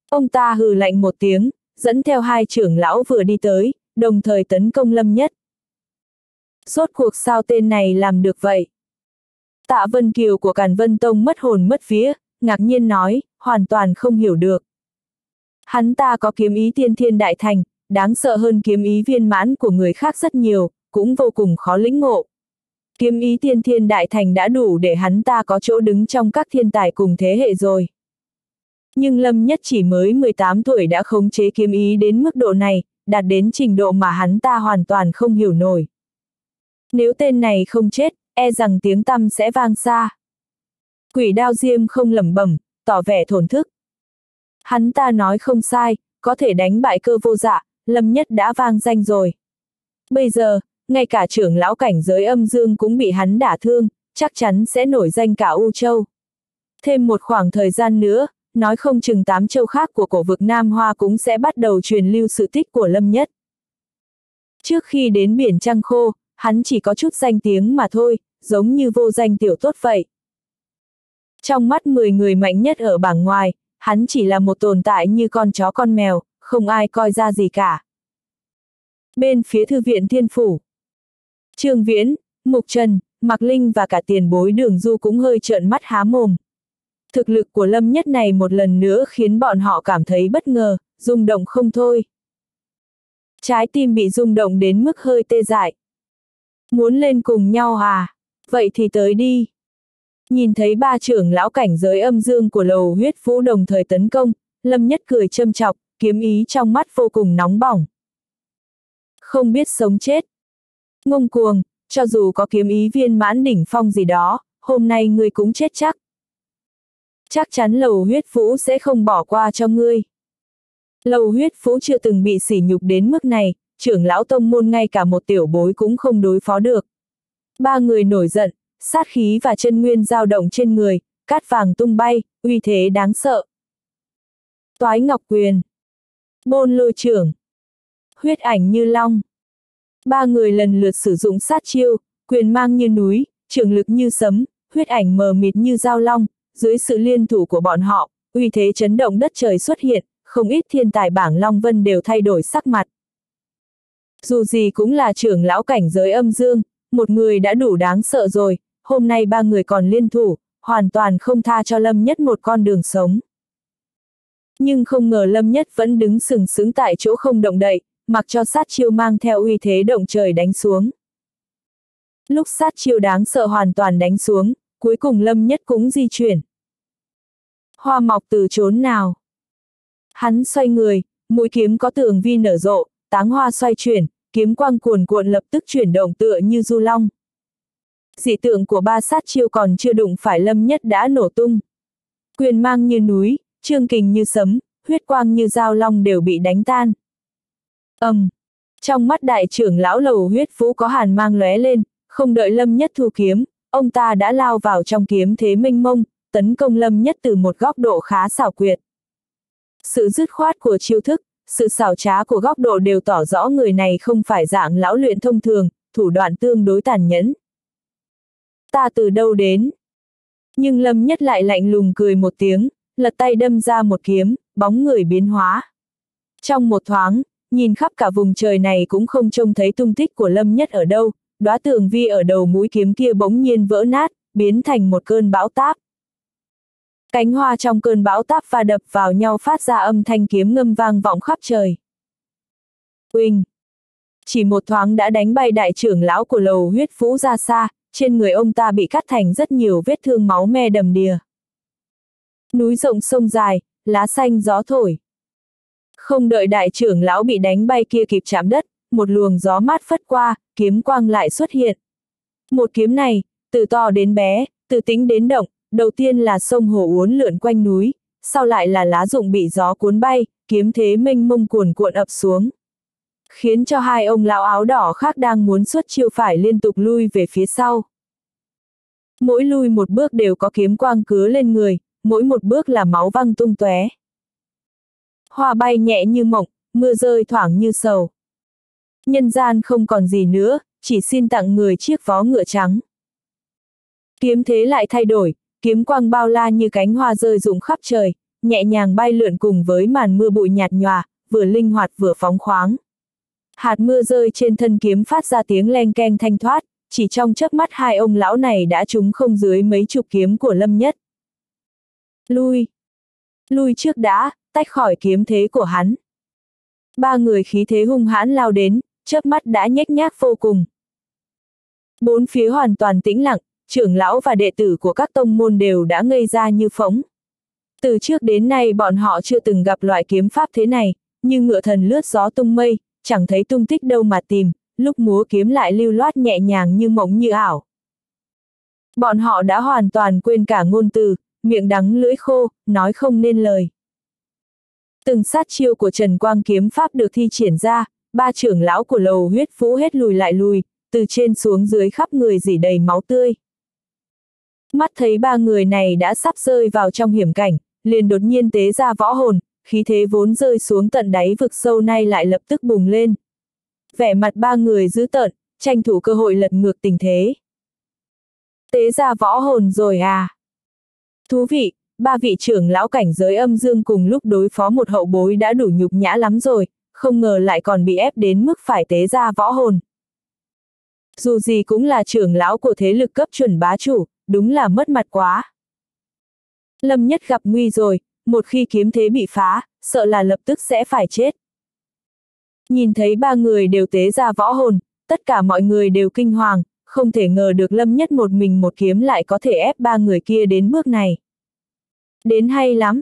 Ông ta hừ lạnh một tiếng, dẫn theo hai trưởng lão vừa đi tới, đồng thời tấn công lâm nhất. Rốt cuộc sao tên này làm được vậy? Tạ Vân Kiều của Càn Vân Tông mất hồn mất vía, ngạc nhiên nói, hoàn toàn không hiểu được. Hắn ta có kiếm ý tiên thiên đại thành, đáng sợ hơn kiếm ý viên mãn của người khác rất nhiều, cũng vô cùng khó lĩnh ngộ. Kiếm ý tiên thiên đại thành đã đủ để hắn ta có chỗ đứng trong các thiên tài cùng thế hệ rồi. Nhưng Lâm Nhất chỉ mới 18 tuổi đã khống chế kiếm ý đến mức độ này, đạt đến trình độ mà hắn ta hoàn toàn không hiểu nổi. Nếu tên này không chết, e rằng tiếng tăm sẽ vang xa. Quỷ đao diêm không lẩm bẩm, tỏ vẻ thổn thức. Hắn ta nói không sai, có thể đánh bại cơ vô dạ, Lâm Nhất đã vang danh rồi. Bây giờ, ngay cả trưởng lão cảnh giới âm dương cũng bị hắn đả thương, chắc chắn sẽ nổi danh cả U Châu. Thêm một khoảng thời gian nữa, nói không chừng tám châu khác của cổ vực Nam Hoa cũng sẽ bắt đầu truyền lưu sự tích của Lâm Nhất. Trước khi đến biển Trăng Khô, hắn chỉ có chút danh tiếng mà thôi, giống như vô danh tiểu tốt vậy. Trong mắt 10 người mạnh nhất ở bảng ngoài, hắn chỉ là một tồn tại như con chó con mèo, không ai coi ra gì cả. Bên phía thư viện thiên phủ, Trương Viễn, Mục Trần, Mạc Linh và cả tiền bối đường du cũng hơi trợn mắt há mồm. Thực lực của Lâm Nhất này một lần nữa khiến bọn họ cảm thấy bất ngờ, rung động không thôi. Trái tim bị rung động đến mức hơi tê dại. Muốn lên cùng nhau à? Vậy thì tới đi. Nhìn thấy ba trưởng lão cảnh giới âm dương của lầu huyết vũ đồng thời tấn công, Lâm Nhất cười châm chọc, kiếm ý trong mắt vô cùng nóng bỏng. Không biết sống chết. Ngông cuồng, cho dù có kiếm ý viên mãn đỉnh phong gì đó, hôm nay ngươi cũng chết chắc. Chắc chắn lầu huyết vũ sẽ không bỏ qua cho ngươi. Lầu huyết vũ chưa từng bị sỉ nhục đến mức này, trưởng lão tông môn ngay cả một tiểu bối cũng không đối phó được. Ba người nổi giận, sát khí và chân nguyên dao động trên người, cát vàng tung bay, uy thế đáng sợ. Toái ngọc quyền. Bôn lôi trưởng. Huyết ảnh như long. Ba người lần lượt sử dụng sát chiêu, quyền mang như núi, trường lực như sấm, huyết ảnh mờ mịt như dao long, dưới sự liên thủ của bọn họ, uy thế chấn động đất trời xuất hiện, không ít thiên tài bảng Long Vân đều thay đổi sắc mặt. Dù gì cũng là trưởng lão cảnh giới âm dương, một người đã đủ đáng sợ rồi, hôm nay ba người còn liên thủ, hoàn toàn không tha cho Lâm Nhất một con đường sống. Nhưng không ngờ Lâm Nhất vẫn đứng sừng sững tại chỗ không động đậy, mặc cho sát chiêu mang theo uy thế động trời đánh xuống. Lúc sát chiêu đáng sợ hoàn toàn đánh xuống, cuối cùng Lâm Nhất cũng di chuyển. Hoa mọc từ chốn nào? Hắn xoay người, mũi kiếm có tường vi nở rộ, táng hoa xoay chuyển, kiếm quang cuồn cuộn lập tức chuyển động tựa như du long. Dị tượng của ba sát chiêu còn chưa đụng phải Lâm Nhất đã nổ tung. Quyền mang như núi, trương kình như sấm, huyết quang như dao long đều bị đánh tan. ầm, um, trong mắt đại trưởng lão lầu huyết phú có hàn mang lóe lên, không đợi Lâm Nhất thu kiếm, ông ta đã lao vào trong kiếm thế minh mông, tấn công Lâm Nhất từ một góc độ khá xảo quyệt. Sự dứt khoát của chiêu thức, sự xảo trá của góc độ đều tỏ rõ người này không phải dạng lão luyện thông thường, thủ đoạn tương đối tàn nhẫn. Ta từ đâu đến? Nhưng Lâm Nhất lại lạnh lùng cười một tiếng, lật tay đâm ra một kiếm, bóng người biến hóa. Trong một thoáng, nhìn khắp cả vùng trời này cũng không trông thấy tung tích của Lâm Nhất ở đâu, đóa tường vi ở đầu mũi kiếm kia bỗng nhiên vỡ nát, biến thành một cơn bão táp. Cánh hoa trong cơn bão táp va đập vào nhau phát ra âm thanh kiếm ngâm vang vọng khắp trời. Uỳnh! Chỉ một thoáng đã đánh bay đại trưởng lão của lầu huyết phú ra xa, trên người ông ta bị cắt thành rất nhiều vết thương máu me đầm đìa. Núi rộng sông dài, lá xanh gió thổi. Không đợi đại trưởng lão bị đánh bay kia kịp chạm đất, một luồng gió mát phất qua, kiếm quang lại xuất hiện. Một kiếm này, từ to đến bé, từ tính đến động, đầu tiên là sông hồ uốn lượn quanh núi, sau lại là lá rụng bị gió cuốn bay, kiếm thế mênh mông cuồn cuộn ập xuống. Khiến cho hai ông lão áo đỏ khác đang muốn xuất chiêu phải liên tục lui về phía sau. Mỗi lui một bước đều có kiếm quang cứa lên người, mỗi một bước là máu văng tung tóe. Hoa bay nhẹ như mộng, mưa rơi thoảng như sầu. Nhân gian không còn gì nữa, chỉ xin tặng người chiếc vó ngựa trắng. Kiếm thế lại thay đổi, kiếm quang bao la như cánh hoa rơi rụng khắp trời, nhẹ nhàng bay lượn cùng với màn mưa bụi nhạt nhòa, vừa linh hoạt vừa phóng khoáng. Hạt mưa rơi trên thân kiếm phát ra tiếng len keng thanh thoát, chỉ trong chớp mắt hai ông lão này đã trúng không dưới mấy chục kiếm của Lâm Nhất. Lui! Lui trước đã, tách khỏi kiếm thế của hắn. Ba người khí thế hung hãn lao đến, chớp mắt đã nhếch nhác vô cùng. Bốn phía hoàn toàn tĩnh lặng, trưởng lão và đệ tử của các tông môn đều đã ngây ra như phóng. Từ trước đến nay bọn họ chưa từng gặp loại kiếm pháp thế này, như ngựa thần lướt gió tung mây, chẳng thấy tung tích đâu mà tìm, lúc múa kiếm lại lưu loát nhẹ nhàng như mộng như ảo. Bọn họ đã hoàn toàn quên cả ngôn từ, miệng đắng lưỡi khô, nói không nên lời. Từng sát chiêu của Trần Quang kiếm pháp được thi triển ra, ba trưởng lão của lầu huyết phú hết lùi lại lùi, từ trên xuống dưới khắp người dỉ đầy máu tươi. Mắt thấy ba người này đã sắp rơi vào trong hiểm cảnh, liền đột nhiên tế ra võ hồn, khí thế vốn rơi xuống tận đáy vực sâu nay lại lập tức bùng lên. Vẻ mặt ba người giữ tợn, tranh thủ cơ hội lật ngược tình thế. Tế ra võ hồn rồi à? Thú vị, ba vị trưởng lão cảnh giới âm dương cùng lúc đối phó một hậu bối đã đủ nhục nhã lắm rồi, không ngờ lại còn bị ép đến mức phải tế ra võ hồn. Dù gì cũng là trưởng lão của thế lực cấp chuẩn bá chủ, đúng là mất mặt quá. Lâm nhất gặp nguy rồi, một khi kiếm thế bị phá, sợ là lập tức sẽ phải chết. Nhìn thấy ba người đều tế ra võ hồn, tất cả mọi người đều kinh hoàng, không thể ngờ được Lâm Nhất một mình một kiếm lại có thể ép ba người kia đến bước này. Đến hay lắm.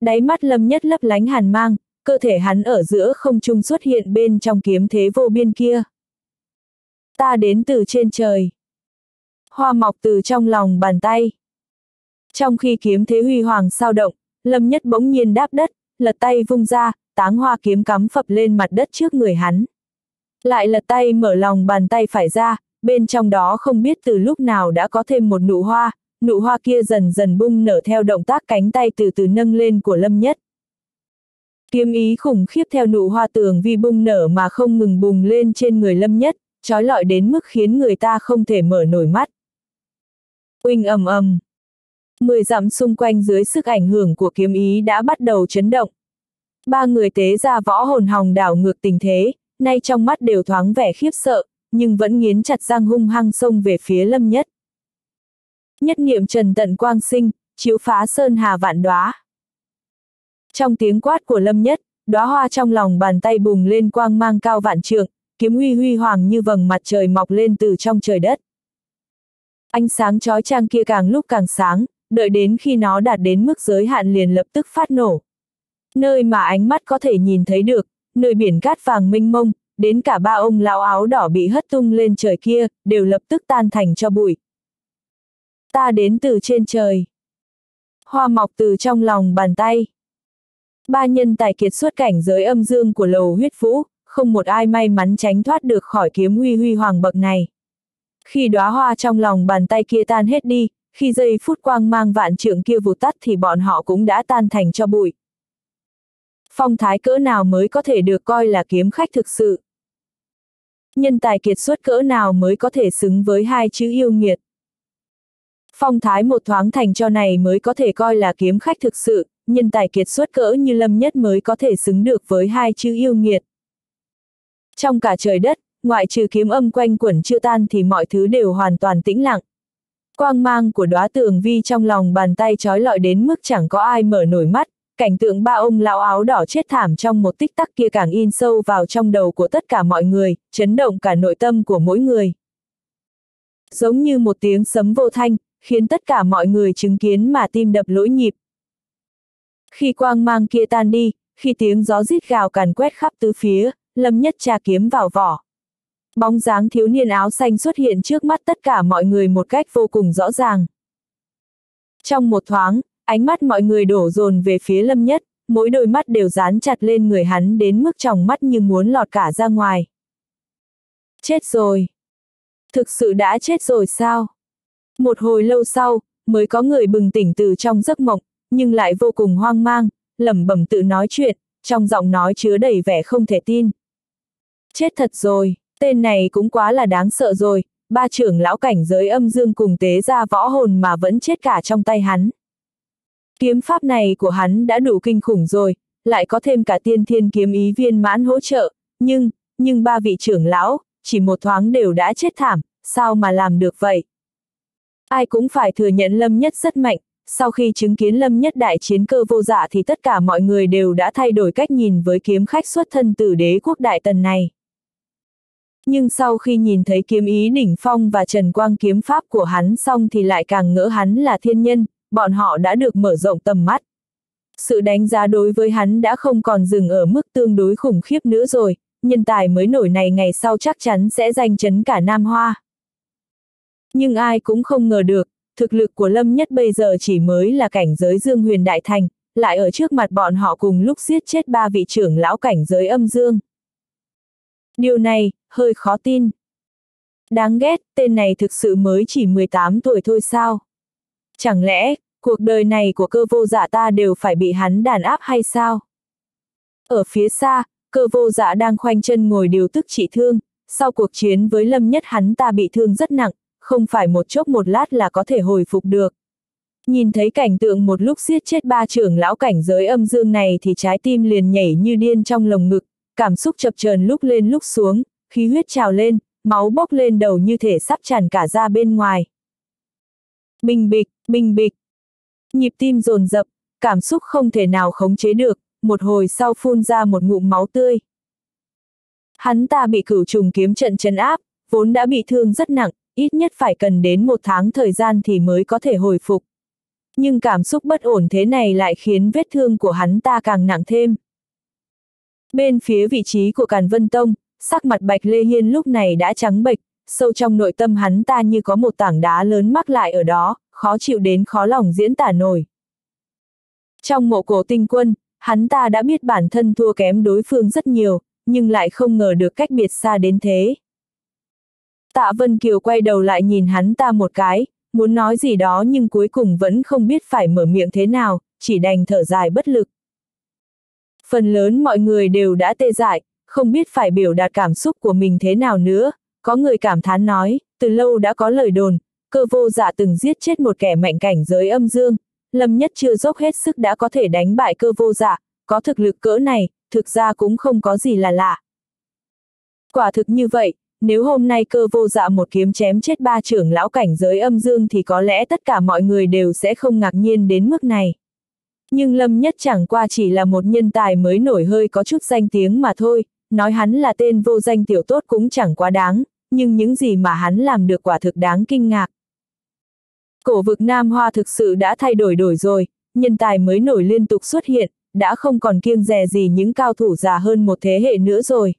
Đáy mắt Lâm Nhất lấp lánh hàn mang, cơ thể hắn ở giữa không trung xuất hiện bên trong kiếm thế vô biên kia. Ta đến từ trên trời. Hoa mọc từ trong lòng bàn tay. Trong khi kiếm thế huy hoàng sao động, Lâm Nhất bỗng nhiên đáp đất, lật tay vung ra, táng hoa kiếm cắm phập lên mặt đất trước người hắn. Lại lật tay mở lòng bàn tay phải ra, bên trong đó không biết từ lúc nào đã có thêm một nụ hoa, nụ hoa kia dần dần bung nở theo động tác cánh tay từ từ nâng lên của Lâm Nhất. Kiếm ý khủng khiếp theo nụ hoa tường vi bung nở mà không ngừng bùng lên trên người Lâm Nhất, trói lọi đến mức khiến người ta không thể mở nổi mắt. Uỳnh ầm ầm. Mười dặm xung quanh dưới sức ảnh hưởng của kiếm ý đã bắt đầu chấn động. Ba người tế ra võ hồn hòng đảo ngược tình thế, nay trong mắt đều thoáng vẻ khiếp sợ, nhưng vẫn nghiến chặt răng hung hăng xông về phía lâm nhất. Nhất niệm trần tận quang sinh, chiếu phá sơn hà vạn đóa. Trong tiếng quát của lâm nhất, đóa hoa trong lòng bàn tay bùng lên quang mang cao vạn trượng, kiếm huy huy hoàng như vầng mặt trời mọc lên từ trong trời đất. Ánh sáng chói chang kia càng lúc càng sáng, đợi đến khi nó đạt đến mức giới hạn liền lập tức phát nổ. Nơi mà ánh mắt có thể nhìn thấy được, nơi biển cát vàng minh mông, đến cả ba ông lão áo đỏ bị hất tung lên trời kia, đều lập tức tan thành cho bụi. Ta đến từ trên trời. Hoa mọc từ trong lòng bàn tay. Ba nhân tài kiệt xuất cảnh giới âm dương của lầu huyết vũ, không một ai may mắn tránh thoát được khỏi kiếm huy huy hoàng bậc này. Khi đóa hoa trong lòng bàn tay kia tan hết đi, khi giây phút quang mang vạn trượng kia vụt tắt thì bọn họ cũng đã tan thành cho bụi. Phong thái cỡ nào mới có thể được coi là kiếm khách thực sự? Nhân tài kiệt xuất cỡ nào mới có thể xứng với hai chữ yêu nghiệt? Phong thái một thoáng thành cho này mới có thể coi là kiếm khách thực sự, nhân tài kiệt xuất cỡ như lâm nhất mới có thể xứng được với hai chữ yêu nghiệt. Trong cả trời đất, ngoại trừ kiếm âm quanh quẩn chưa tan thì mọi thứ đều hoàn toàn tĩnh lặng. Quang mang của đóa tường vi trong lòng bàn tay trói lọi đến mức chẳng có ai mở nổi mắt, cảnh tượng ba ông lão áo đỏ chết thảm trong một tích tắc kia càng in sâu vào trong đầu của tất cả mọi người, chấn động cả nội tâm của mỗi người. Giống như một tiếng sấm vô thanh, khiến tất cả mọi người chứng kiến mà tim đập lỗi nhịp. Khi quang mang kia tan đi, khi tiếng gió rít gào càn quét khắp tứ phía, Lâm Nhất tra kiếm vào vỏ. Bóng dáng thiếu niên áo xanh xuất hiện trước mắt tất cả mọi người một cách vô cùng rõ ràng. Trong một thoáng, ánh mắt mọi người đổ dồn về phía Lâm Nhất, mỗi đôi mắt đều dán chặt lên người hắn đến mức tròng mắt như muốn lọt cả ra ngoài. Chết rồi. Thực sự đã chết rồi sao? Một hồi lâu sau, mới có người bừng tỉnh từ trong giấc mộng, nhưng lại vô cùng hoang mang, lẩm bẩm tự nói chuyện, trong giọng nói chứa đầy vẻ không thể tin. Chết thật rồi, tên này cũng quá là đáng sợ rồi, ba trưởng lão cảnh giới âm dương cùng tế ra võ hồn mà vẫn chết cả trong tay hắn. Kiếm pháp này của hắn đã đủ kinh khủng rồi, lại có thêm cả tiên thiên kiếm ý viên mãn hỗ trợ, nhưng, nhưng ba vị trưởng lão, chỉ một thoáng đều đã chết thảm, sao mà làm được vậy? Ai cũng phải thừa nhận Lâm Nhất rất mạnh, sau khi chứng kiến Lâm Nhất đại chiến cơ vô dạ thì tất cả mọi người đều đã thay đổi cách nhìn với kiếm khách xuất thân từ đế quốc đại tần này. Nhưng sau khi nhìn thấy kiếm ý đỉnh phong và trần quang kiếm pháp của hắn xong thì lại càng ngỡ hắn là thiên nhân, bọn họ đã được mở rộng tầm mắt. Sự đánh giá đối với hắn đã không còn dừng ở mức tương đối khủng khiếp nữa rồi, nhân tài mới nổi này ngày sau chắc chắn sẽ giành chấn cả Nam Hoa. Nhưng ai cũng không ngờ được, thực lực của Lâm Nhất bây giờ chỉ mới là cảnh giới dương huyền đại thành, lại ở trước mặt bọn họ cùng lúc giết chết ba vị trưởng lão cảnh giới âm dương. Điều này, hơi khó tin. Đáng ghét, tên này thực sự mới chỉ 18 tuổi thôi sao? Chẳng lẽ, cuộc đời này của cơ vô dạ ta đều phải bị hắn đàn áp hay sao? Ở phía xa, cơ vô dạ đang khoanh chân ngồi điều tức trị thương, sau cuộc chiến với lâm nhất hắn ta bị thương rất nặng, không phải một chốc một lát là có thể hồi phục được. Nhìn thấy cảnh tượng một lúc giết chết ba trưởng lão cảnh giới âm dương này thì trái tim liền nhảy như điên trong lồng ngực, cảm xúc chập chờn lúc lên lúc xuống, khí huyết trào lên, máu bốc lên đầu như thể sắp tràn cả ra bên ngoài. Bình bịch, bình bịch. Nhịp tim dồn dập, cảm xúc không thể nào khống chế được, một hồi sau phun ra một ngụm máu tươi. Hắn ta bị cửu trùng kiếm trận chấn áp, vốn đã bị thương rất nặng, ít nhất phải cần đến một tháng thời gian thì mới có thể hồi phục. Nhưng cảm xúc bất ổn thế này lại khiến vết thương của hắn ta càng nặng thêm. Bên phía vị trí của Càn Vân Tông, sắc mặt Bạch Lê Hiên lúc này đã trắng bệch, sâu trong nội tâm hắn ta như có một tảng đá lớn mắc lại ở đó, khó chịu đến khó lòng diễn tả nổi. Trong mộ cổ tinh quân, hắn ta đã biết bản thân thua kém đối phương rất nhiều, nhưng lại không ngờ được cách biệt xa đến thế. Tạ Vân Kiều quay đầu lại nhìn hắn ta một cái, muốn nói gì đó nhưng cuối cùng vẫn không biết phải mở miệng thế nào, chỉ đành thở dài bất lực. Phần lớn mọi người đều đã tê dại, không biết phải biểu đạt cảm xúc của mình thế nào nữa, có người cảm thán nói, từ lâu đã có lời đồn, cơ vô dạ từng giết chết một kẻ mạnh cảnh giới âm dương, lâm nhất chưa dốc hết sức đã có thể đánh bại cơ vô dạ, có thực lực cỡ này, thực ra cũng không có gì là lạ. Quả thực như vậy, nếu hôm nay cơ vô dạ một kiếm chém chết ba trưởng lão cảnh giới âm dương thì có lẽ tất cả mọi người đều sẽ không ngạc nhiên đến mức này. Nhưng Lâm Nhất chẳng qua chỉ là một nhân tài mới nổi hơi có chút danh tiếng mà thôi, nói hắn là tên vô danh tiểu tốt cũng chẳng quá đáng, nhưng những gì mà hắn làm được quả thực đáng kinh ngạc. Cổ vực Nam Hoa thực sự đã thay đổi đổi rồi, nhân tài mới nổi liên tục xuất hiện, đã không còn kiêng dè gì những cao thủ già hơn một thế hệ nữa rồi.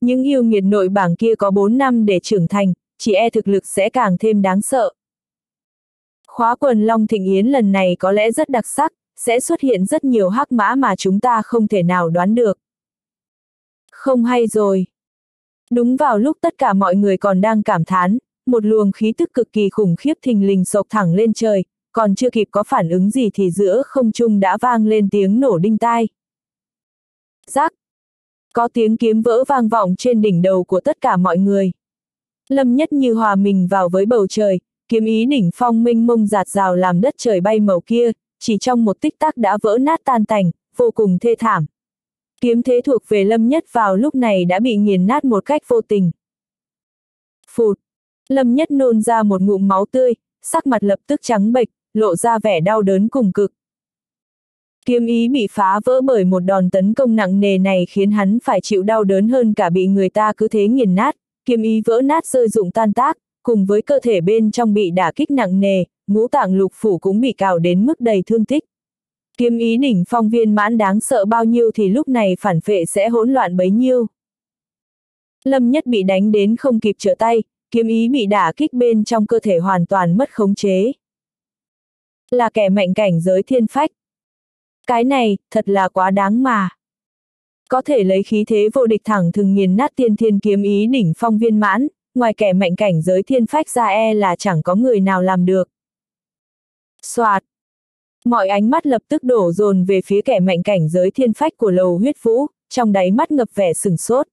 Những yêu nghiệt nội bảng kia có 4 năm để trưởng thành, chỉ e thực lực sẽ càng thêm đáng sợ. Khóa quần Long Thịnh Yến lần này có lẽ rất đặc sắc, sẽ xuất hiện rất nhiều hắc mã mà chúng ta không thể nào đoán được. Không hay rồi. Đúng vào lúc tất cả mọi người còn đang cảm thán, một luồng khí tức cực kỳ khủng khiếp thình lình sộc thẳng lên trời, còn chưa kịp có phản ứng gì thì giữa không trung đã vang lên tiếng nổ đinh tai. Giác, có tiếng kiếm vỡ vang vọng trên đỉnh đầu của tất cả mọi người. Lâm nhất như hòa mình vào với bầu trời, kiếm ý đỉnh phong minh mông giạt rào làm đất trời bay màu kia, chỉ trong một tích tắc đã vỡ nát tan tành, vô cùng thê thảm. Kiếm thế thuộc về Lâm Nhất vào lúc này đã bị nghiền nát một cách vô tình. Phụt! Lâm Nhất nôn ra một ngụm máu tươi, sắc mặt lập tức trắng bệch, lộ ra vẻ đau đớn cùng cực. Kiếm ý bị phá vỡ bởi một đòn tấn công nặng nề này khiến hắn phải chịu đau đớn hơn cả bị người ta cứ thế nghiền nát, kiếm ý vỡ nát rơi dụng tan tác, cùng với cơ thể bên trong bị đả kích nặng nề, ngũ tạng lục phủ cũng bị cào đến mức đầy thương tích. Kiếm ý đỉnh phong viên mãn đáng sợ bao nhiêu thì lúc này phản phệ sẽ hỗn loạn bấy nhiêu. Lâm nhất bị đánh đến không kịp trở tay, kiếm ý bị đả kích bên trong cơ thể hoàn toàn mất khống chế. Là kẻ mạnh cảnh giới thiên phách. Cái này, thật là quá đáng mà. Có thể lấy khí thế vô địch thẳng thường nghiền nát tiên thiên kiếm ý đỉnh phong viên mãn, ngoài kẻ mạnh cảnh giới thiên phách ra e là chẳng có người nào làm được. Xoạt! Mọi ánh mắt lập tức đổ dồn về phía kẻ mạnh cảnh giới thiên phách của lầu huyết vũ, trong đáy mắt ngập vẻ sừng sốt.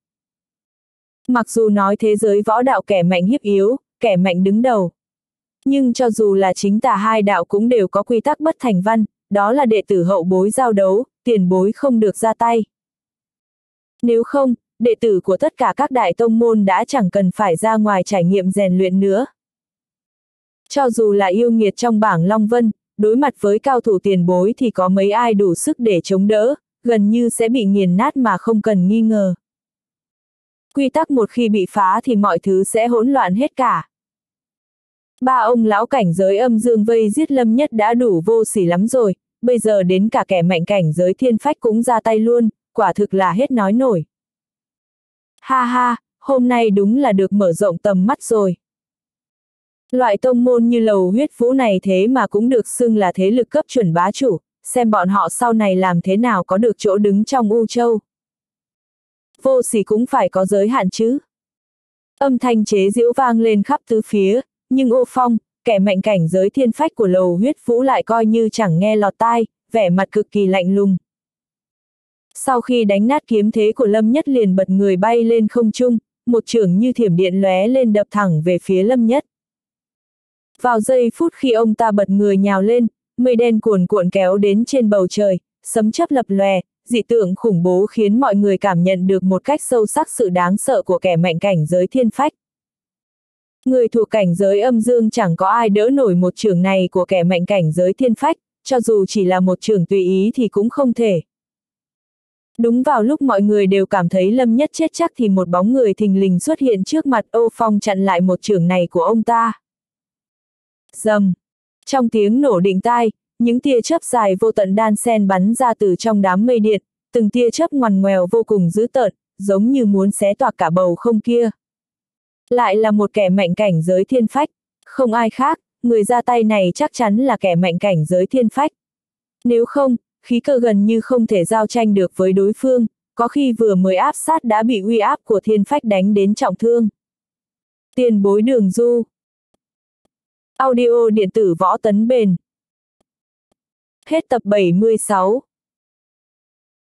Mặc dù nói thế giới võ đạo kẻ mạnh hiếp yếu, kẻ mạnh đứng đầu. Nhưng cho dù là chính tà hai đạo cũng đều có quy tắc bất thành văn, đó là đệ tử hậu bối giao đấu, tiền bối không được ra tay. Nếu không, đệ tử của tất cả các đại tông môn đã chẳng cần phải ra ngoài trải nghiệm rèn luyện nữa. Cho dù là yêu nghiệt trong bảng Long Vân, đối mặt với cao thủ tiền bối thì có mấy ai đủ sức để chống đỡ, gần như sẽ bị nghiền nát mà không cần nghi ngờ. Quy tắc một khi bị phá thì mọi thứ sẽ hỗn loạn hết cả. Ba ông lão cảnh giới âm dương vây giết lâm nhất đã đủ vô sỉ lắm rồi, bây giờ đến cả kẻ mạnh cảnh giới thiên phách cũng ra tay luôn, quả thực là hết nói nổi. Ha ha, hôm nay đúng là được mở rộng tầm mắt rồi. Loại tông môn như lầu huyết vũ này thế mà cũng được xưng là thế lực cấp chuẩn bá chủ, xem bọn họ sau này làm thế nào có được chỗ đứng trong U Châu. Vô sỉ cũng phải có giới hạn chứ. Âm thanh chế diễu vang lên khắp tứ phía, nhưng ô phong, kẻ mạnh cảnh giới thiên phách của lầu huyết vũ lại coi như chẳng nghe lọt tai, vẻ mặt cực kỳ lạnh lùng. Sau khi đánh nát kiếm thế của Lâm Nhất liền bật người bay lên không trung, một trưởng như thiểm điện lóe lên đập thẳng về phía Lâm Nhất. Vào giây phút khi ông ta bật người nhào lên, mây đen cuồn cuộn kéo đến trên bầu trời, sấm chớp lập lòe, dị tượng khủng bố khiến mọi người cảm nhận được một cách sâu sắc sự đáng sợ của kẻ mạnh cảnh giới thiên phách. Người thuộc cảnh giới âm dương chẳng có ai đỡ nổi một trường này của kẻ mạnh cảnh giới thiên phách, cho dù chỉ là một trường tùy ý thì cũng không thể. Đúng vào lúc mọi người đều cảm thấy Lâm Nhất chết chắc thì một bóng người thình lình xuất hiện trước mặt ô phong chặn lại một trường này của ông ta. Dầm! Trong tiếng nổ định tai, những tia chớp dài vô tận đan sen bắn ra từ trong đám mây điện, từng tia chớp ngoằn ngoèo vô cùng dữ tợn, giống như muốn xé toạc cả bầu không kia. Lại là một kẻ mạnh cảnh giới thiên phách, không ai khác, người ra tay này chắc chắn là kẻ mạnh cảnh giới thiên phách. Nếu không, khí cơ gần như không thể giao tranh được với đối phương, có khi vừa mới áp sát đã bị uy áp của thiên phách đánh đến trọng thương. Tiền bối đường du Audio điện tử võ tấn bền Hết tập 76